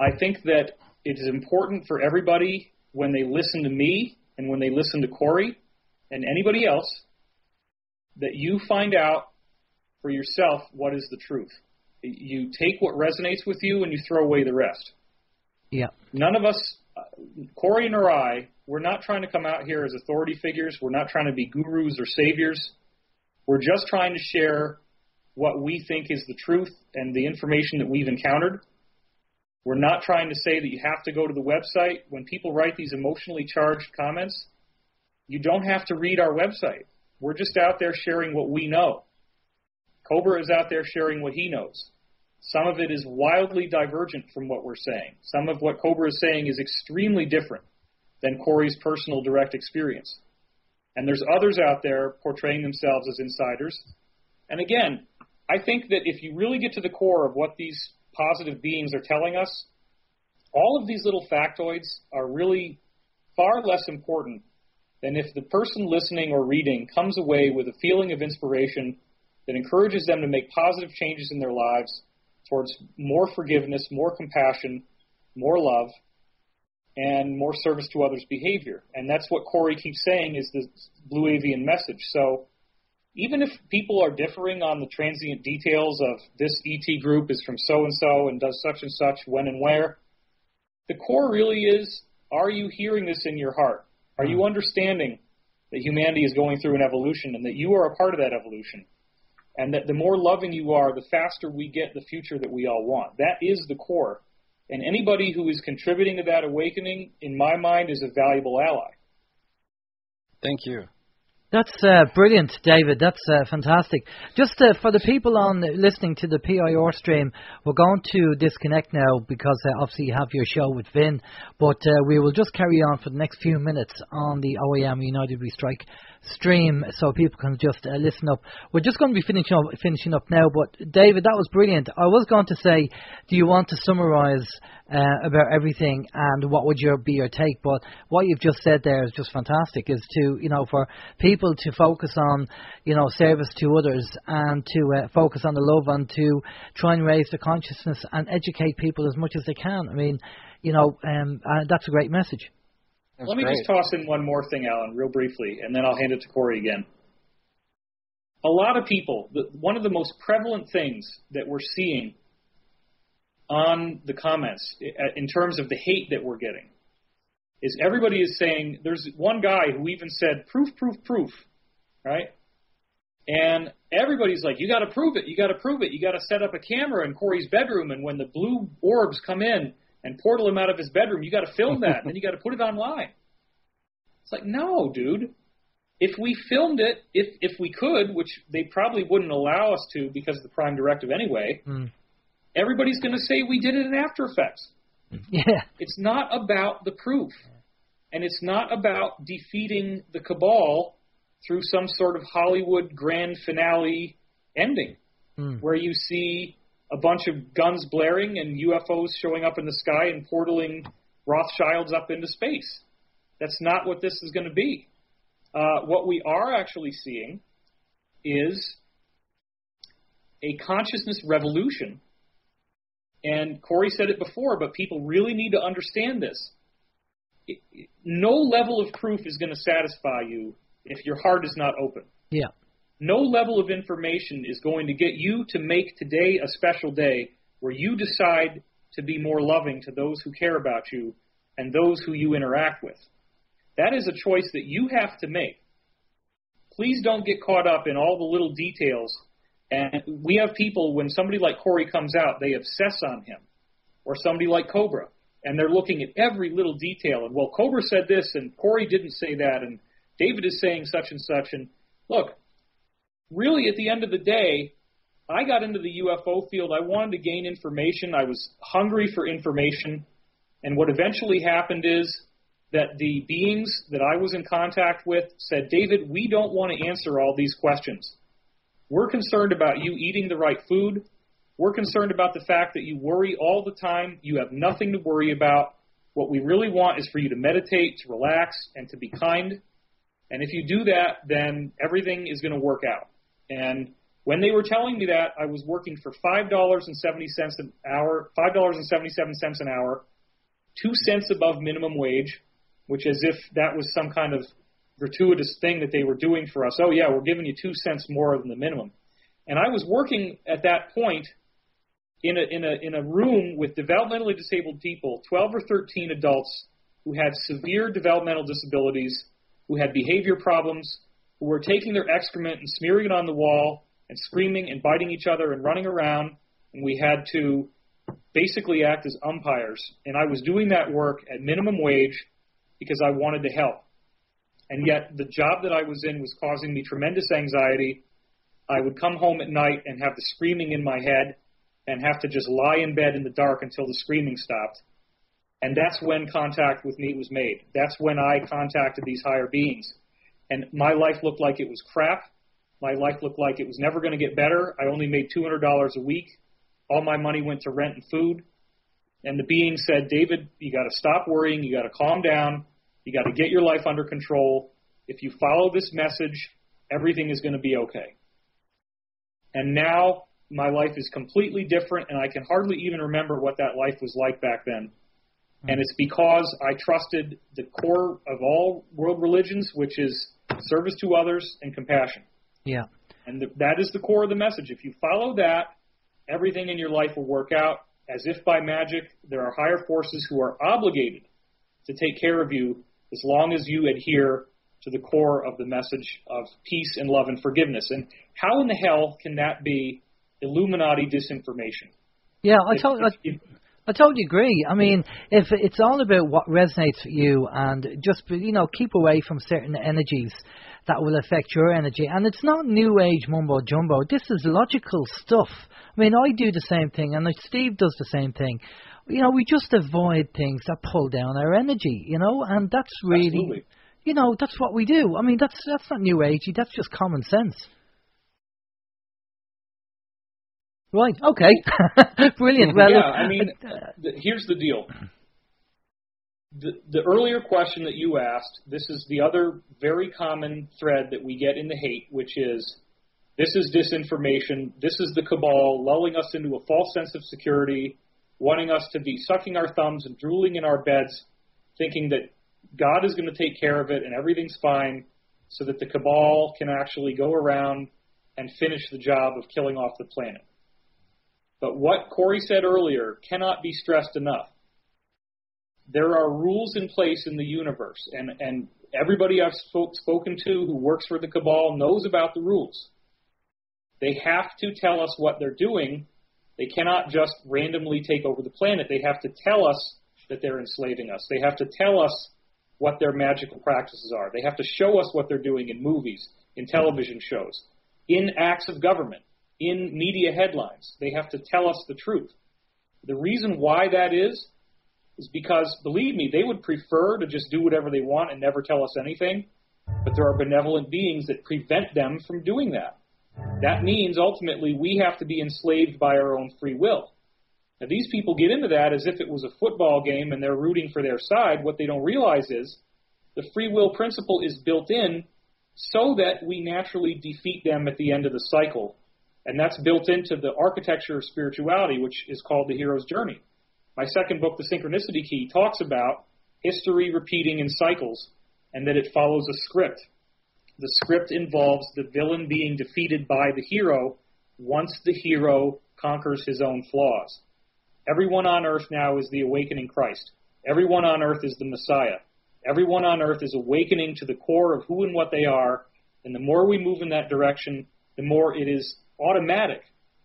I think that it is important for everybody when they listen to me and when they listen to Corey and anybody else that you find out for yourself what is the truth. You take what resonates with you and you throw away the rest. Yeah. None of us, uh, Corey nor I, we're not trying to come out here as authority figures. We're not trying to be gurus or saviors. We're just trying to share what we think is the truth and the information that we've encountered. We're not trying to say that you have to go to the website. When people write these emotionally charged comments, you don't have to read our website. We're just out there sharing what we know. Cobra is out there sharing what he knows. Some of it is wildly divergent from what we're saying. Some of what Cobra is saying is extremely different than Corey's personal direct experience. And there's others out there portraying themselves as insiders. And again, I think that if you really get to the core of what these positive beings are telling us, all of these little factoids are really far less important than if the person listening or reading comes away with a feeling of inspiration that encourages them to make positive changes in their lives towards more forgiveness, more compassion, more love, and more service to others behavior. And that's what Corey keeps saying is the blue avian message. So even if people are differing on the transient details of this ET group is from so and so and does such and such when and where, the core really is are you hearing this in your heart? Are you hmm. understanding that humanity is going through an evolution and that you are a part of that evolution? And that the more loving you are, the faster we get the future that we all want. That is the core. And anybody who is contributing to that awakening, in my mind, is a valuable ally. Thank you. That's uh, brilliant, David. That's uh, fantastic. Just uh, for the people on listening to the PIR stream, we're going to disconnect now because uh, obviously you have your show with Vin, but uh, we will just carry on for the next few minutes on the OYM United We Strike stream so people can just uh, listen up. We're just going to be finishing up, finishing up now, but David, that was brilliant. I was going to say, do you want to summarise uh, about everything and what would your be your take? But what you've just said there is just fantastic. Is to you know for people to focus on you know service to others and to uh, focus on the love and to try and raise the consciousness and educate people as much as they can. I mean, you know, um, uh, that's a great message. That's Let me great. just toss in one more thing, Alan, real briefly, and then I'll hand it to Corey again. A lot of people, the, one of the most prevalent things that we're seeing on the comments uh, in terms of the hate that we're getting is everybody is saying there's one guy who even said proof, proof, proof, right? And everybody's like, you got to prove it, you got to prove it, you got to set up a camera in Corey's bedroom, and when the blue orbs come in, and portal him out of his bedroom. You got to film that, and then you got to put it online. It's like, no, dude. If we filmed it, if if we could, which they probably wouldn't allow us to because of the Prime Directive anyway, mm. everybody's going to say we did it in After Effects. Yeah. It's not about the proof, and it's not about defeating the cabal through some sort of Hollywood grand finale ending, mm. where you see a bunch of guns blaring and UFOs showing up in the sky and portaling Rothschilds up into space. That's not what this is going to be. Uh, what we are actually seeing is a consciousness revolution. And Corey said it before, but people really need to understand this. no level of proof is going to satisfy you if your heart is not open. Yeah. No level of information is going to get you to make today a special day where you decide to be more loving to those who care about you and those who you interact with. That is a choice that you have to make. Please don't get caught up in all the little details. And we have people, when somebody like Corey comes out, they obsess on him, or somebody like Cobra, and they're looking at every little detail. And well, Cobra said this, and Corey didn't say that, and David is saying such and such. And look, really, at the end of the day, I got into the UFO field. I wanted to gain information. I was hungry for information. And what eventually happened is that the beings that I was in contact with said, David, we don't want to answer all these questions. We're concerned about you eating the right food. We're concerned about the fact that you worry all the time. You have nothing to worry about. What we really want is for you to meditate, to relax, and to be kind. And if you do that, then everything is going to work out. And when they were telling me that, I was working for five dollars and seventy cents an hour, five dollars and seventy seven cents an hour, two cents above minimum wage, which as if that was some kind of gratuitous thing that they were doing for us. Oh yeah, we're giving you two cents more than the minimum. And I was working at that point in a in a in a room with developmentally disabled people, 12 or 13 adults who had severe developmental disabilities, who had behavior problems, who were taking their excrement and smearing it on the wall and screaming and biting each other and running around, and we had to basically act as umpires. And I was doing that work at minimum wage because I wanted to help. And yet the job that I was in was causing me tremendous anxiety. I would come home at night and have the screaming in my head and have to just lie in bed in the dark until the screaming stopped. And that's when contact with me was made. That's when I contacted these higher beings. And my life looked like it was crap. My life looked like it was never going to get better. I only made $200 a week. All my money went to rent and food. And the being said, David, you got to stop worrying. You got to calm down. You got to get your life under control. If you follow this message, everything is going to be okay. And now my life is completely different, and I can hardly even remember what that life was like back then. Hmm. And it's because I trusted the core of all world religions, which is service to others and compassion. Yeah. And the, that is the core of the message. If you follow that, everything in your life will work out as if by magic. There are higher forces who are obligated to take care of you as long as you adhere to the core of the message of peace and love and forgiveness. And how in the hell can that be Illuminati disinformation? Yeah, I tell I, I totally agree. I mean, if it's all about what resonates with you, and just you know keep away from certain energies that will affect your energy. And it's not new age mumbo jumbo. This is logical stuff. I mean, I do the same thing, and Steve does the same thing. You know, we just avoid things that pull down our energy. You know, and that's really, Absolutely. you know, that's what we do. I mean, that's that's not new agey. That's just common sense. Right. Okay. Brilliant. Well, yeah, I mean, uh, the, here's the deal. The, the earlier question that you asked, this is the other very common thread that we get in the hate, which is this is disinformation. This is the cabal lulling us into a false sense of security, wanting us to be sucking our thumbs and drooling in our beds, thinking that God is going to take care of it and everything's fine, so that the cabal can actually go around and finish the job of killing off the planet. But what Corey said earlier cannot be stressed enough. There are rules in place in the universe, and, and everybody I've spoke, spoken to who works for the cabal knows about the rules. They have to tell us what they're doing. They cannot just randomly take over the planet. They have to tell us that they're enslaving us. They have to tell us what their magical practices are. They have to show us what they're doing in movies, in television shows, in acts of government in media headlines. They have to tell us the truth. The reason why that is, is because, believe me, they would prefer to just do whatever they want and never tell us anything. But there are benevolent beings that prevent them from doing that. That means ultimately we have to be enslaved by our own free will. Now, these people get into that as if it was a football game and they're rooting for their side. What they don't realize is the free will principle is built in so that we naturally defeat them at the end of the cycle and that's built into the architecture of spirituality, which is called the hero's journey. My second book, The Synchronicity Key, talks about history repeating in cycles and that it follows a script. The script involves the villain being defeated by the hero once the hero conquers his own flaws. Everyone on earth now is the awakening Christ. Everyone on earth is the Messiah. Everyone on earth is awakening to the core of who and what they are. And the more we move in that direction, the more it is automatic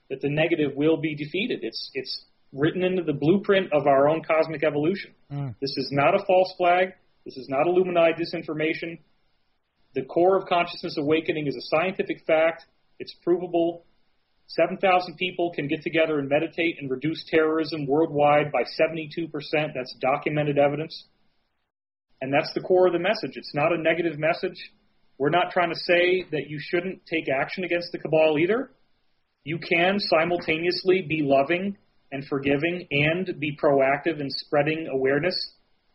that the negative will be defeated. It's it's written into the blueprint of our own cosmic evolution. Mm. This is not a false flag. This is not Illuminati disinformation. The core of consciousness awakening is a scientific fact. It's provable. 7,000 people can get together and meditate and reduce terrorism worldwide by 72%. That's documented evidence. And that's the core of the message. It's not a negative message. We're not trying to say that you shouldn't take action against the cabal either you can simultaneously be loving and forgiving and be proactive in spreading awareness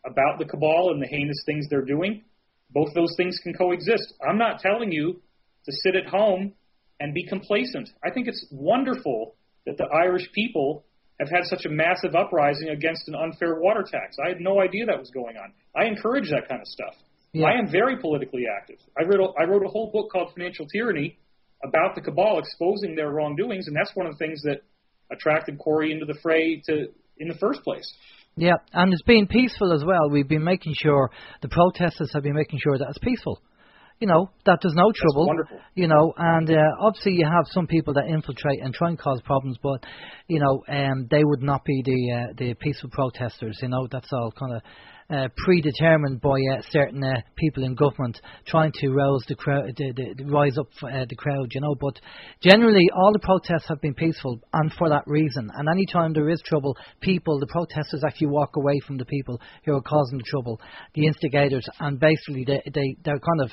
about the cabal and the heinous things they're doing. Both those things can coexist. I'm not telling you to sit at home and be complacent. I think it's wonderful that the Irish people have had such a massive uprising against an unfair water tax. I had no idea that was going on. I encourage that kind of stuff. Yeah. I am very politically active. I wrote a, I wrote a whole book called Financial Tyranny about the cabal exposing their wrongdoings, and that's one of the things that attracted Corey into the fray to in the first place. Yeah, and it's been peaceful as well. We've been making sure the protesters have been making sure that it's peaceful. You know that there's no trouble. wonderful. You know, and uh, obviously you have some people that infiltrate and try and cause problems, but you know, um, they would not be the uh, the peaceful protesters. You know, that's all kind of uh, predetermined by uh, certain uh, people in government trying to rouse the crowd, the, the, rise up uh, the crowd, you know. But generally, all the protests have been peaceful, and for that reason. And any time there is trouble, people, the protesters actually walk away from the people who are causing the trouble, the instigators, and basically they they they're kind of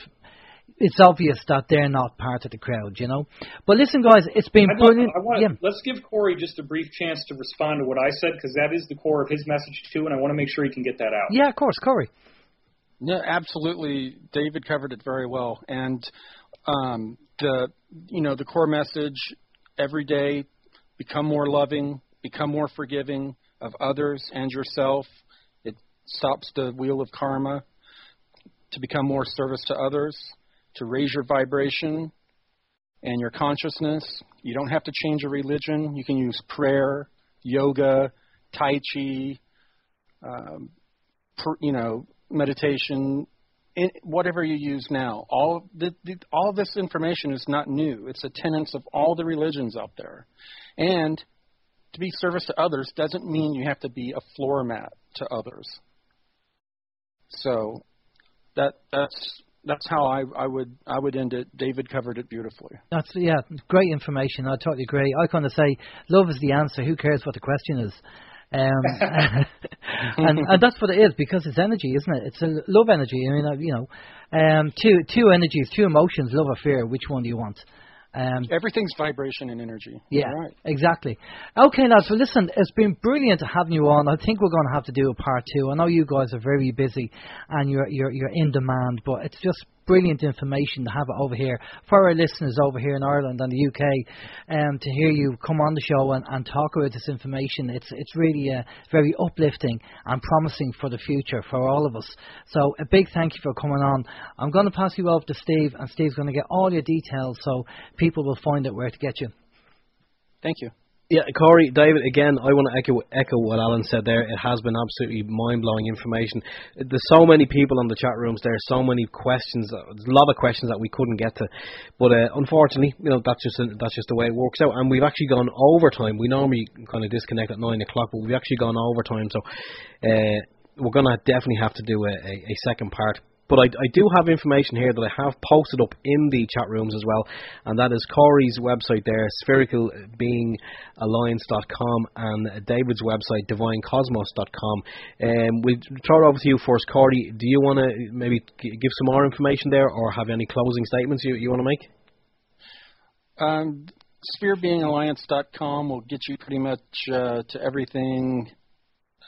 it's obvious that they're not part of the crowd, you know. But listen, guys, it's been I'd brilliant. I want yeah. let's give Corey just a brief chance to respond to what I said because that is the core of his message too, and I want to make sure he can get that out. yeah, of course, Corey. Yeah, absolutely. David covered it very well, and um, the you know the core message every day: become more loving, become more forgiving of others and yourself. It stops the wheel of karma. To become more service to others, to raise your vibration and your consciousness. You don't have to change a religion. You can use prayer, yoga, tai chi, um, per, you know, meditation, in, whatever you use now. All the, the, all this information is not new. It's the tenets of all the religions out there, and to be service to others doesn't mean you have to be a floor mat to others. So that that's that's how I, I would I would end it. David covered it beautifully. That's yeah, great information. I totally agree. I kind of say love is the answer. Who cares what the question is? Um, and, and that's what it is because it's energy, isn't it? It's a love energy. I mean, you know, um, two two energies, two emotions, love or fear. Which one do you want? Um, Everything's vibration and energy. yeah, right. exactly. Okay, now so listen, it's been brilliant having you on. I think we're going to have to do a part two. I know you guys are very busy and you're you're you're in demand, but it's just brilliant information to have it over here for our listeners over here in Ireland and the UK, um, to hear you come on the show and, and talk about this information. It's it's really uh, very uplifting and promising for the future for all of us. So a big thank you for coming on. I'm going to pass you over to Steve, and Steve's going to get all your details so people will find out where to get you. Thank you. Yeah, Corey, David, again, I want to echo, echo what Alan said there. It has been absolutely mind blowing information. There's so many people on the chat rooms there, so many questions, uh, there's a lot of questions that we couldn't get to. But uh, unfortunately, you know, that's just that's just the way it works out. And we've actually gone overtime. We normally kind of disconnect at 9 o'clock, but we've actually gone overtime. So uh, we're going to definitely have to do a, a, a second part. But I, I do have information here that I have posted up in the chat rooms as well, and that is Corey's website there, sphericalbeingalliance.com, and David's website, divinecosmos.com. Um, we throw it over to you first, Corey. Do you want to maybe give some more information there, or have any closing statements you, you want to make? Um, SphereBeingAlliance.com will get you pretty much uh, to everything,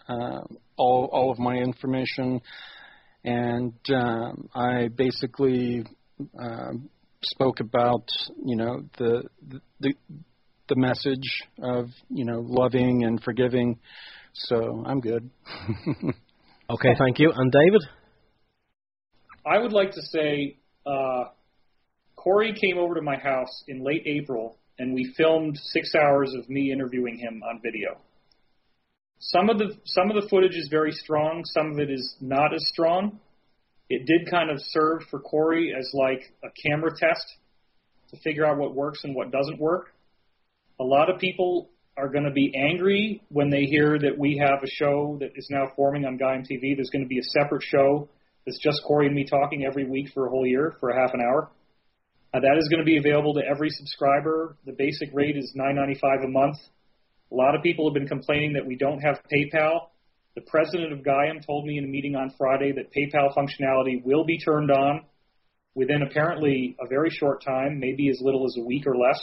uh, all all of my information, and um, I basically um, spoke about you know the the the message of you know loving and forgiving. So I'm good. Okay, thank you. And David? I would like to say uh, Corey came over to my house in late April, and we filmed six hours of me interviewing him on video. Some of the some of the footage is very strong. Some of it is not as strong. It did kind of serve for Corey as like a camera test to figure out what works and what doesn't work. A lot of people are going to be angry when they hear that we have a show that is now forming on Gaiam TV. There's going to be a separate show that's just Corey and me talking every week for a whole year for a half an hour. Uh, that is going to be available to every subscriber. The basic rate is $9.95 a month. A lot of people have been complaining that we don't have PayPal. The president of Gaiam told me in a meeting on Friday that PayPal functionality will be turned on within apparently a very short time, maybe as little as a week or less.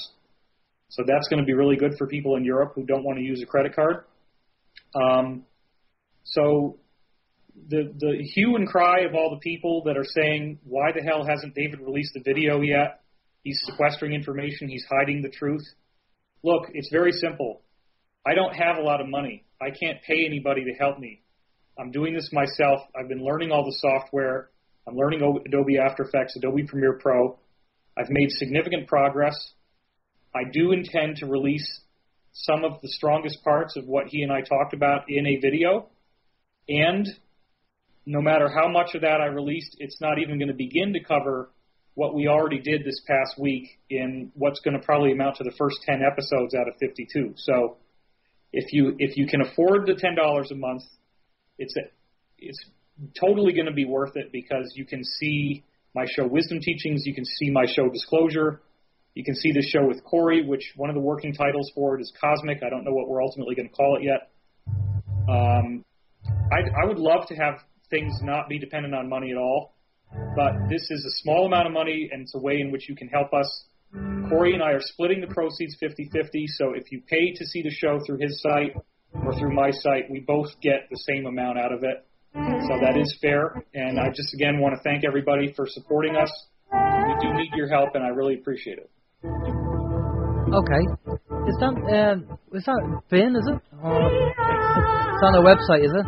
So that's going to be really good for people in Europe who don't want to use a credit card. Um, so the the hue and cry of all the people that are saying, why the hell hasn't David released the video yet? He's sequestering information. He's hiding the truth. Look, it's very simple. I don't have a lot of money. I can't pay anybody to help me. I'm doing this myself. I've been learning all the software. I'm learning Adobe After Effects, Adobe Premiere Pro. I've made significant progress. I do intend to release some of the strongest parts of what he and I talked about in a video. And no matter how much of that I released, it's not even going to begin to cover what we already did this past week in what's going to probably amount to the first 10 episodes out of 52. So if you if you can afford the $10 a month, it's a, it's totally going to be worth it because you can see my show Wisdom Teachings, you can see my show Disclosure, you can see the show with Corey, which one of the working titles for it is Cosmic. I don't know what we're ultimately going to call it yet. Um, I, I would love to have things not be dependent on money at all, but this is a small amount of money, and it's a way in which you can help us. Corey and I are splitting the proceeds 50 50, so if you pay to see the show through his site or through my site, we both get the same amount out of it. So that is fair, and I just again want to thank everybody for supporting us. We do need your help, and I really appreciate it. Okay. Is that um, is that Ben? Is it? Or it's on the website, is it?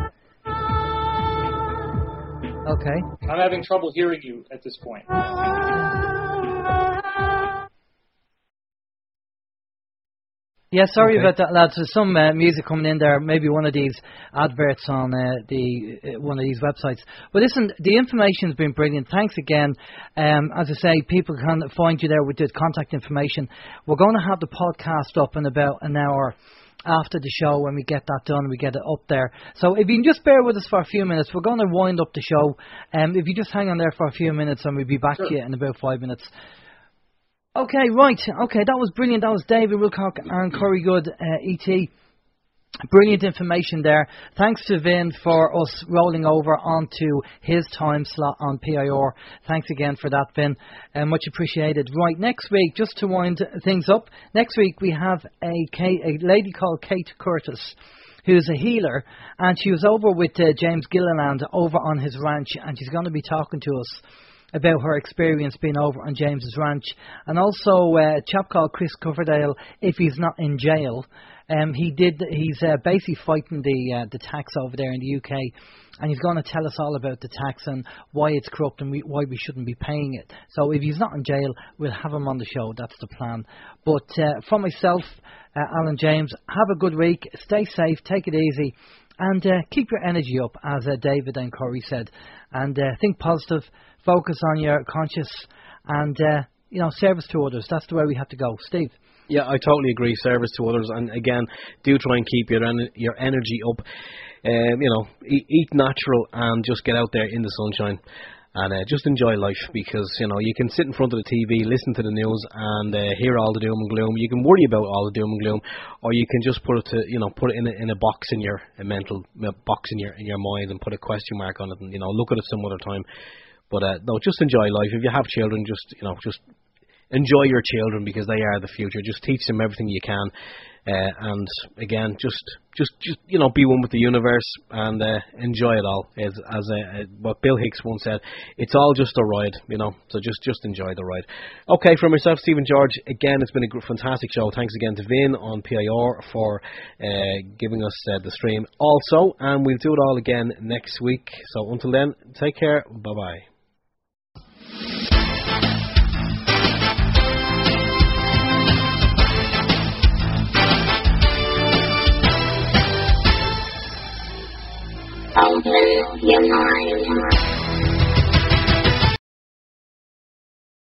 Okay. I'm having trouble hearing you at this point. Yeah, sorry Okay. about that, lads. There's some uh, music coming in there. Maybe one of these adverts on uh, the uh, one of these websites. But listen, the information's been brilliant. Thanks again. Um, as I say, people can find you there with the contact information. We're going to have the podcast up in about an hour after the show when we get that done, we get it up there. So if you can just bear with us for a few minutes, we're going to wind up the show. Um, if you just hang on there for a few minutes, and we'll be back to you in about five minutes. Okay, right. Okay, that was brilliant. That was David Wilcock and Corey Goode, uh, ET. Brilliant information there. Thanks to Vin for us rolling over onto his time slot on PIR. Thanks again for that, Vin. Uh, much appreciated. Right, next week, just to wind things up, next week we have a, Kate, a lady called Kate Curtis who's a healer, and she was over with uh, James Gilliland over on his ranch, and she's going to be talking to us about her experience being over on James's ranch, and also uh, a chap called Chris Coverdale, if he's not in jail. Um, he did. He's uh, basically fighting the uh, the tax over there in the UK, and he's going to tell us all about the tax and why it's corrupt and we, why we shouldn't be paying it. So if he's not in jail, we'll have him on the show. That's the plan. But uh, for myself, uh, Alan James, have a good week. Stay safe. Take it easy. And uh, keep your energy up, as uh, David and Corey said. And think positive. Focus on your conscious and uh, you know service to others. That's the way we have to go. Steve. Yeah, I totally agree. Service to others, and again, do try and keep your en- your energy up. Um, you know, eat, eat natural and just get out there in the sunshine and uh, just enjoy life because you know you can sit in front of the TV, listen to the news, and uh, hear all the doom and gloom. You can worry about all the doom and gloom, or you can just put it to you know put it in a, in a box in your a mental a box in your in your mind and put a question mark on it, and you know look at it some other time. But uh, no, just enjoy life. If you have children, just you know just enjoy your children because they are the future. Just teach them everything you can, uh, and again, just just just you know, be one with the universe and uh, enjoy it all. As as uh, what Bill Hicks once said, it's all just a ride, you know. So just just enjoy the ride. Okay, for myself, Stephen George. Again, it's been a fantastic show. Thanks again to Vin on PIR for uh, giving us uh, the stream. Also, and we'll do it all again next week. So until then, take care. Bye bye. Open your mind.